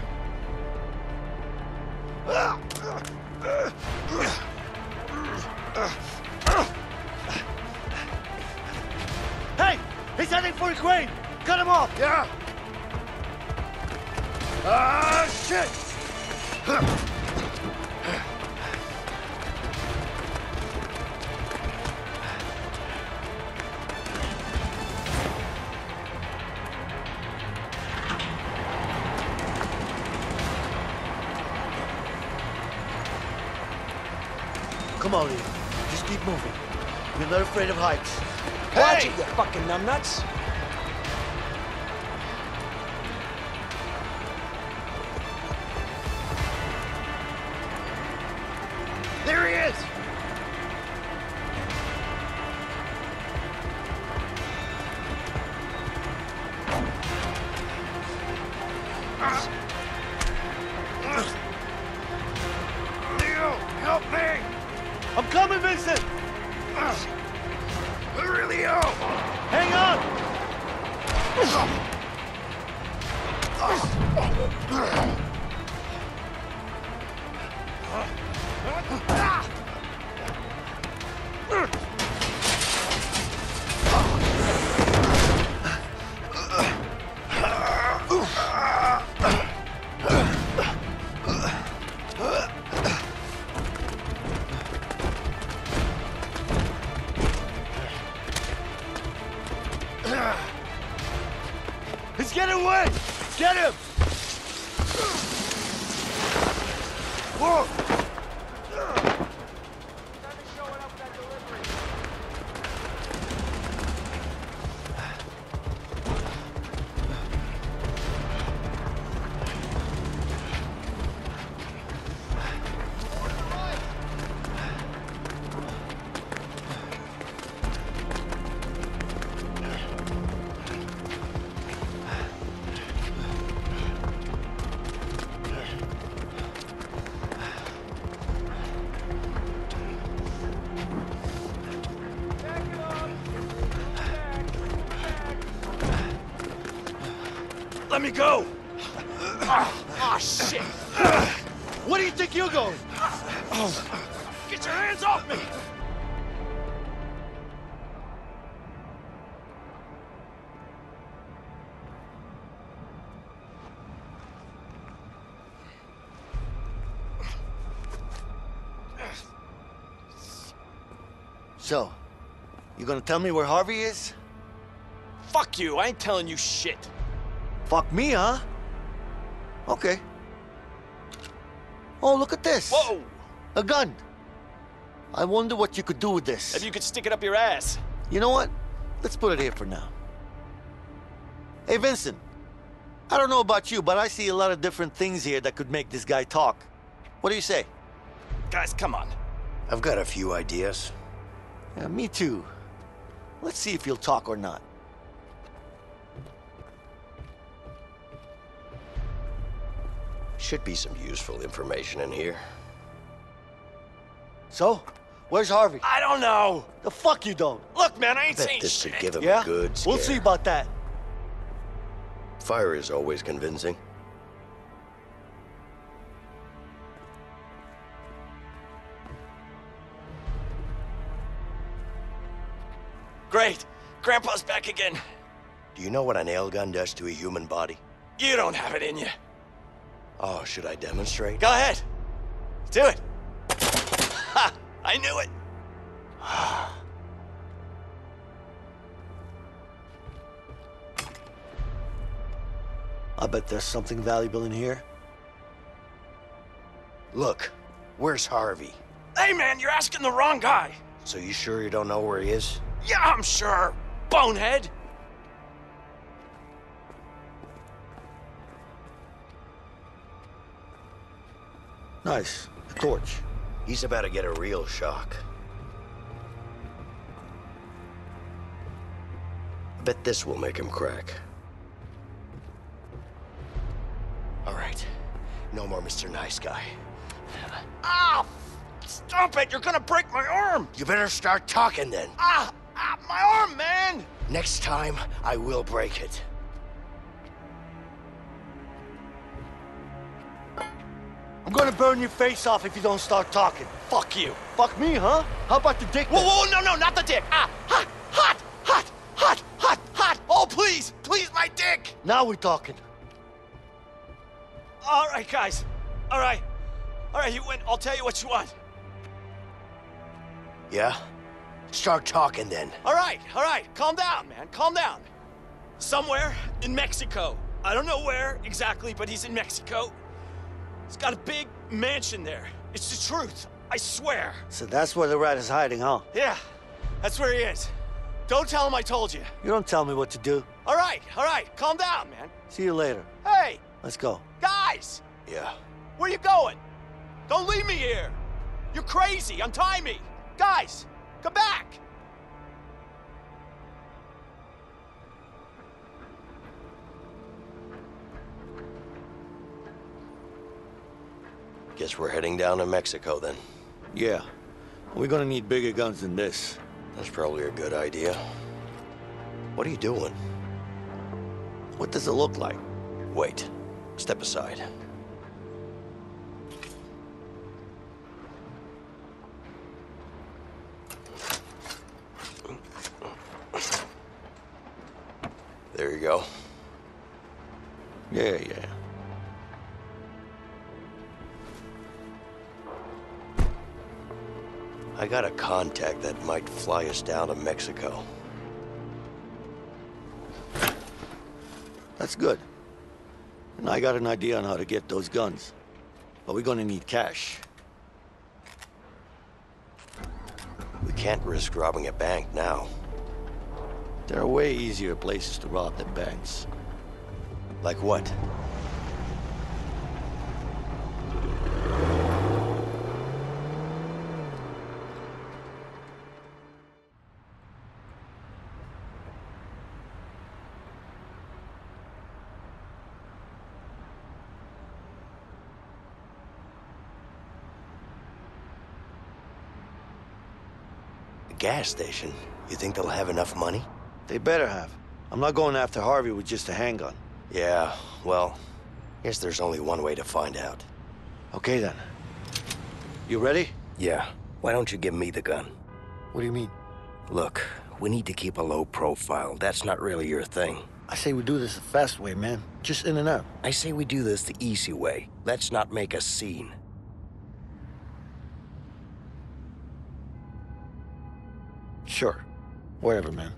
We're not afraid of heights. Watch it, you fucking numbnuts. Gonna tell me where Harvey is? Fuck you, I ain't telling you shit. Fuck me, huh? Okay. Oh, look at this. Whoa! A gun. I wonder what you could do with this. If you could stick it up your ass. You know what? Let's put it here for now. Hey, Vincent. I don't know about you, but I see a lot of different things here that could make this guy talk. What do you say? Guys, come on. I've got a few ideas. Yeah, me too. Let's see if he'll talk or not. Should be some useful information in here. So, where's Harvey? I don't know. The fuck you don't. Look, man, I ain't Bet saying this shit. should give him Yeah? a good scare. We'll see about that. Fire is always convincing. You know what a nail gun does to a human body? You don't have it in you. Oh, should I demonstrate? Go ahead. Do it. Ha! I knew it. I bet there's something valuable in here. Look, where's Harvey? Hey, man, you're asking the wrong guy. So you sure you don't know where he is? Yeah, I'm sure. Bonehead. Nice. A torch. He's about to get a real shock. Bet this will make him crack. All right. No more Mr. Nice Guy. Ah! Stop it! You're gonna break my arm! You better start talking then. Ah! Ah! My arm, man! Next time, I will break it. I'm gonna burn your face off if you don't start talking. Fuck you. Fuck me, huh? How about the dick Whoa, whoa, no, no, not the dick. Ah! Hot! Hot! Hot! Hot! hot, hot. Oh, please! Please, my dick! Now we're talking. All right, guys. All right. All right, you win. I'll tell you what you want. Yeah? Start talking then. All right, all right. Calm down, man. Calm down. Somewhere in Mexico. I don't know where exactly, but he's in Mexico. He's got a big mansion there. It's the truth. I swear. So that's where the rat is hiding, huh? Yeah, that's where he is. Don't tell him I told you. You don't tell me what to do. All right, all right. Calm down, man. See you later. Hey, Let's go. guys! Yeah. Where you going? Don't leave me here. You're crazy. Untie me. Guys, come back. Guess we're heading down to Mexico then. Yeah. We're gonna need bigger guns than this. That's probably a good idea. What are you doing? What does it look like? Wait. Step aside. There you go. Yeah, yeah. I got a contact that might fly us down to Mexico. That's good. And I got an idea on how to get those guns. But we're gonna need cash. We can't risk robbing a bank now. There are way easier places to rob than banks. Like what? Gas station? You think they'll have enough money? They better have. I'm not going after Harvey with just a handgun. Yeah, well, guess there's only one way to find out. Okay then. You ready? Yeah. Why don't you give me the gun? What do you mean? Look, we need to keep a low profile. That's not really your thing. I say we do this the fast way, man. Just in and out. I say we do this the easy way. Let's not make a scene. Sure. Whatever, man.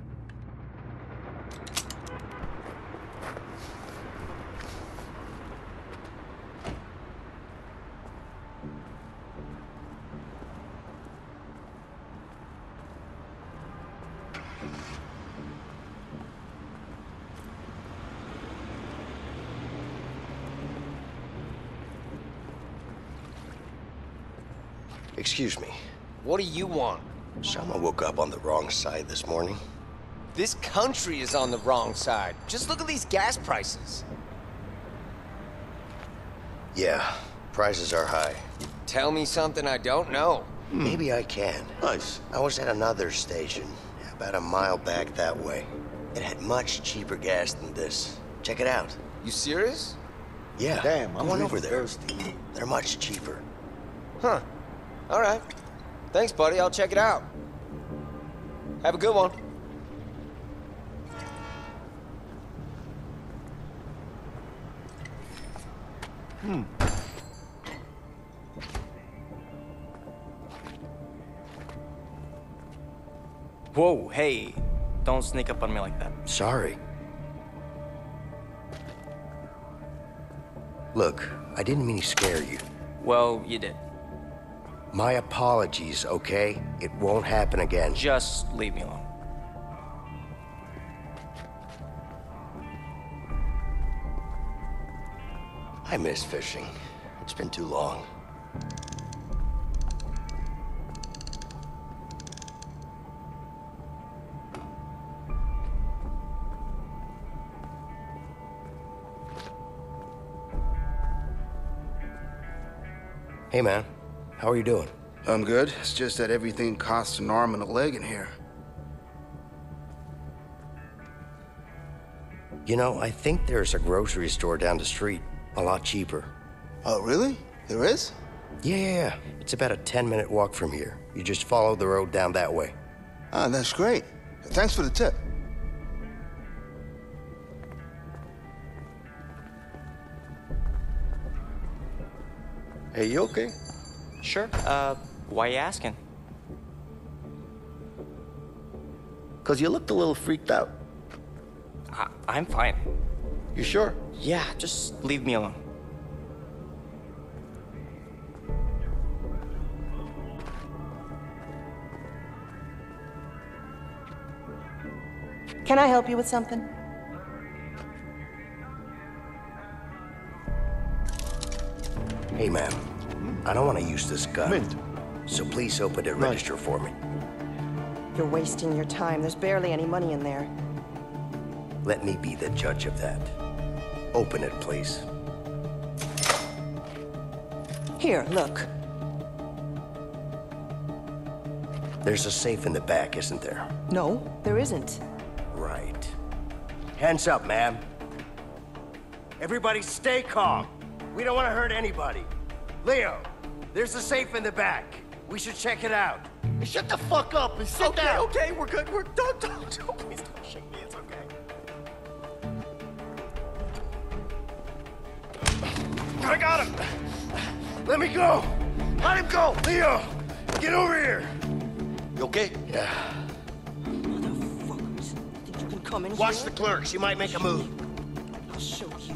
Excuse me. What do you want? Someone woke up on the wrong side this morning. This country is on the wrong side. Just look at these gas prices. Yeah, prices are high. Tell me something I don't know. Hmm. Maybe I can. Nice. I was at another station, about a mile back that way. It had much cheaper gas than this. Check it out. You serious? Yeah. Damn, I'm going over there. thirsty. They're much cheaper. Huh. All right. Thanks, buddy. I'll check it out. Have a good one. Hmm. Whoa, hey. Don't sneak up on me like that. Sorry. Look, I didn't mean to scare you. Well, you did. My apologies, okay? It won't happen again. Just leave me alone. I miss fishing. It's been too long. Hey, man. How are you doing? I'm good. It's just that everything costs an arm and a leg in here. You know, I think there's a grocery store down the street, a lot cheaper. Oh, really? There is? Yeah, yeah, yeah. It's about a 10 minute walk from here. You just follow the road down that way. Ah, oh, that's great. Thanks for the tip. Hey, you okay? Sure. Uh, why you asking? Because you looked a little freaked out. I I'm fine. You sure? Yeah, just leave me alone. Can I help you with something? Hey, ma'am. I don't want to use this gun. Mint. So please open it register for me. You're wasting your time. There's barely any money in there. Let me be the judge of that. Open it, please. Here, look. There's a safe in the back, isn't there? No, there isn't. Right. Hands up, ma'am. Everybody stay calm. We don't want to hurt anybody. Leo, there's a safe in the back. We should check it out. Shut the fuck up and sit okay, down. Okay, we're good. We're don't don't don't please don't shake me. It's okay. I got him. Let me go. Let him go. Leo, get over here. You okay? Yeah. Motherfuckers. Think you can come in Watch here? the clerk. She might make a move. I'll show you.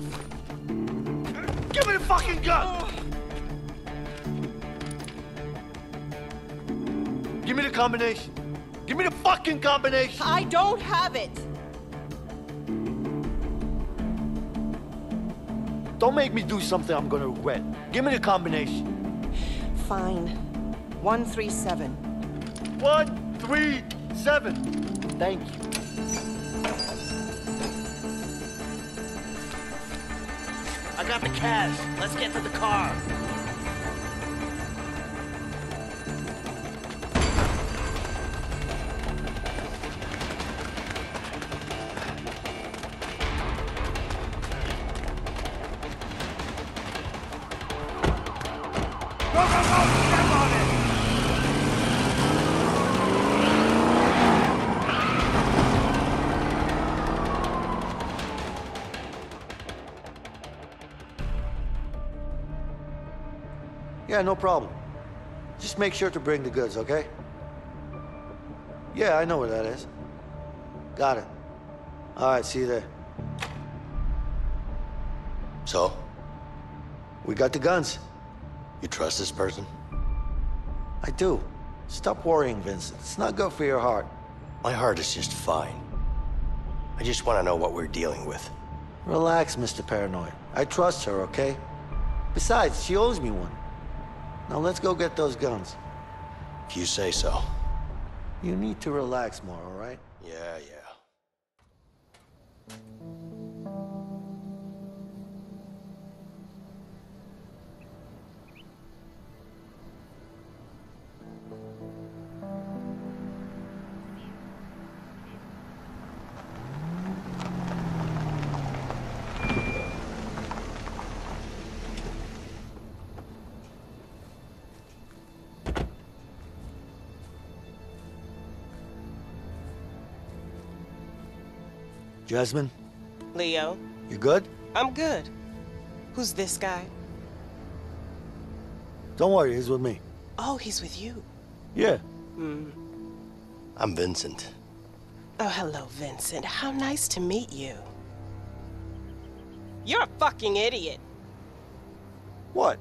Give me the fucking gun. Oh. Give me the combination. Give me the fucking combination. I don't have it. Don't make me do something I'm gonna regret. Give me the combination. Fine. 137. One, three, seven. Thank you. I got the cash. Let's get to the car. Yeah, no problem. Just make sure to bring the goods, okay? Yeah, I know where that is. Got it. All right, see you there. So, We got the guns. you trust this person? I do. Stop worrying, Vincent. It's not good for your heart. My heart is just fine. I just want to know what we're dealing with. Relax, Mr. Paranoid. I trust her, okay? Besides, she owes me one. Now let's go get those guns. If you say so. You need to relax more, all right? Yeah, yeah. Jasmine, Leo, you good? I'm good. Who's this guy? Don't worry, he's with me. Oh, he's with you. Yeah. Hmm. I'm Vincent. Oh, hello, Vincent. How nice to meet you. You're a fucking idiot. What?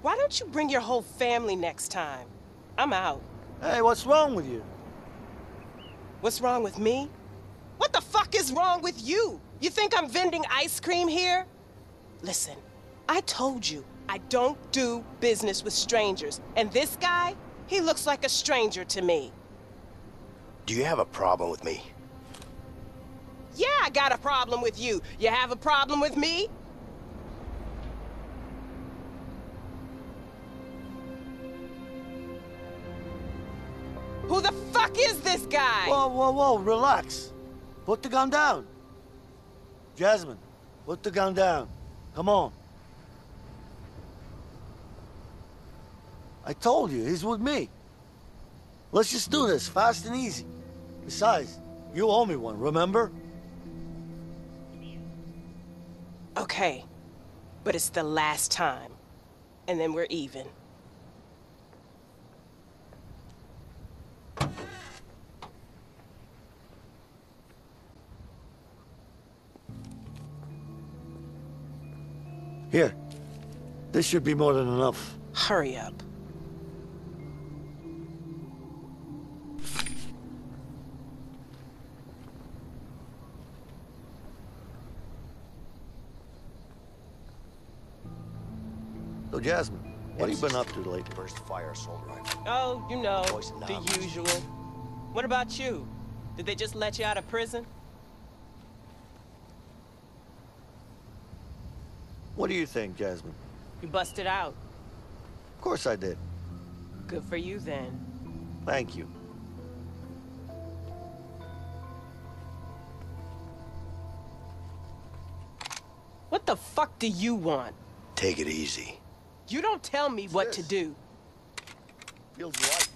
Why don't you bring your whole family next time? I'm out. Hey, what's wrong with you? What's wrong with me? What the fuck is wrong with you? You think I'm vending ice cream here? Listen, I told you I don't do business with strangers. And this guy, he looks like a stranger to me. Do you have a problem with me? Yeah, I got a problem with you. You have a problem with me? Who the fuck is this guy? Whoa, whoa, whoa, relax. Put the gun down. Jasmine, put the gun down. Come on. I told you, he's with me. Let's just do this, fast and easy. Besides, you owe me one, remember? Okay, but it's the last time. and then we're even. Here. This should be more than enough. Hurry up. So, Jasmine, what have you been up to lately? First fire assault rifle. Oh, you know, the usual. What about you? Did they just let you out of prison? What do you think, Jasmine? You busted out. Of course I did. Good for you then. Thank you. What the fuck do you want? Take it easy. You don't tell me what to do. Feels right.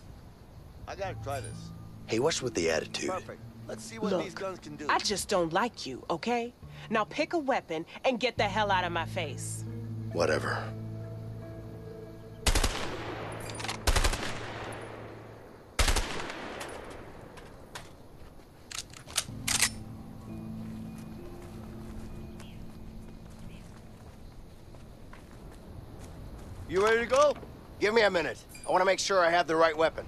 I gotta try this. Hey, what's with the attitude? Perfect. Let's see what Look, these guns can do. I just don't like you, okay? Now pick a weapon and get the hell out of my face. Whatever. You ready to go? Give me a minute. I want to make sure I have the right weapon.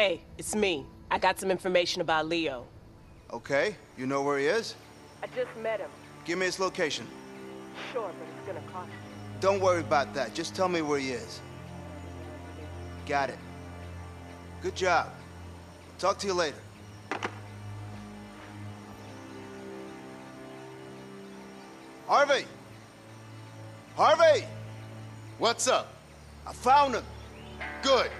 Hey, it's me. I got some information about Leo. Okay, you know where he is? I just met him. Give me his location. Sure, but it's gonna cost Don't worry about that. Just tell me where he is. Got it. Good job. Talk to you later. Harvey! Harvey! What's up? I found him. Good.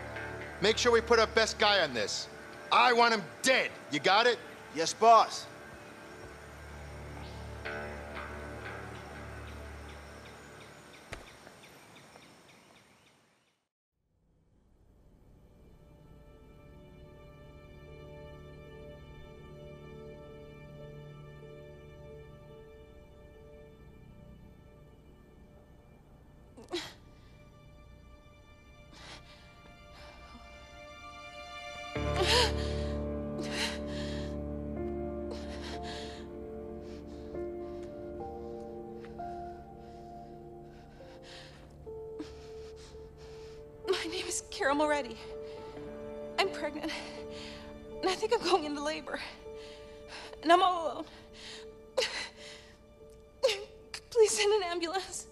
Make sure we put our best guy on this. I want him dead. You got it? Yes, boss. Carol Moretti. I'm pregnant. And I think I'm going into labor. And I'm all alone. Please send an ambulance.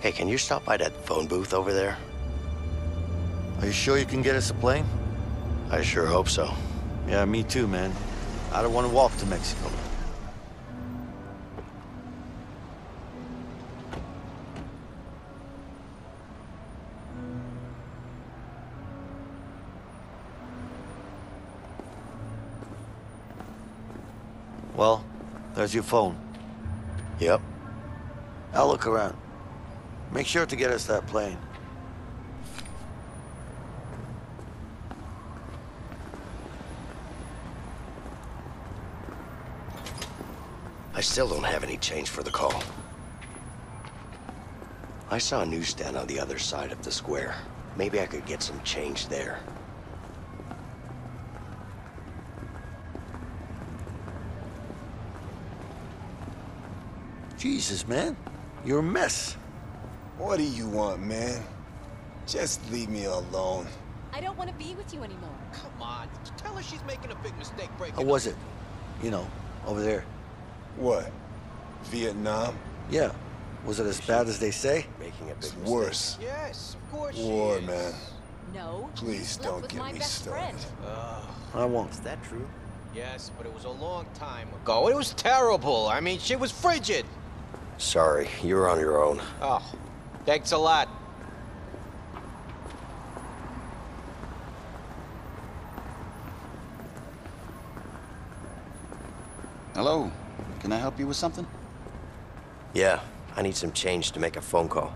Hey, can you stop by that phone booth over there? Are you sure you can get us a plane? I sure hope so. Yeah, me too, man. I don't want to walk to Mexico. Well, there's your phone. Yep. I'll look around. Make sure to get us that plane. Still don't have any change for the call. I saw a newsstand on the other side of the square. Maybe I could get some change there. Jesus, man. You're a mess. What do you want, man? Just leave me alone. I don't want to be with you anymore. Come on, tell her she's making a big mistake breaking How was it? You know, over there. What? Vietnam? Yeah. Was it as bad as they say? Making a big It's worse. Yes, of course War, is. man. No. Please don't get me started. friend. I won't. Is that true? Yes, but it was a long time ago. It was terrible. I mean, she was frigid. Sorry, you're on your own. Oh, thanks a lot. Hello. Can I help you with something? Yeah, I need some change to make a phone call.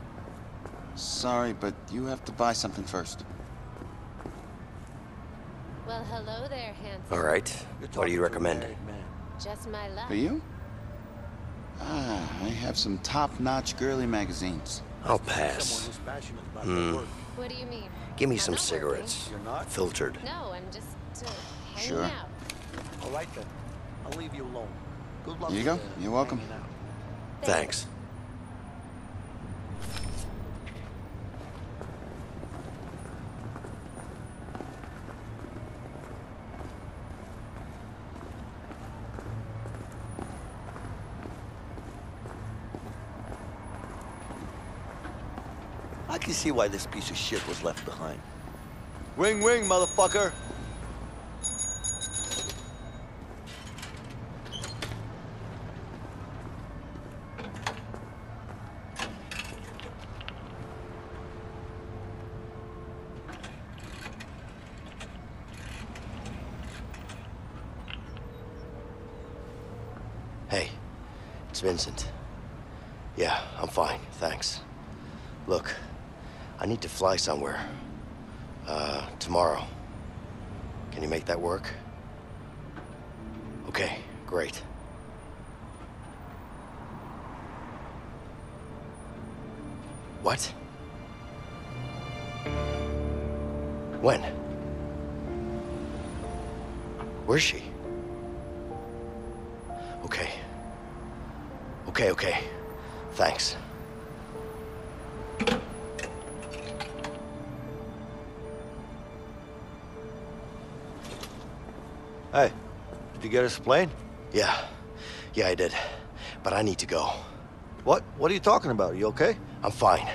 Sorry, but you have to buy something first. Well, hello there, handsome. All right. What do you recommend? Just my luck. For you? Ah, I have some top-notch girly magazines. I'll pass. Hmm. What do you mean? Give me I'm some cigarettes. You're not? Filtered. No, I'm just uh, hanging Sure. out. All right, then. I'll leave you alone. Good luck Here you go. You're welcome. hanging. Thanks. I can see why this piece of shit was left behind. Ring, ring, motherfucker. Hey, it's Vincent. Yeah, I'm fine, thanks. Look, I need to fly somewhere. Uh, tomorrow. Can you make that work? Okay, great. What? When? Where's she? Okay, okay. Thanks. Hey, did you get us a plane? Yeah. Yeah, I did. But I need to go. What? What are you talking about? Are You okay? I'm fine.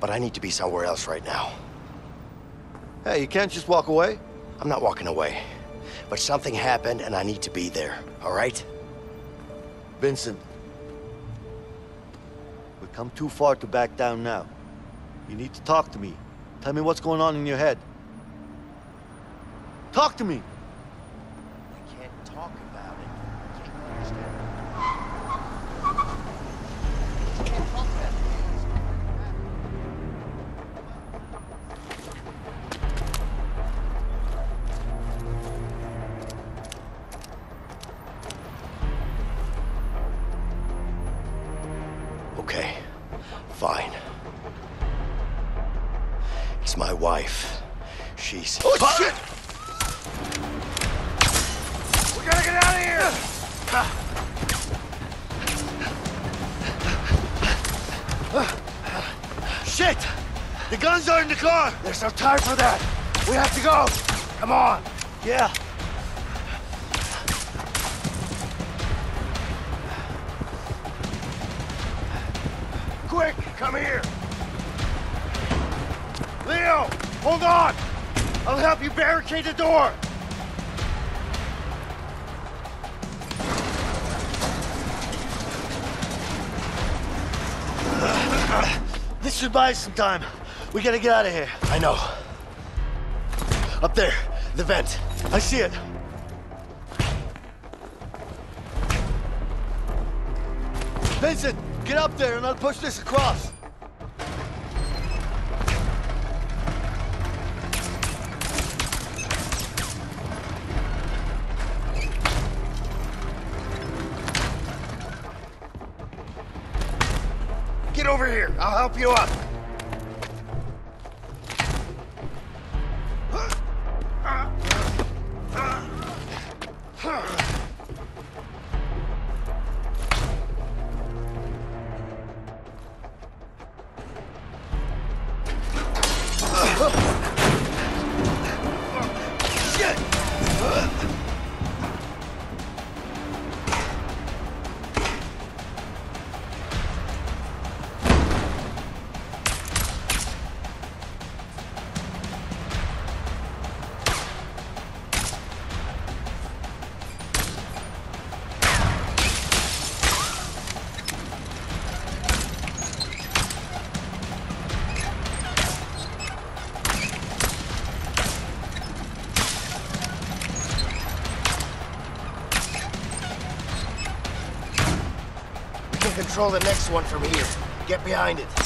But I need to be somewhere else right now. Hey, you can't just walk away. I'm not walking away. But something happened and I need to be there, all right? Vincent, come too far to back down now. You need to talk to me. Tell me what's going on in your head. Talk to me! For that! We have to go! Come on! Yeah. Quick, come here! Leo, hold on! I'll help you barricade the door! This should buy some time. We gotta get out of here. I know. Up there, the vent. I see it. Vincent, get up there and I'll push this across. Get over here. I'll help you up. Control the next one from here. Get behind it.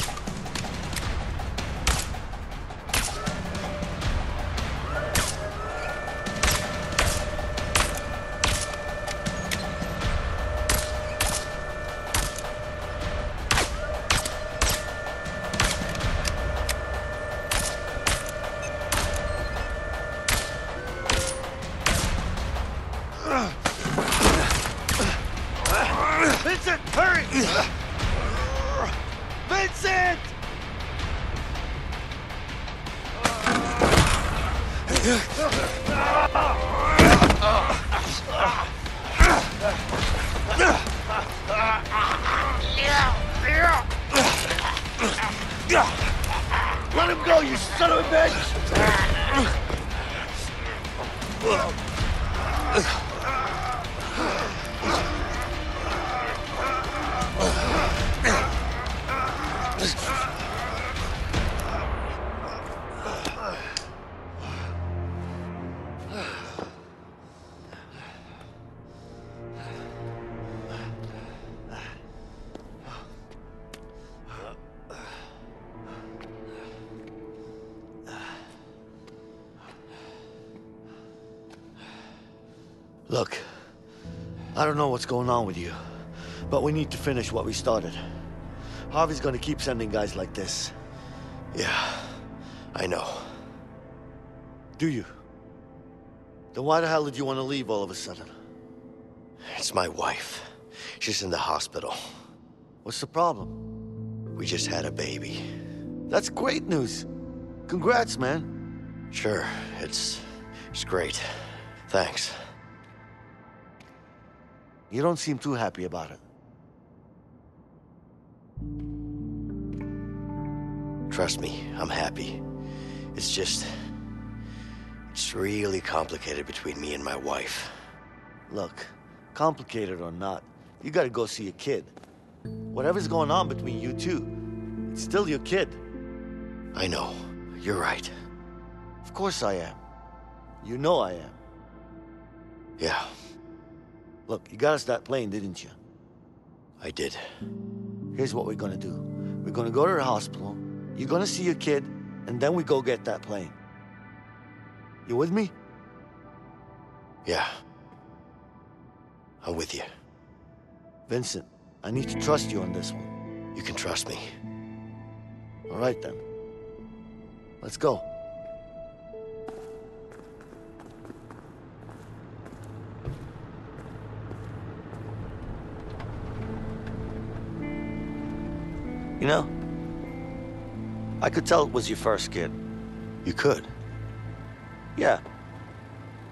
Don't know what's going on with you, but we need to finish what we started. Harvey's gonna keep sending guys like this. Yeah, I know. Do you? Then why the hell did you want to leave all of a sudden? It's my wife. She's in the hospital. What's the problem? We just had a baby. That's great news. Congrats, man. Sure, it's it's great. Thanks. You don't seem too happy about it. Trust me, I'm happy. It's just it's really complicated between me and my wife. Look, complicated or not, you gotta go see your kid. Whatever's going on between you two, it's still your kid. I know. You're right. Of course I am. You know I am. Yeah, Look, you got us that plane, didn't you? I did. Here's what we're gonna do. We're gonna go to the hospital, you're gonna see your kid, and then we go get that plane. You with me? Yeah. I'm with you. Vincent, I need to trust you on this one. You can trust me. All right then. Let's go. You know, I could tell it was your first kid. You could? Yeah.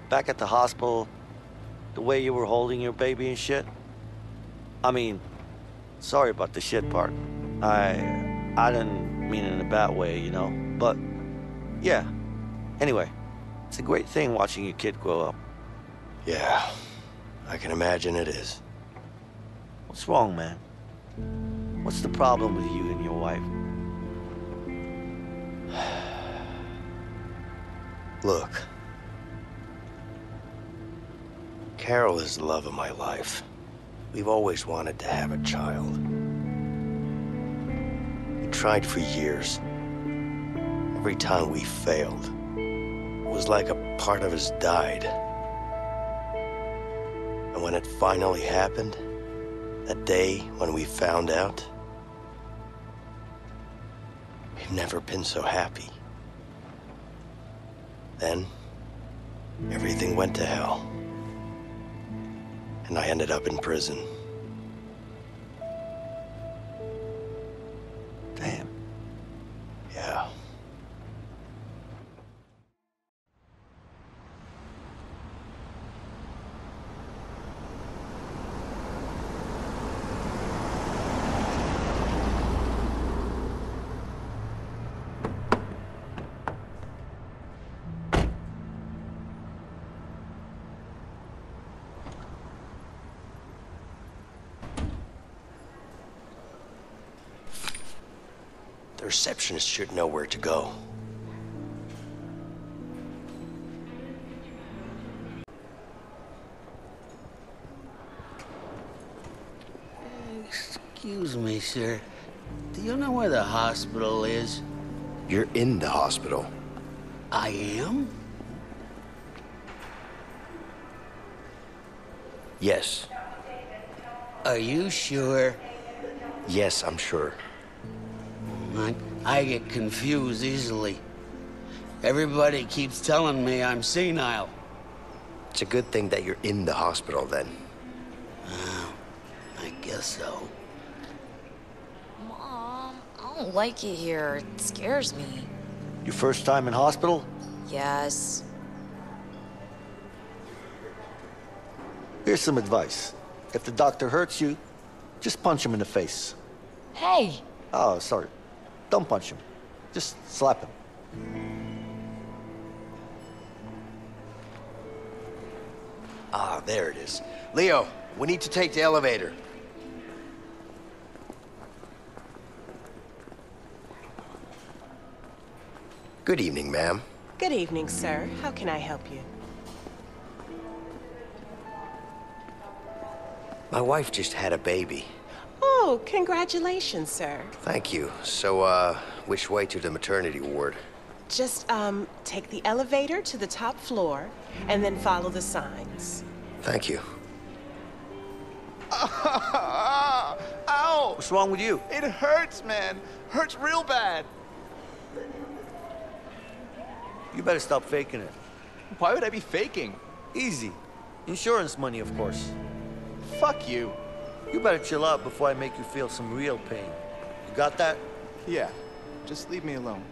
Back at the hospital, the way you were holding your baby and shit. I mean, sorry about the shit part. I I didn't mean it in a bad way, you know. But yeah. Anyway, it's a great thing watching your kid grow up. Yeah, I can imagine it is. What's wrong, man? What's the problem with you and your wife? Look. Carol is the love of my life. We've always wanted to have a child. We tried for years. Every time we failed, it was like a part of us died. And when it finally happened, that day when we found out, I've never been so happy. Then, everything went to hell. And I ended up in prison. Damn. Yeah. The receptionist should know where to go. Excuse me, sir. Do you know where the hospital is? You're in the hospital. I am? Yes. Are you sure? Yes, I'm sure. I, I get confused easily. Everybody keeps telling me I'm senile. It's a good thing that you're in the hospital then. Oh, I guess so. Mom, I don't like it here. It scares me. Your first time in hospital? Yes. Here's some advice. If the doctor hurts you, just punch him in the face. Hey! Oh, sorry. Don't punch him. Just slap him. Ah, there it is. Leo, we need to take the elevator. Good evening, ma'am. Good evening, sir. How can I help you? My wife just had a baby. Oh, congratulations, sir. Thank you. So, uh, which way to the maternity ward? Just, um, take the elevator to the top floor and then follow the signs. Thank you. Ow! What's wrong with you? It hurts, man. Hurts real bad. You better stop faking it. Why would I be faking? Easy. Insurance money, of course. Fuck you. You better chill out before I make you feel some real pain. You got that? Yeah. Just leave me alone.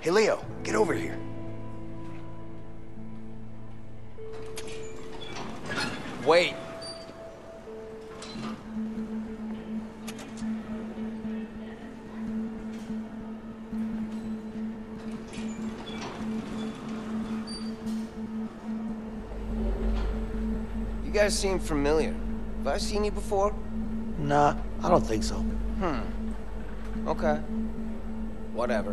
Hey, Leo, get over here. Wait. You guys seem familiar. Have I seen you before? Nah, I don't think so. Hmm. Okay. Whatever.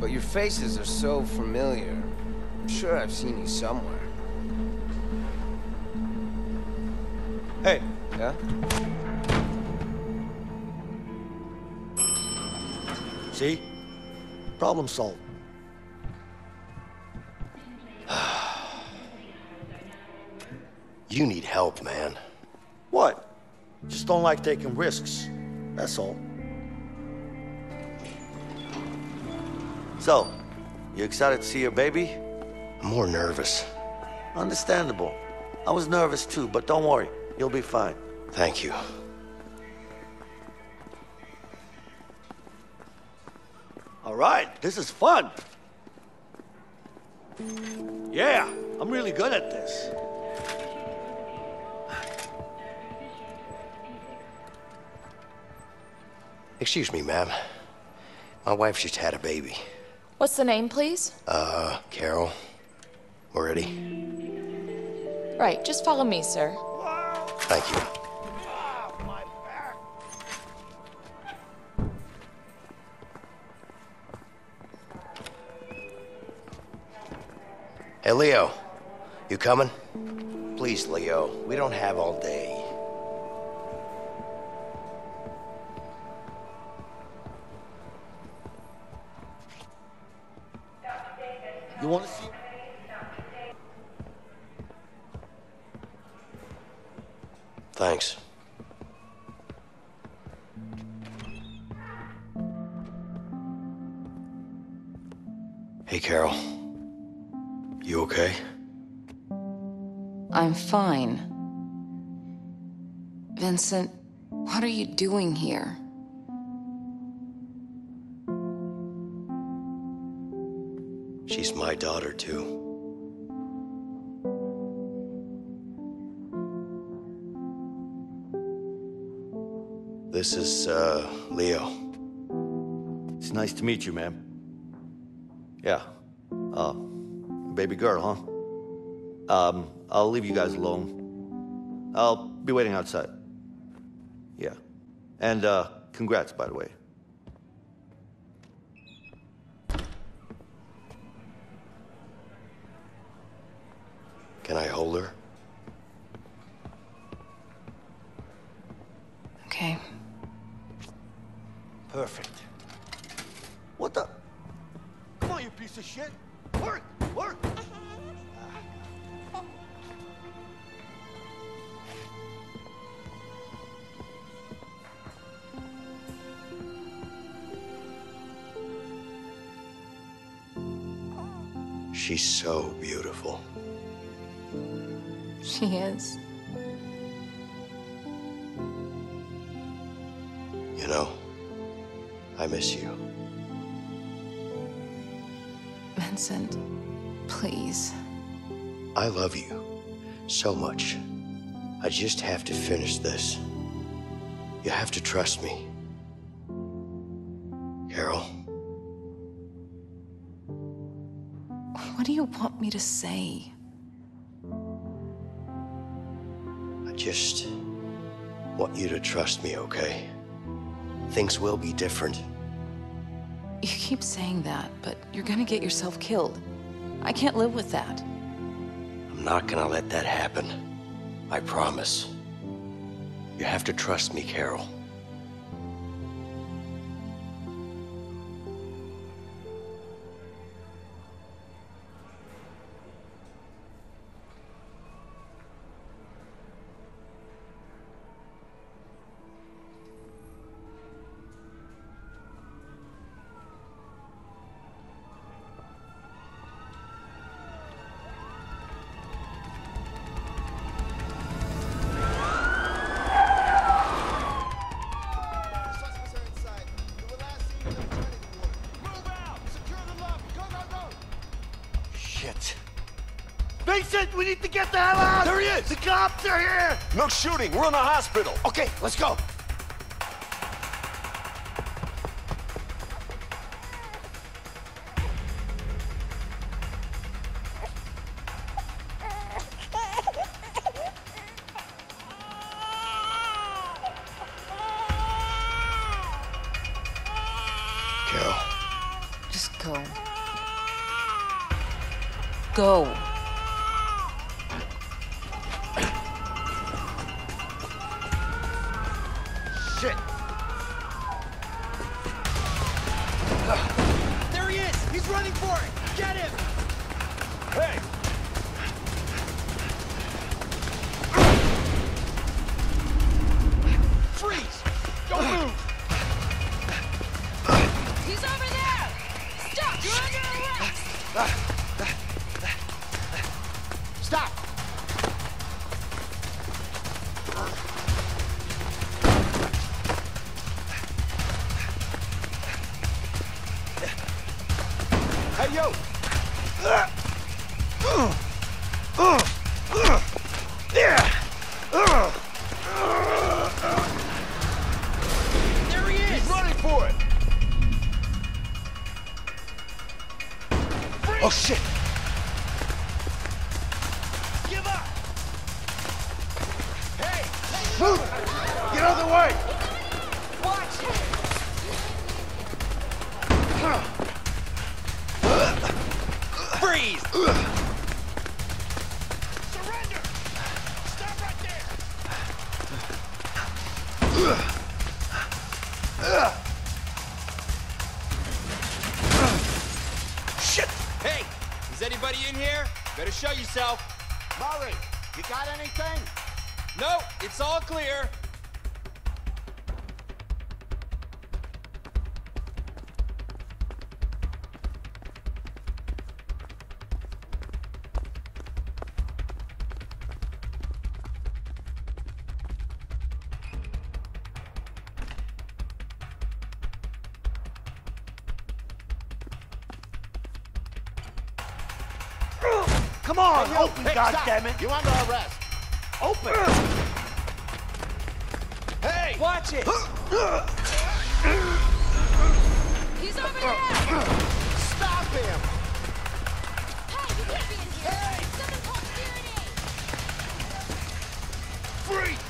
But your faces are so familiar. I'm sure I've seen you somewhere. Hey. Yeah? See? Problem solved. You need help, man. What? Just don't like taking risks. That's all. So, you excited to see your baby? I'm more nervous. Understandable. I was nervous too, but don't worry. You'll be fine. Thank you. All right, this is fun. Yeah, I'm really good at this. Excuse me, ma'am. My wife just had a baby. What's the name, please? Uh, Carol. We're ready. Right, just follow me, sir. Thank you. Hey, Leo. You coming? Please, Leo. We don't have all day. You want to see? Thanks. Hey, Carol. You okay? I'm fine. Vincent, what are you doing here? She's my daughter, too. This is, uh, Leo. It's nice to meet you, ma'am. Yeah. Uh, baby girl, huh? Um, I'll leave you guys alone. I'll be waiting outside. Yeah. And, uh, congrats, by the way. Can I hold her? Okay. Perfect. What the? Come on, you piece of shit. Work, work. She's so beautiful. She is. You know, I miss you. Vincent, please. I love you so much. I just have to finish this. You have to trust me. Carol, What do you want me to say? I just want you to trust me, okay? Things will be different. You keep saying that, but you're gonna get yourself killed. I can't live with that. I'm not gonna let that happen. I promise. You have to trust me, Carol. Here! No shooting. We're in the hospital. Okay, let's go. down. You. Open, hey, goddammit. You're under arrest. Open. Hey! Watch it! He's over there! Stop him! Hey, you can't be in here! Hey! Something called Faraday! Freeze!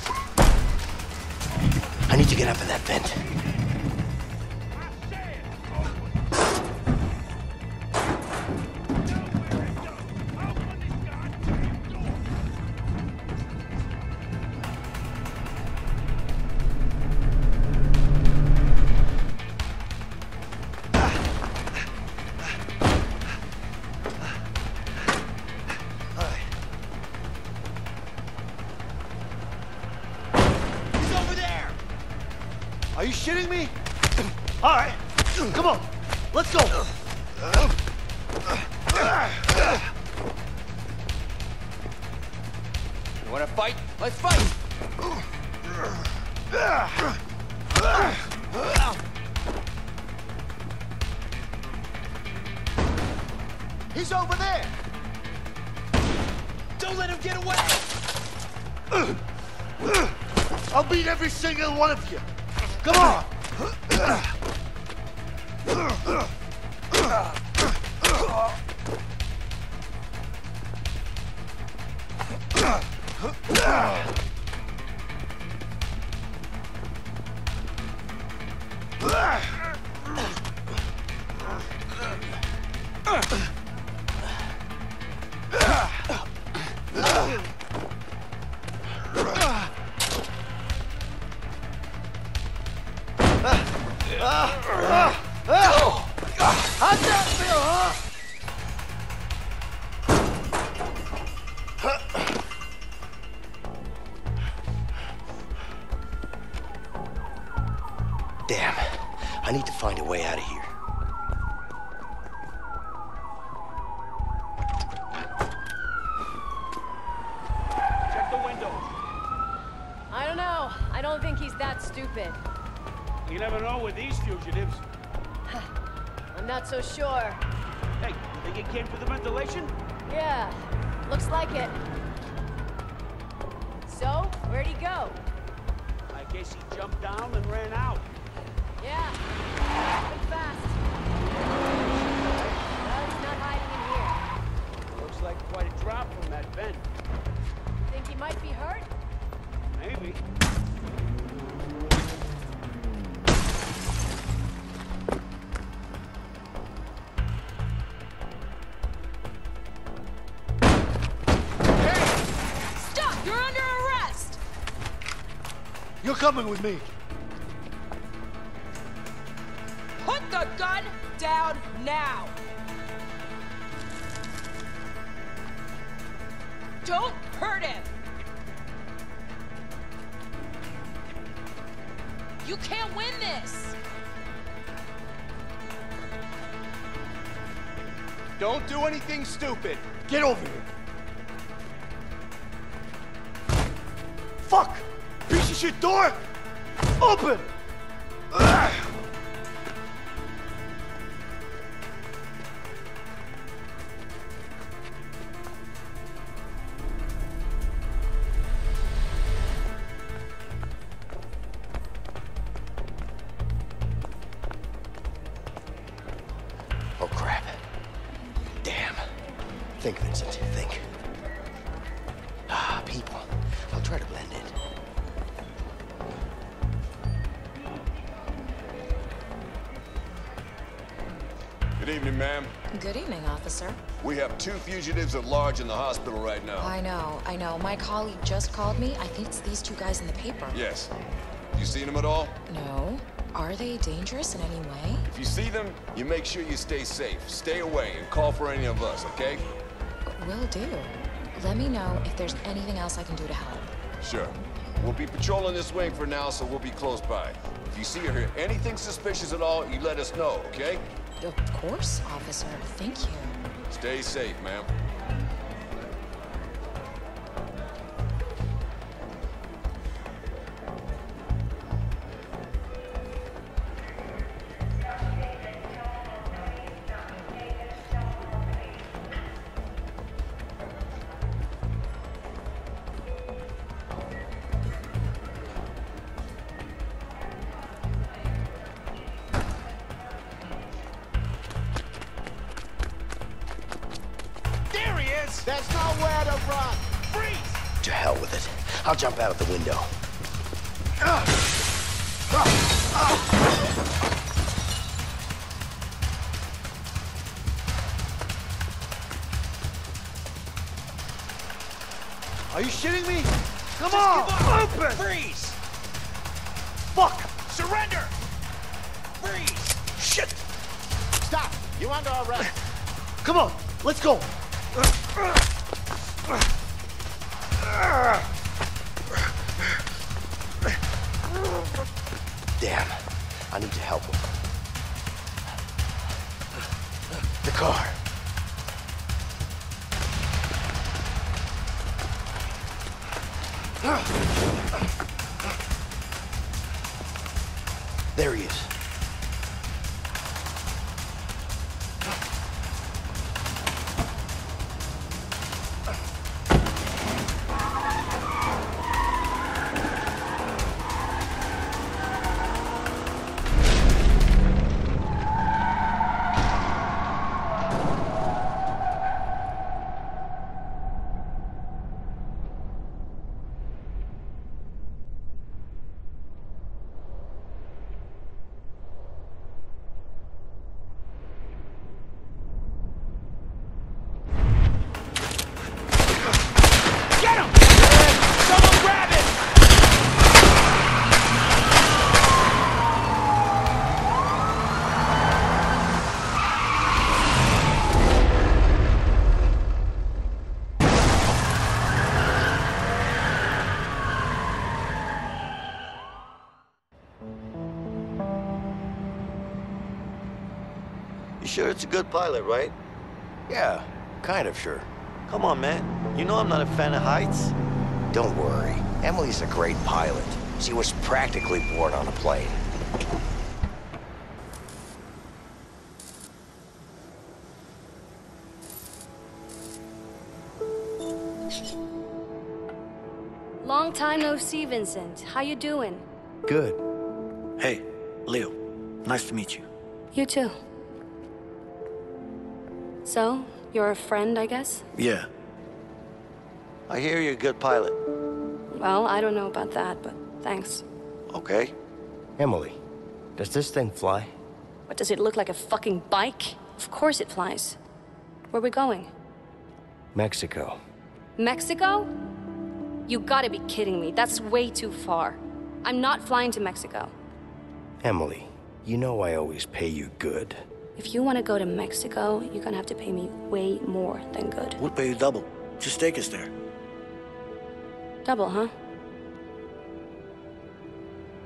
I need to get up in that vent. one of you. coming with me. We have two fugitives at large in the hospital right now. I know, I know. My colleague just called me. I think it's these two guys in the paper. Yes. You seen them at all? No. Are they dangerous in any way? If you see them, you make sure you stay safe. Stay away and call for any of us, okay? Will do. Let me know if there's anything else I can do to help. Sure. We'll be patrolling this wing for now, so we'll be close by. If you see or hear anything suspicious at all, you let us know, okay? Of course, officer. Thank you. Stay safe, ma'am. There's nowhere to run! Freeze! To hell with it. I'll jump out of the window. Are you shitting me? Come on! Open! Freeze! Fuck! Surrender! Freeze! Shit! Stop! You under arrest. Come on, let's go. Sure it's a good pilot, right? Yeah, kind of sure. Come on, man. You know I'm not a fan of heights. Don't worry. Emily's a great pilot. She was practically born on a plane. Long time no see, Vincent. How you doing? Good. Hey, Leo. Nice to meet you. You too. You're a friend, I guess? Yeah. I hear you're a good pilot. Well, I don't know about that, but thanks. Okay. Emily, does this thing fly? What, does it look like a fucking bike? Of course it flies. Where we going? Mexico. Mexico? You gotta be kidding me. That's way too far. I'm not flying to Mexico. Emily, you know I always pay you good. If you want to go to Mexico, you're gonna have to pay me way more than good. We'll pay you double. Just take us there. Double, huh?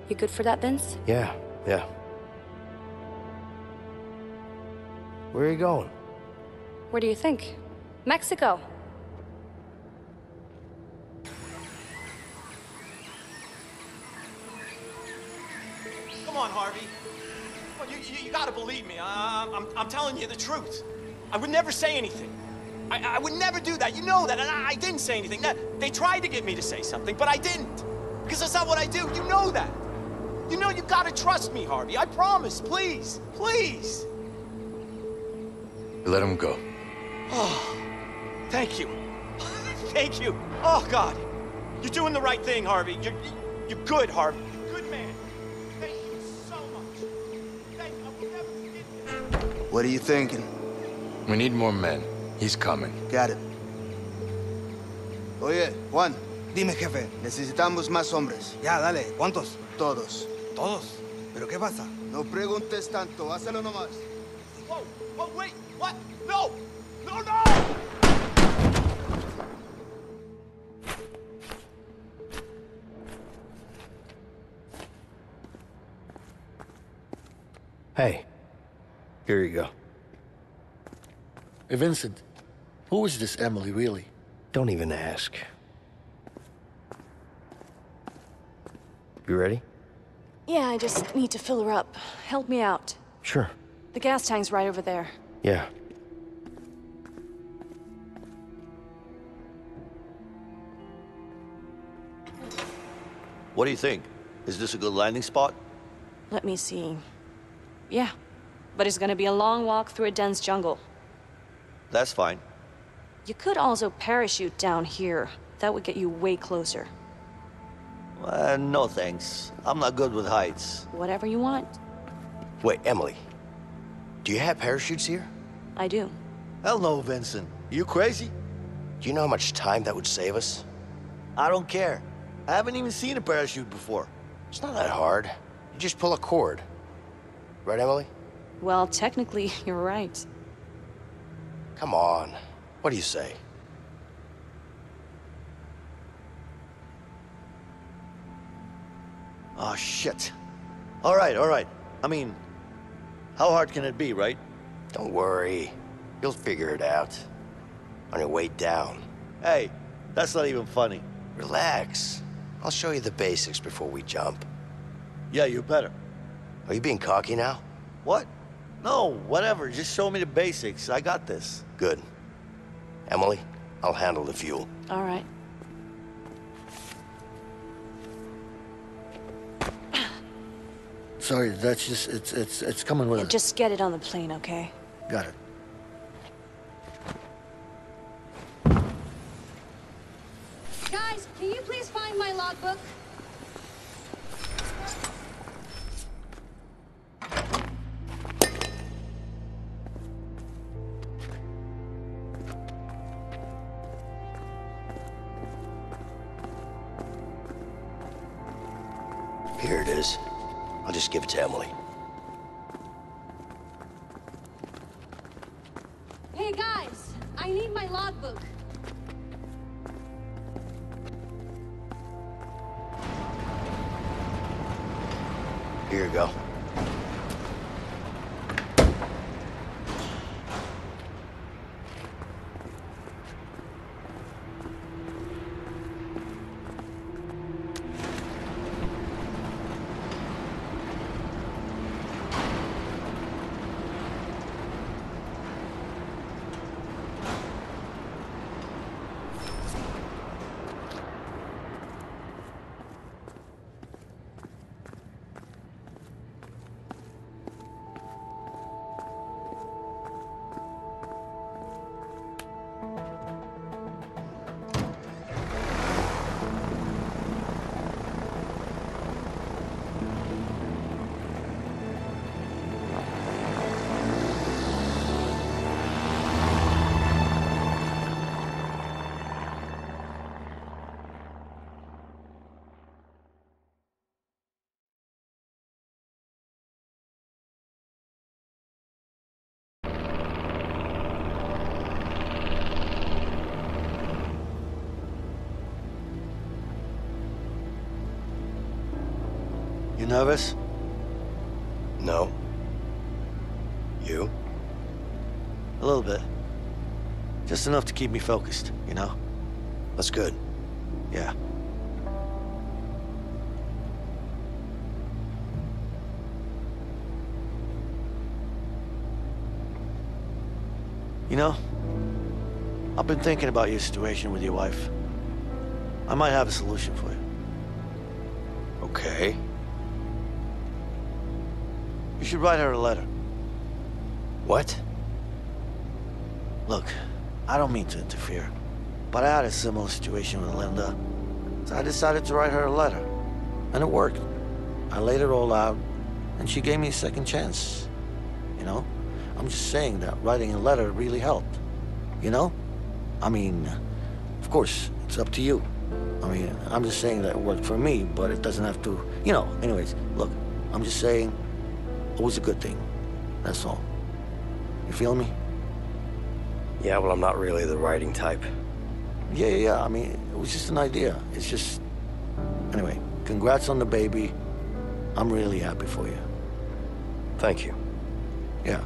You good for that, Vince? Yeah, yeah. Where are you going? Where do you think? Mexico. Come on, Harvey. You, you, gotta believe me. I, I'm, I'm telling you the truth. I would never say anything. I, I would never do that. You know that, and I, I didn't say anything. That, they tried to get me to say something, but I didn't. Because that's not what I do. You know that. You know you gotta trust me, Harvey. I promise. Please. Please. Let him go. Oh, thank you. thank you. Oh, God. You're doing the right thing, Harvey. You're, you're good, Harvey. What are you thinking? We need more men. He's coming. Got it. Oye, Juan. Dime, jefe. Necesitamos más hombres. Ya, dale. ¿Cuántos? Todos. ¿Todos? ¿Pero qué pasa? No preguntes tanto, hazlo nomás. Whoa, whoa, wait, what? No! No, no! Hey, here you go. Hey, Vincent, who is this Emily, really? Don't even ask. You ready? Yeah, I just need to fill her up. Help me out. Sure. The gas tank's right over there. Yeah. What do you think? Is this a good landing spot? Let me see. Yeah, but it's gonna be a long walk through a dense jungle. That's fine. You could also parachute down here. That would get you way closer. Uh, no thanks. I'm not good with heights. Whatever you want. Wait, Emily. Do you have parachutes here? I do. Hell no, Vincent. You crazy? Do you know how much time that would save us? I don't care. I haven't even seen a parachute before. It's not that hard. You just pull a cord. Right, Emily? Well, technically, you're right. Come on. What do you say? Oh, shit. All right, all right. I mean, how hard can it be, right? Don't worry. You'll figure it out. On your way down. Hey, that's not even funny. Relax. I'll show you the basics before we jump. Yeah, you better. Are you being cocky now? What? No, whatever. Just show me the basics. I got this. Good. Emily, I'll handle the fuel. All right. Sorry, that's just, it's, it's, it's coming with Yeah, us. just get it on the plane, okay? Got it. Guys, can you please find my logbook? I'll just give it to Emily. Hey guys, I need my logbook. Here you go. Nervous? No. You? A little bit. Just enough to keep me focused, you know? That's good. Yeah. You know, I've been thinking about your situation with your wife. I might have a solution for you. Okay. You should write her a letter. What? Look, I don't mean to interfere, but I had a similar situation with Linda. So I decided to write her a letter. And it worked. I laid it all out, and she gave me a second chance. You know? I'm just saying that writing a letter really helped. You know? I mean, of course, it's up to you. I mean, I'm just saying that it worked for me, but it doesn't have to, you know. Anyways, look, I'm just saying, it was a good thing. That's all. You feel me? Yeah, well, I'm not really the writing type. Yeah, yeah, yeah. I mean, it was just an idea. It's just. Anyway, congrats on the baby. I'm really happy for you. Thank you. Yeah.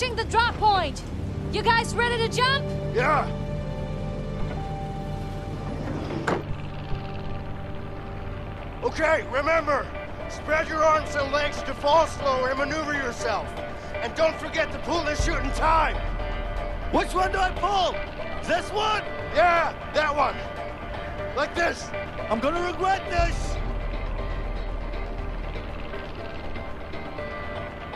Approaching the drop point. You guys ready to jump? Yeah. Okay, remember, spread your arms and legs to fall slow and maneuver yourself. And don't forget to pull the shooting time. Which one do I pull? This one? Yeah, that one. Like this. I'm gonna regret this.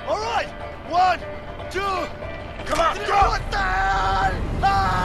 All right, one, two, come on, go! What the hell? Ah!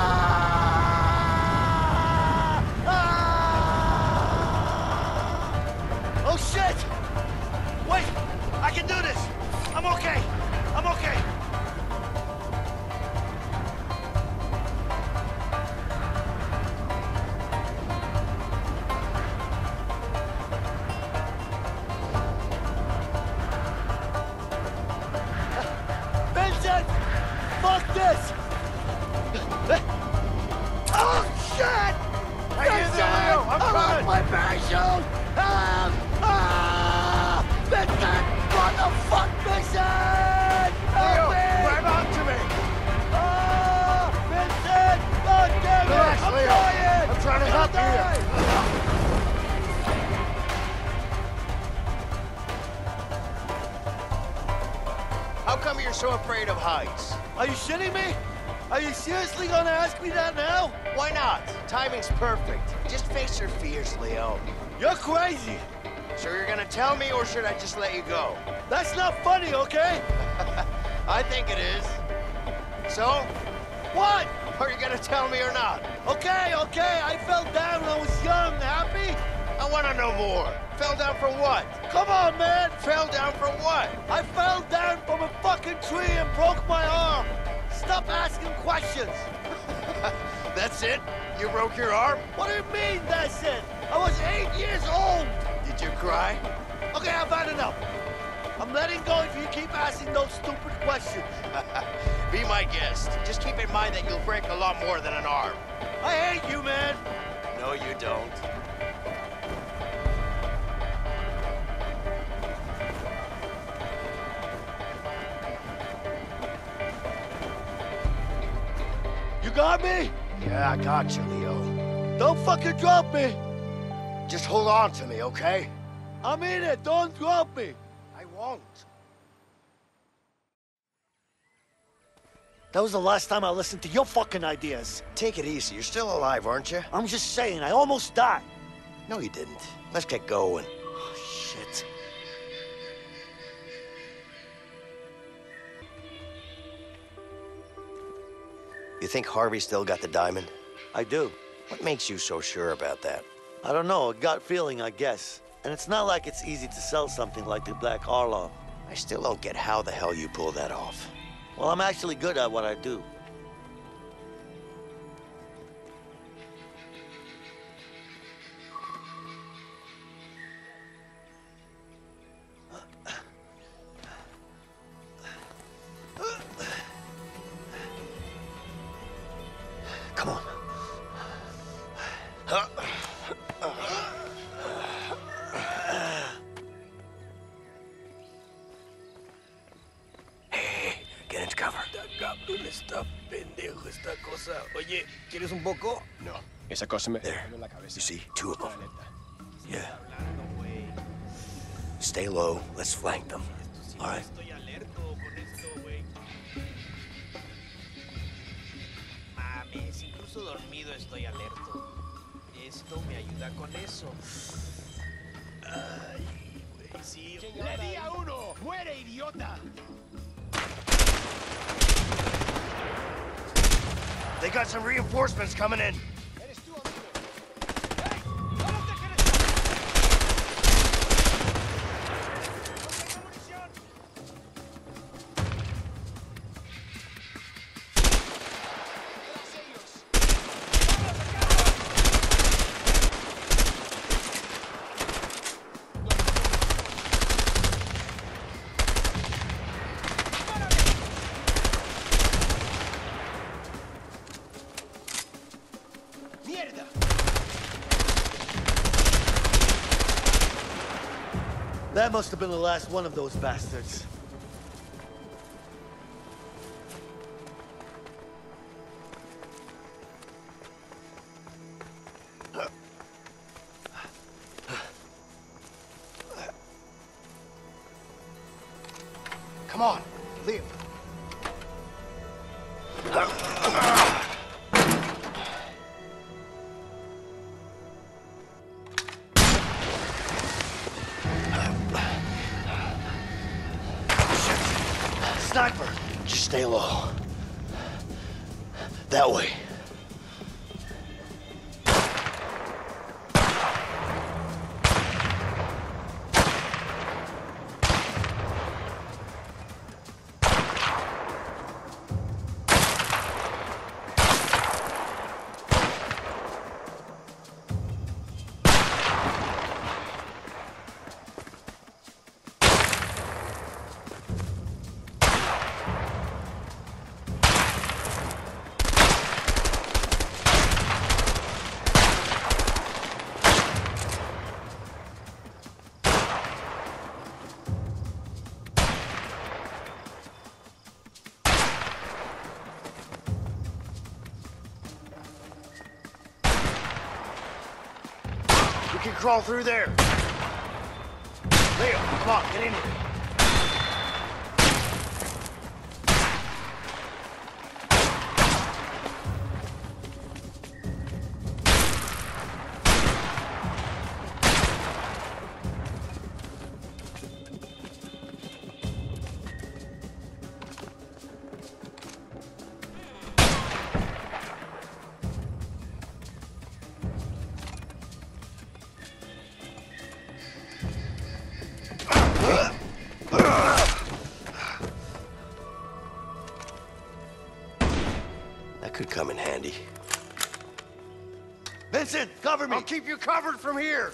Should I just let you go? That's not funny, okay? I think it is. So, What? are you gonna tell me or not? Okay, okay, I fell down when I was young. Happy? I wanna know more. Fell down for what? Come on, man. Fell down from what? I fell down from a fucking tree and broke my arm. Stop asking questions. That's it? You broke your arm? What do you mean, that's it? I was eight years old. Did you cry? Okay, I've had enough. I'm letting go if you keep asking those stupid questions. Be my guest. Just keep in mind that you'll break a lot more than an arm. I hate you, man. No, you don't. You got me? Yeah, I got you, Leo. Don't fucking drop me. Just hold on to me, okay? I'm in it. Don't drop me. I won't. That was the last time I listened to your fucking ideas. Take it easy. You're still alive, aren't you? I'm just saying, I almost died. No, you didn't. Let's get going. Oh, shit. You think Harvey still got the diamond? I do. What makes you so sure about that? I don't know, a gut feeling, I guess. And it's not like it's easy to sell something like the Black Harlow. I still don't get how the hell you pull that off. Well, I'm actually good at what I do. Come on. Oye, ¿quieres un poco? No. Esa cosa me... There. en la cabeza. You see, two of them. Yeah. Stay low. Let's flank them. All right. Mames, incluso dormido estoy alerto. Esto me ayuda con eso. Ay, güey, sí. ¡Le di a uno! ¡Muere, idiota! They got some reinforcements coming in. That must have been the last one of those bastards. Crawl through there. Leo, come on, get in here. I'll keep you covered from here.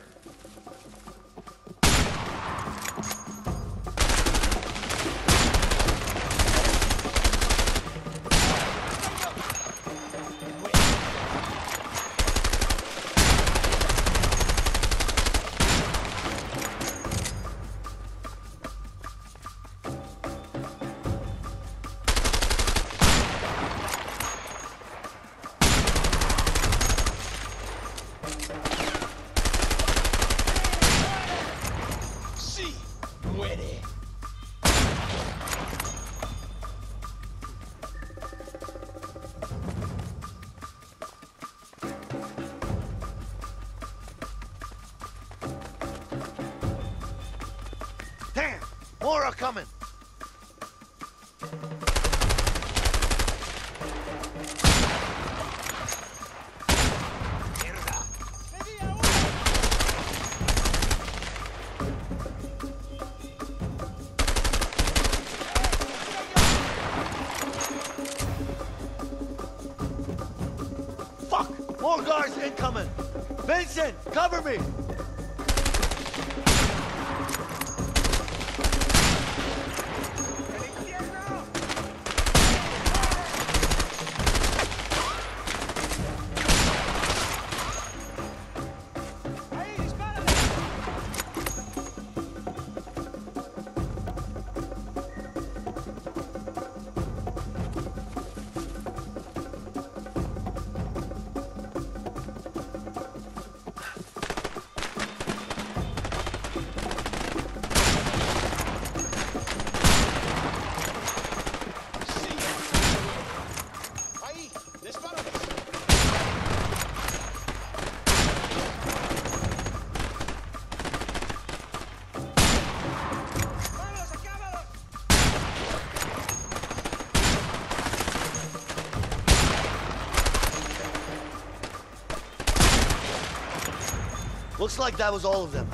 Looks like that was all of them.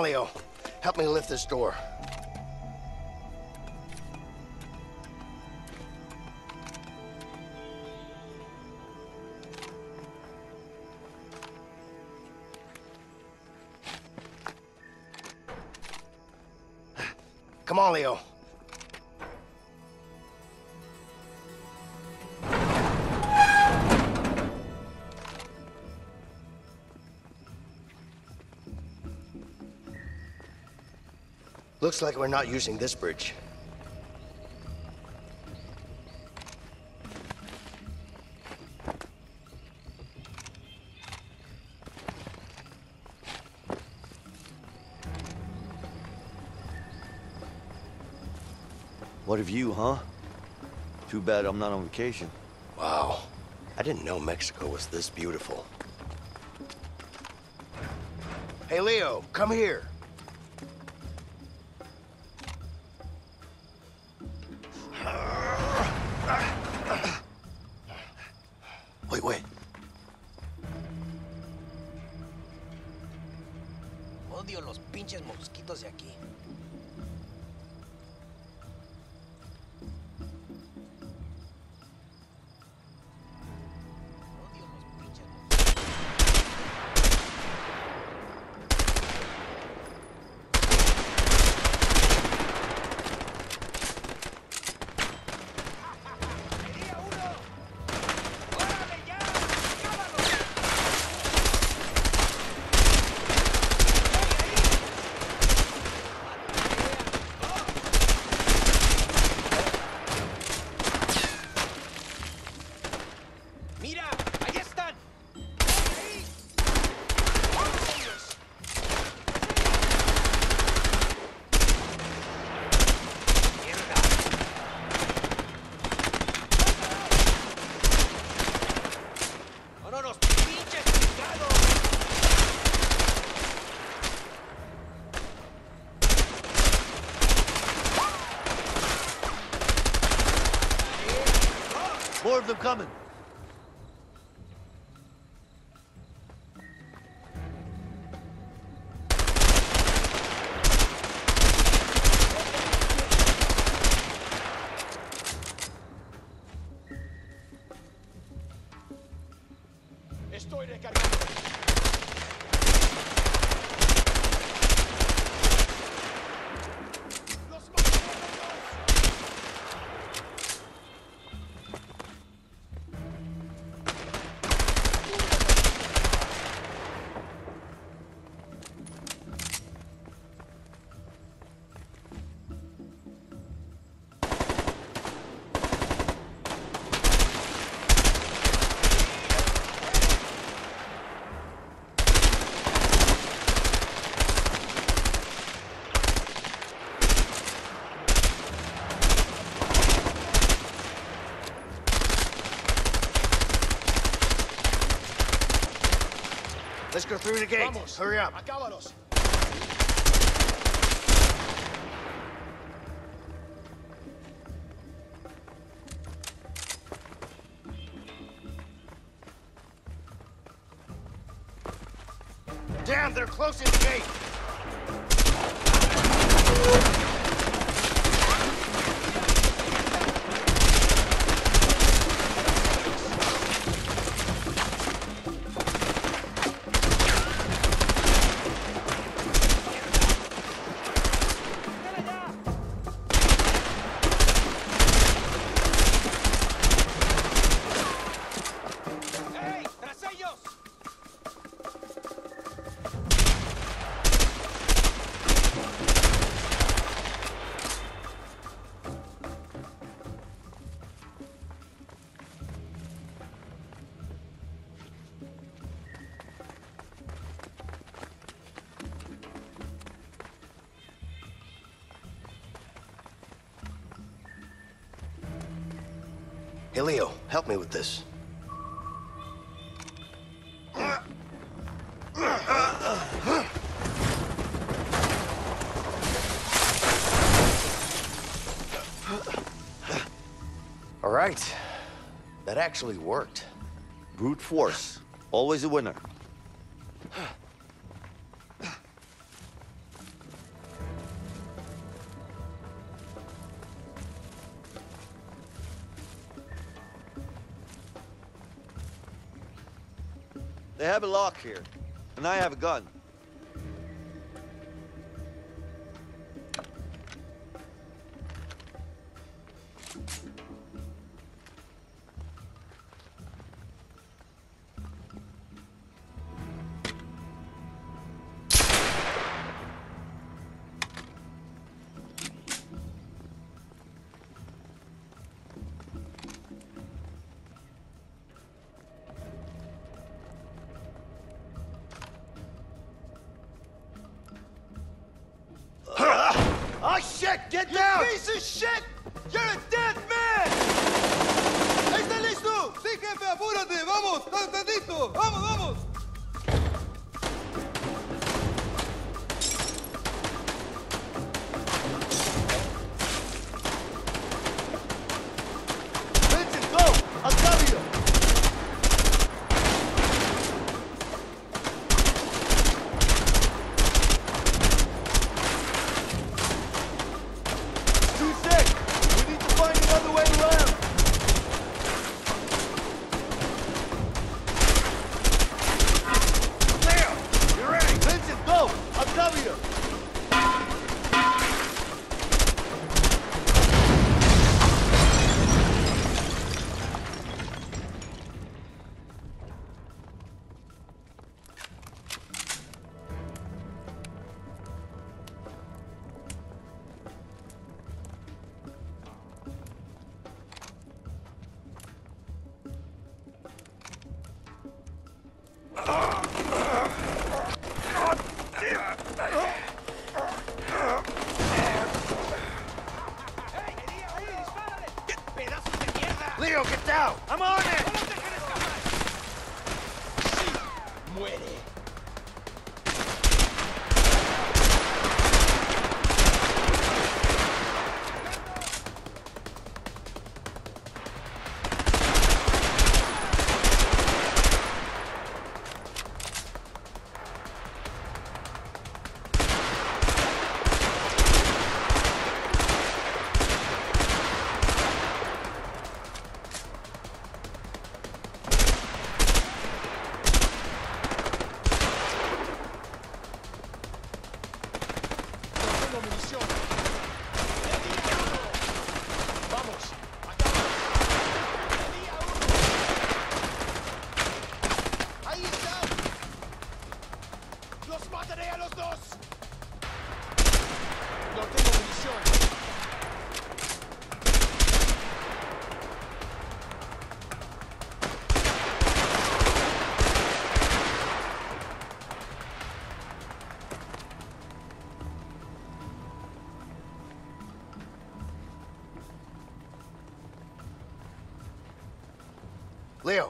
Leo. Help me lift this door. Looks like we're not using this bridge. What of you, huh? Too bad I'm not on vacation. Wow. I didn't know Mexico was this beautiful. Hey, Leo, come here. Them coming. Let's go through the gate. Vamos. Hurry up. Acábalos. Damn, they're closing the gate. Leo, help me with this. All right. That actually worked. Brute force. Always a winner. Here, and I have a gun.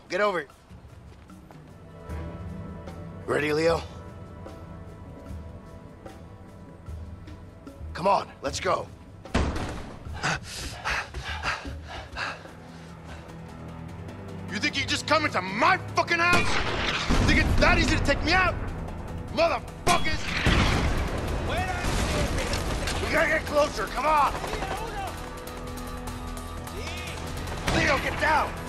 Get over it. Ready, Leo? Come on, let's go. You think you just come into my fucking house? Think it's that easy to take me out? Motherfuckers! We gotta get closer, come on! Leo, get down!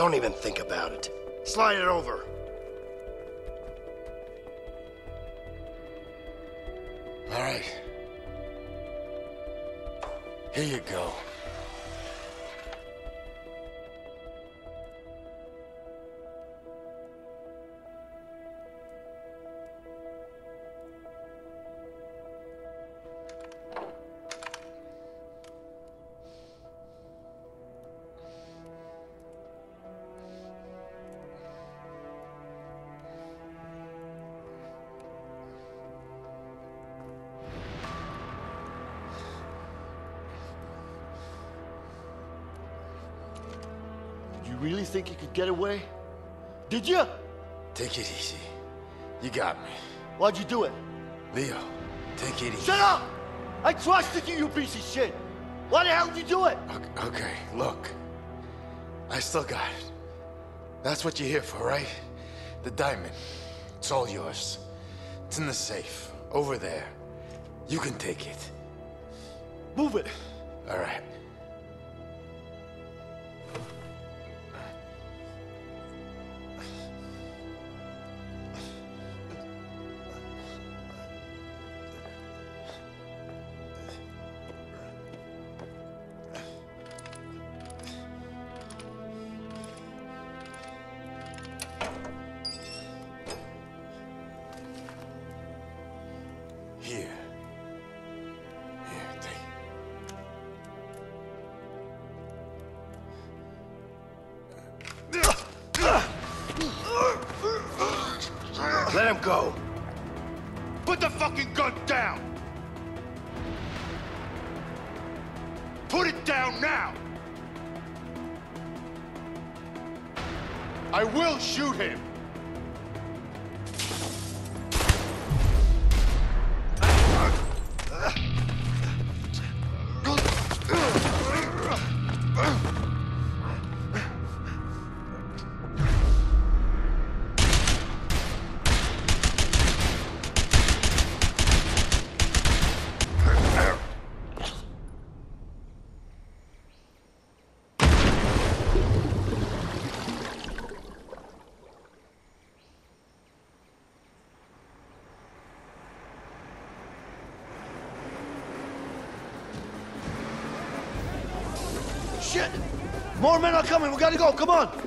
Don't even think about it. Slide it over. Think you could get away? Did you? Take it easy. You got me. Why'd you do it? Leo, take it easy. Shut up! I trusted you, you piece of shit! Why the hell did you do it? Okay, look. I still got it. That's what you're here for, right? The diamond. It's all yours. It's in the safe. Over there. You can take it. Move it. All right. More men are coming, we gotta go, come on!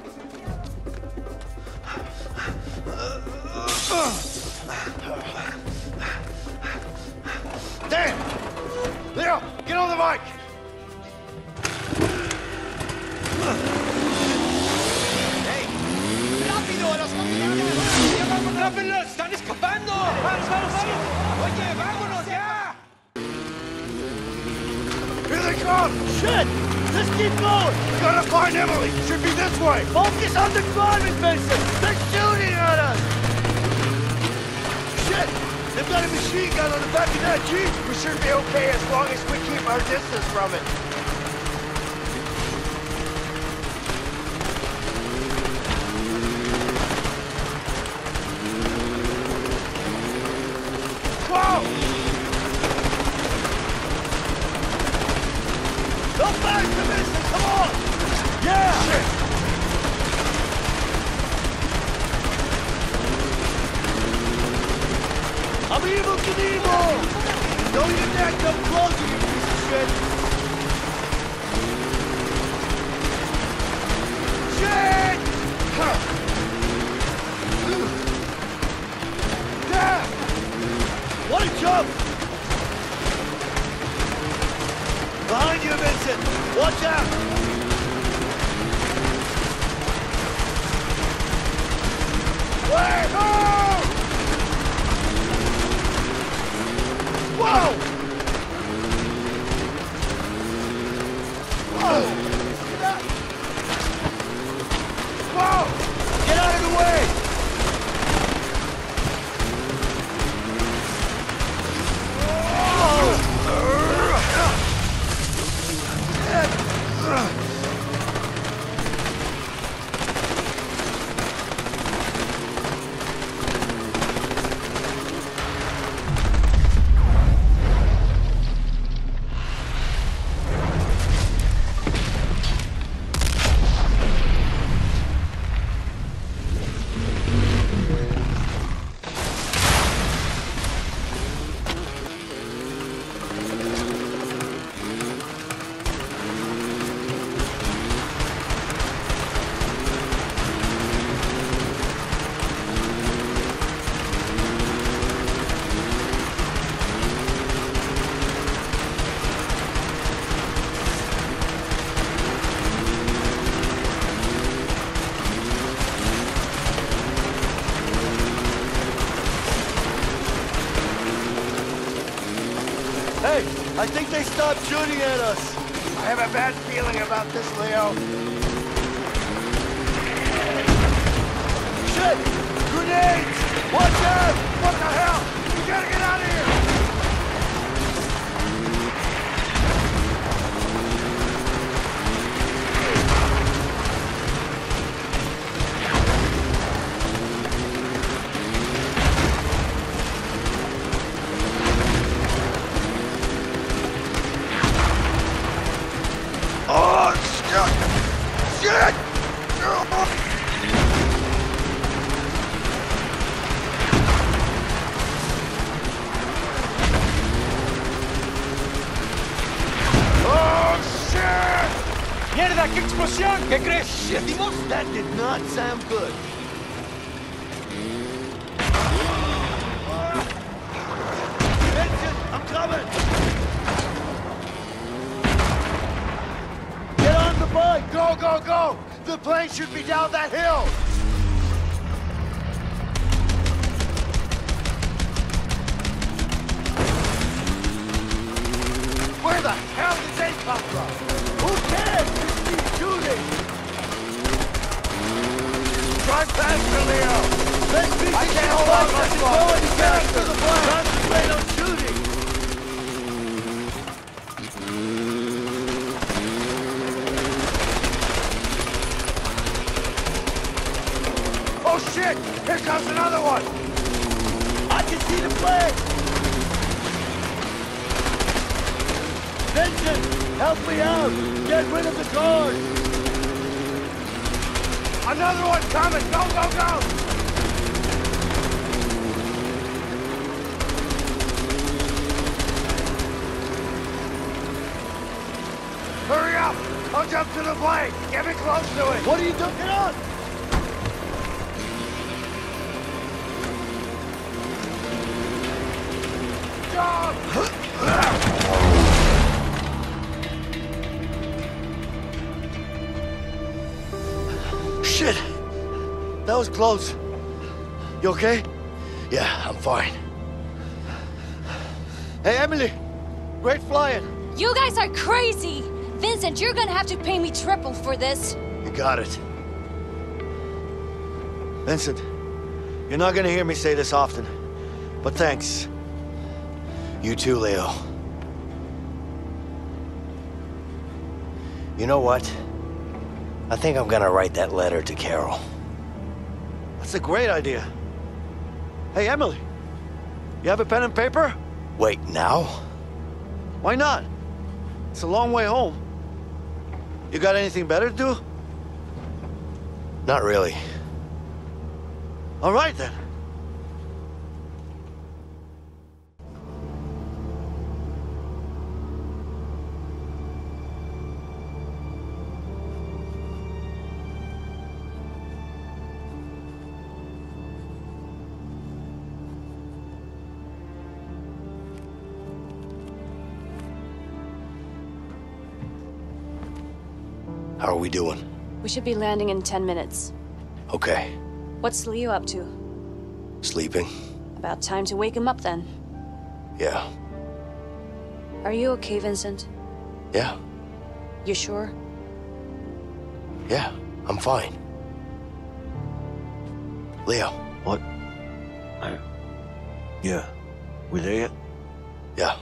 Stopped shooting at us. I have a bad feeling about this, Leo. Get me close to! What are you doing? Get on! Shit! That was close. You okay? Yeah, I'm fine. Hey, Emily! Great flying! You guys are crazy! Vincent, you're gonna have to pay me triple for this. Got it. Vincent, you're not gonna hear me say this often, but thanks. You too, Leo. You know what? I think I'm gonna write that letter to Carol. That's a great idea. Hey, Emily, you have a pen and paper? Wait, now? Why not? It's a long way home. You got anything better to do? Not really. All right, then. How are we doing? We should be landing in 10 minutes. Okay. What's Leo up to? Sleeping? About time to wake him up then. Yeah. Are you okay, Vincent? Yeah. You sure? Yeah. I'm fine. Leo. What? I... Yeah. We there yet? Yeah.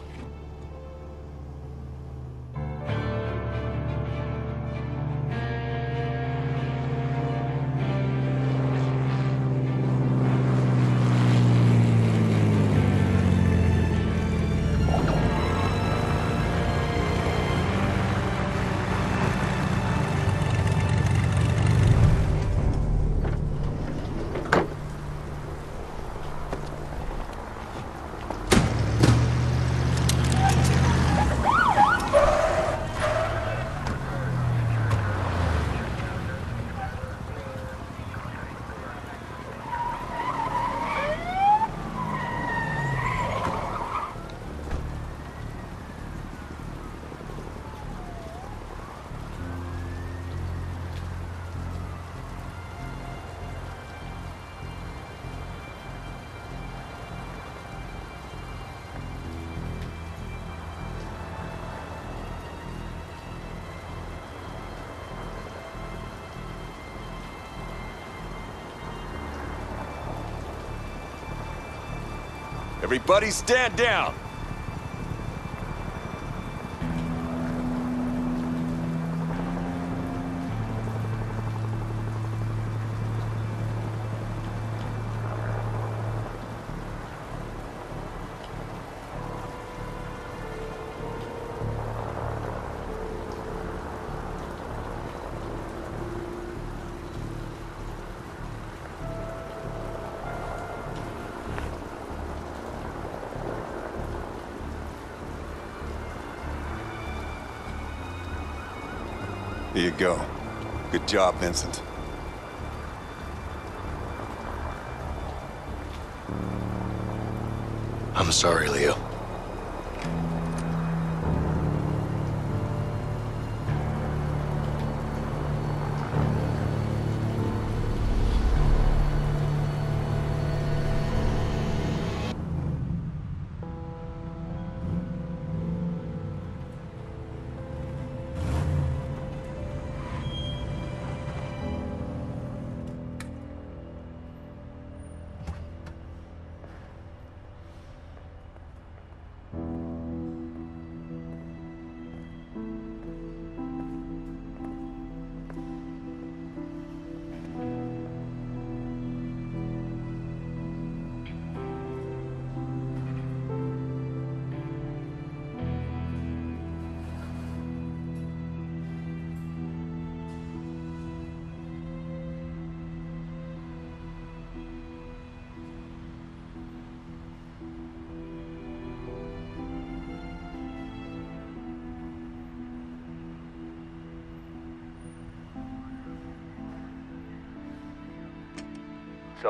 Everybody stand down! Go. Good job, Vincent. I'm sorry, Leo.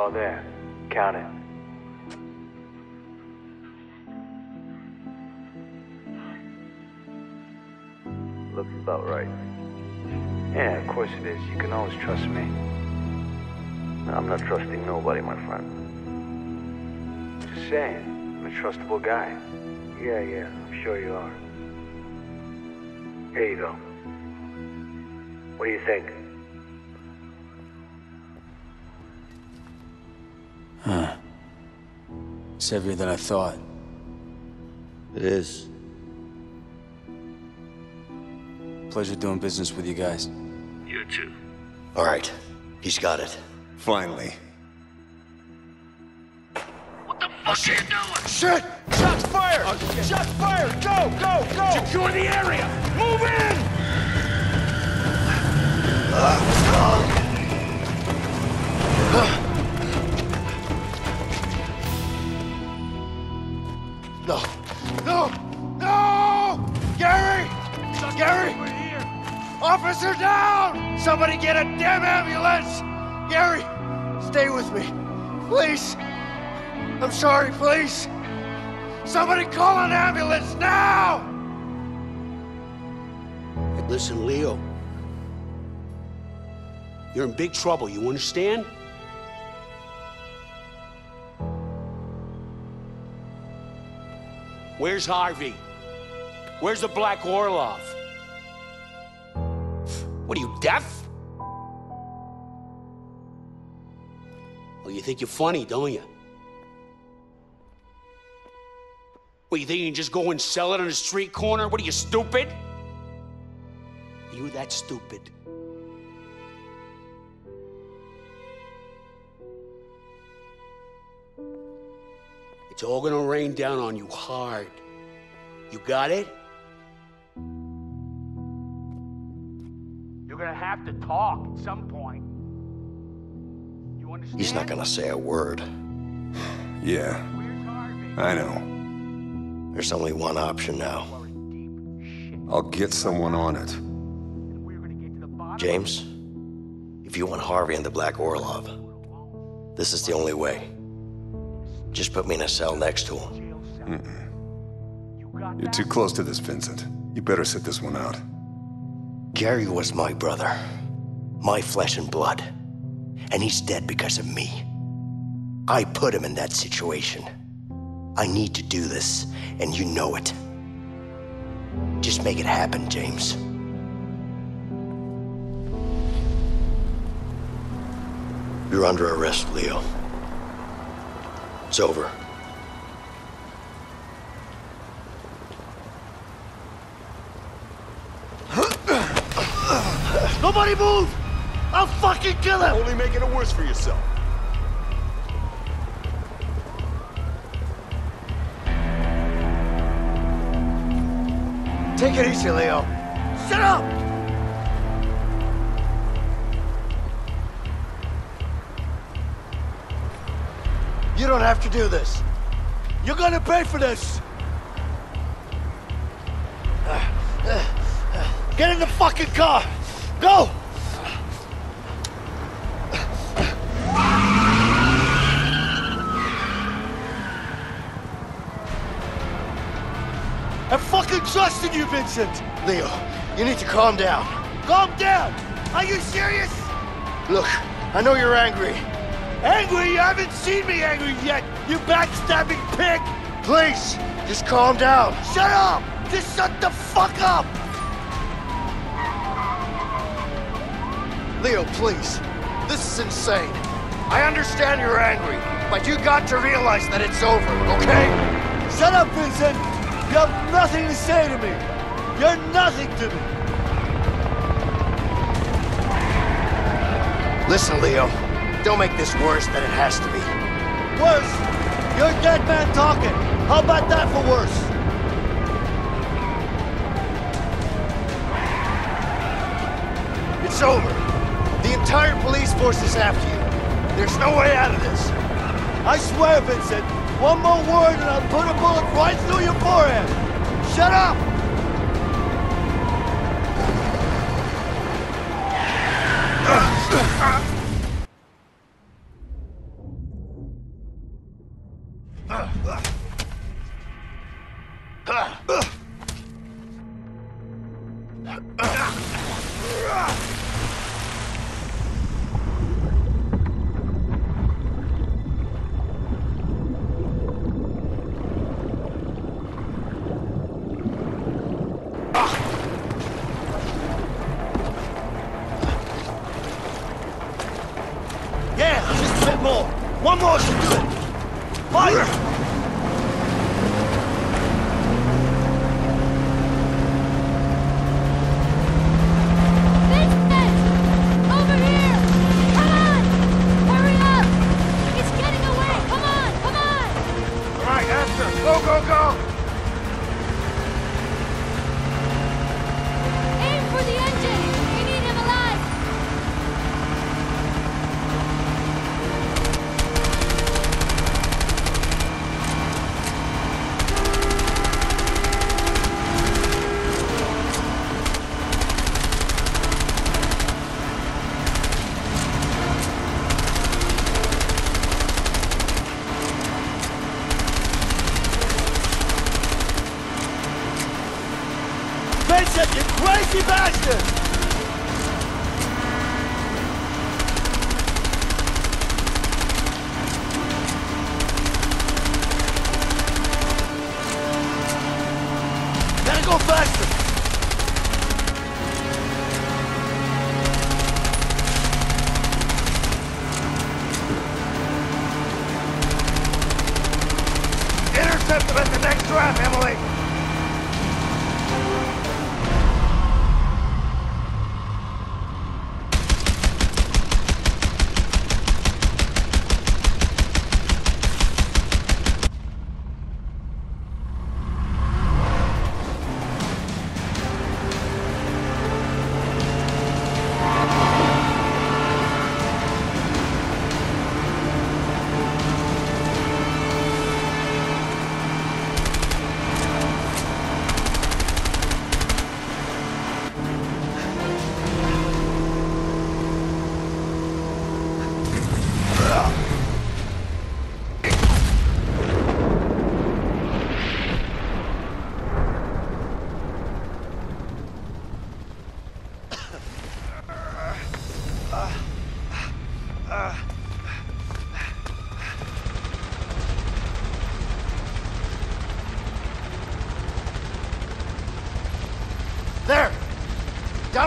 All there. Count it. Looks about right. Yeah, of course it is. You can always trust me. I'm not trusting nobody, my friend. Just saying, I'm a trustable guy. Yeah, yeah, I'm sure you are. Here you go. What do you think? Heavier than I thought. It is. Pleasure doing business with you guys. You too. All right. He's got it. Finally. Oh, you doing? Shit! Shots fired! Oh, Shots fired! Go, go, go! Secure the area! Move in! No! Somebody get a damn ambulance! Gary! Stay with me. Please! I'm sorry, please! Somebody call an ambulance now! Listen, Leo. You're in big trouble, you understand? Where's Harvey? Where's the Black Orlov? What are you, deaf? Think you're funny, don't you? What, you think you can just go and sell it on a street corner? What are you, stupid? Are you that stupid? It's all gonna rain down on you hard. You got it? You're gonna have to talk at some point. He's not gonna say a word. Yeah. I know. There's only one option now. I'll get someone on it. James, if you want Harvey and the Black Orlov, this is the only way. Just put me in a cell next to him. You're too close to this, Vincent. You better sit this one out. Gary was my brother, my flesh and blood, and he's dead because of me. I put him in that situation. I need to do this, and you know it. Just make it happen, James. You're under arrest, Leo. It's over. Nobody move! I'll fucking kill him! Only making it worse for yourself. Take it easy, Leo. Shut up! You don't have to do this. You're gonna pay for this! Get in the fucking car! Go! I fucking trusted you, Vincent! Leo, you need to calm down. Calm down! Are you serious? Look, I know you're angry. Angry? You haven't seen me angry yet, you backstabbing pig! Please, just calm down. Shut up! Just shut the fuck up! Leo, please. This is insane. I understand you're angry, but you got to realize that it's over, okay? Shut up, Vincent! You have nothing to say to me! You're nothing to me! Listen, Leo. Don't make this worse than it has to be. Worse? You're a dead man talking. How about that for worse? It's over. The entire police force is after you. There's no way out of this. I swear, Vincent, one more word and I'll put a bullet right through your forehead. Shut up! Yeah,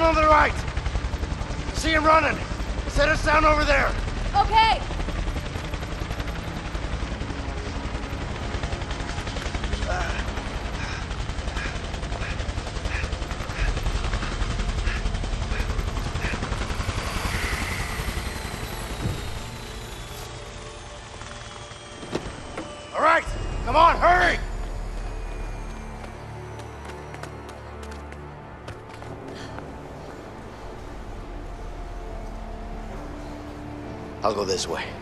on the right! See him running! Set us down over there! Go this way.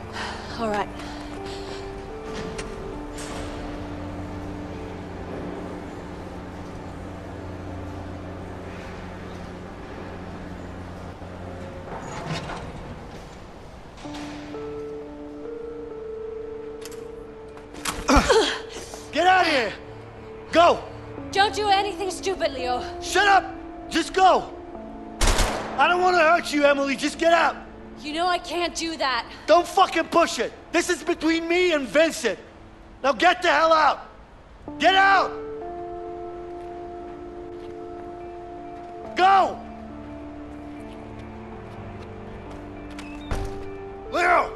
Can't do that. Don't fucking push it! This is between me and Vincent! Now get the hell out! Get out! Go! Leo!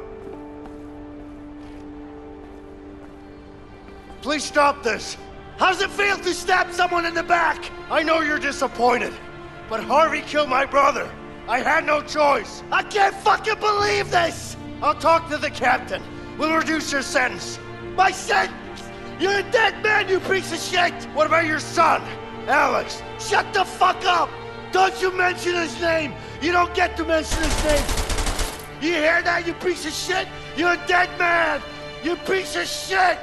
Please stop this! How's it feel to stab someone in the back? I know you're disappointed, but Harvey killed my brother. I had no choice. I can't fucking believe this! I'll talk to the captain. We'll reduce your sentence. My sentence? You're a dead man, you piece of shit! What about your son, Alex? Shut the fuck up! Don't you mention his name! You don't get to mention his name! You hear that, you piece of shit? You're a dead man! You piece of shit!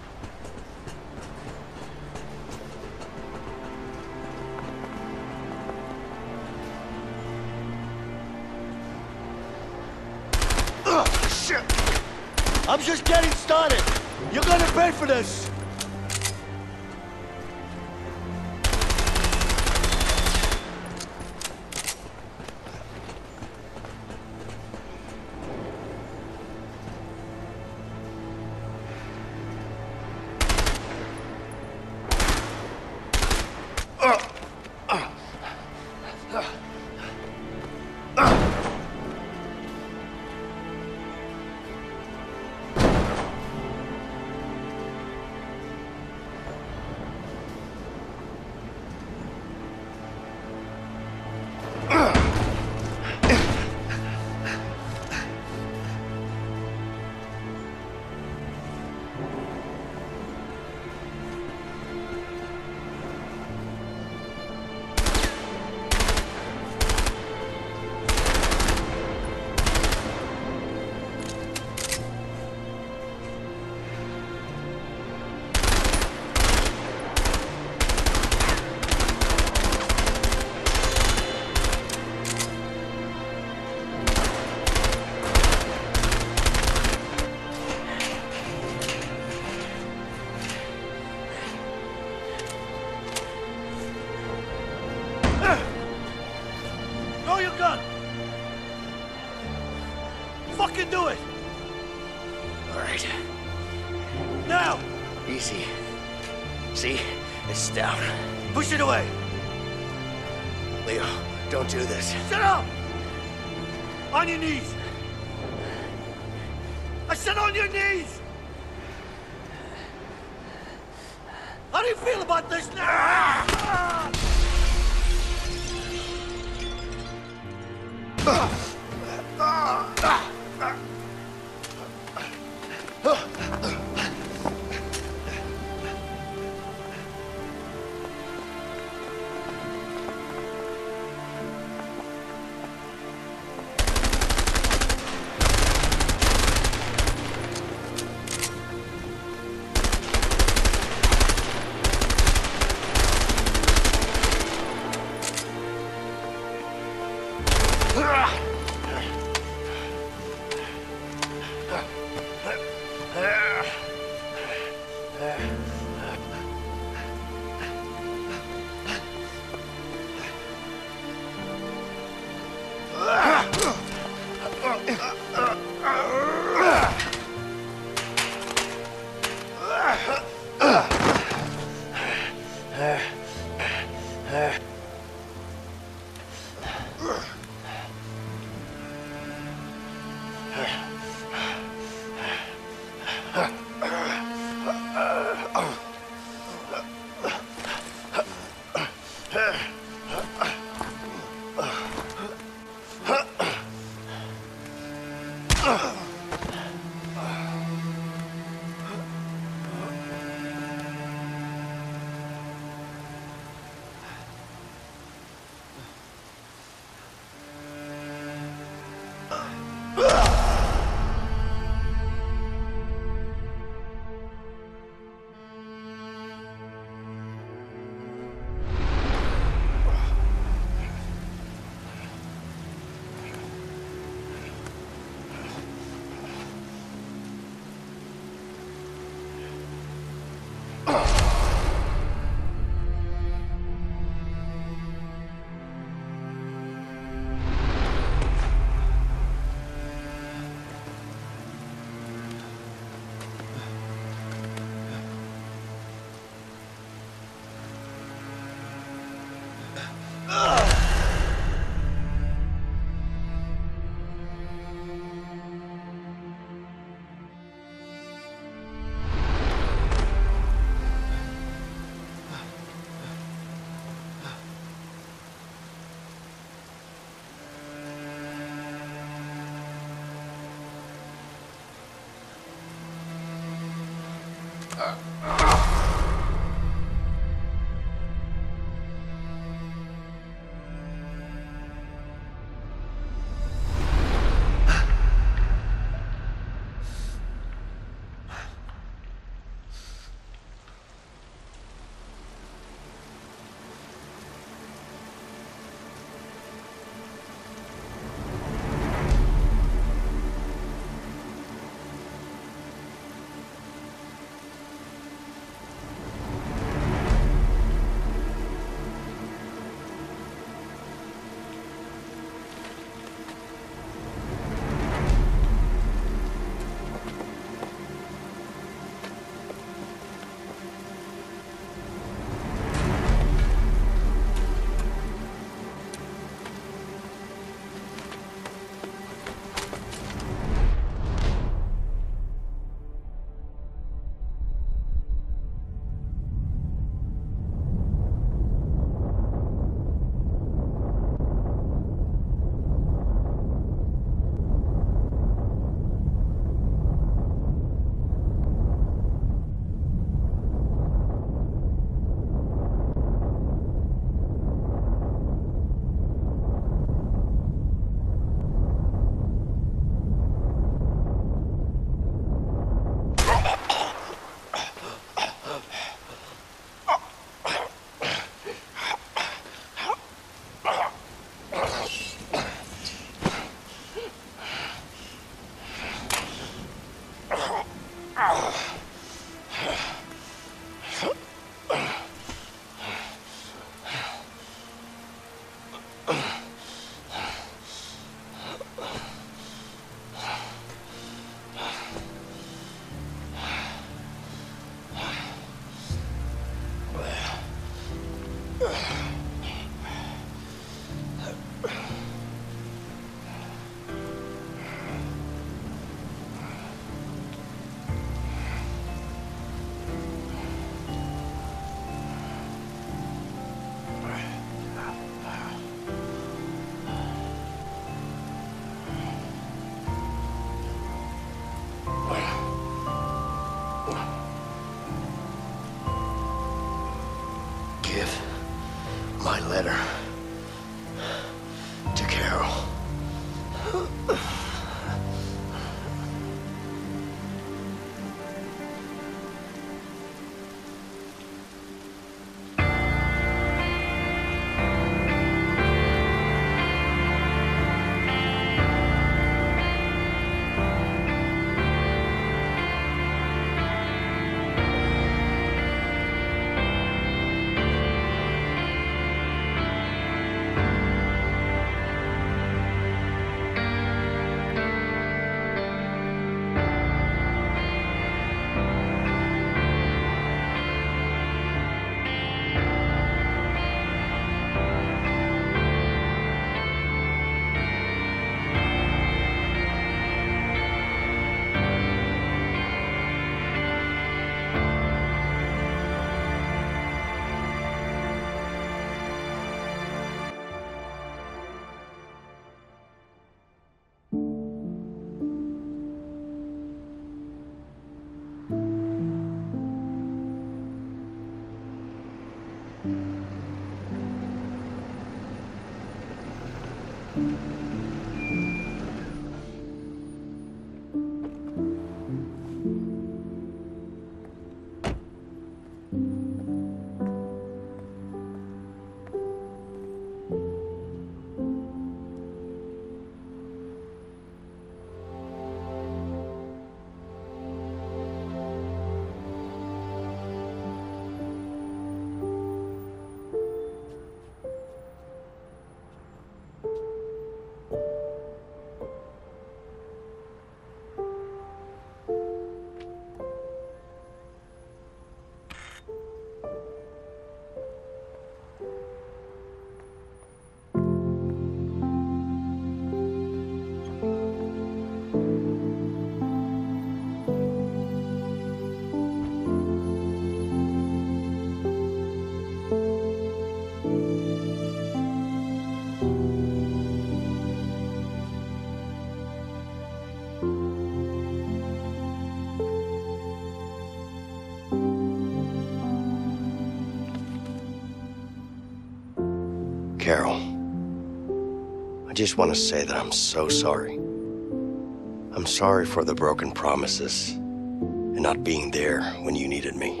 Just want to say that I'm so sorry. I'm sorry for the broken promises and not being there when you needed me.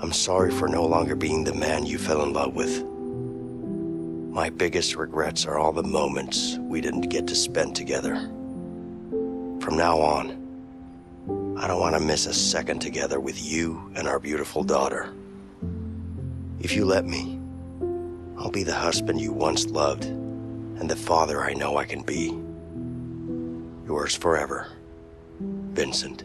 I'm sorry for no longer being the man you fell in love with. My biggest regrets are all the moments we didn't get to spend together. From now on, I don't want to miss a second together with you and our beautiful daughter. If you let me, I'll be the husband you once loved and the father I know I can be. Yours forever, Vincent.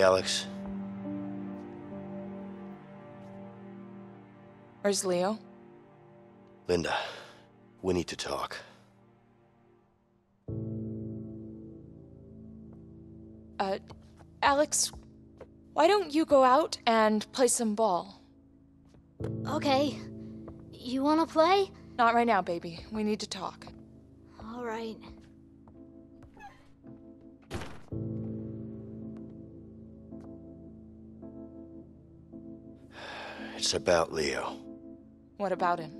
Hey, Alex. Where's Leo? Linda, we need to talk. Uh, Alex, why don't you go out and play some ball? Okay. You wanna play? Not right now, baby. We need to talk. About Leo. What about him?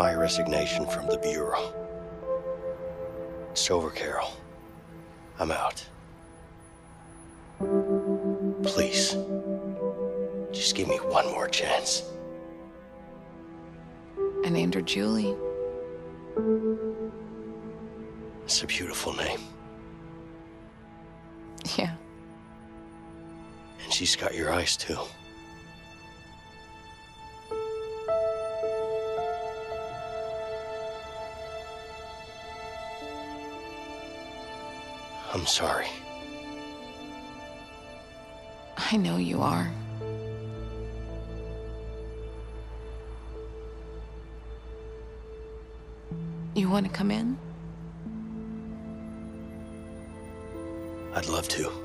My resignation from the Bureau. It's over, Carol. I'm out. Please. Just give me one more chance. I named her Julie. It's a beautiful name. Yeah. And she's got your eyes, too. I'm sorry. I know you are. You want to come in? I'd love to.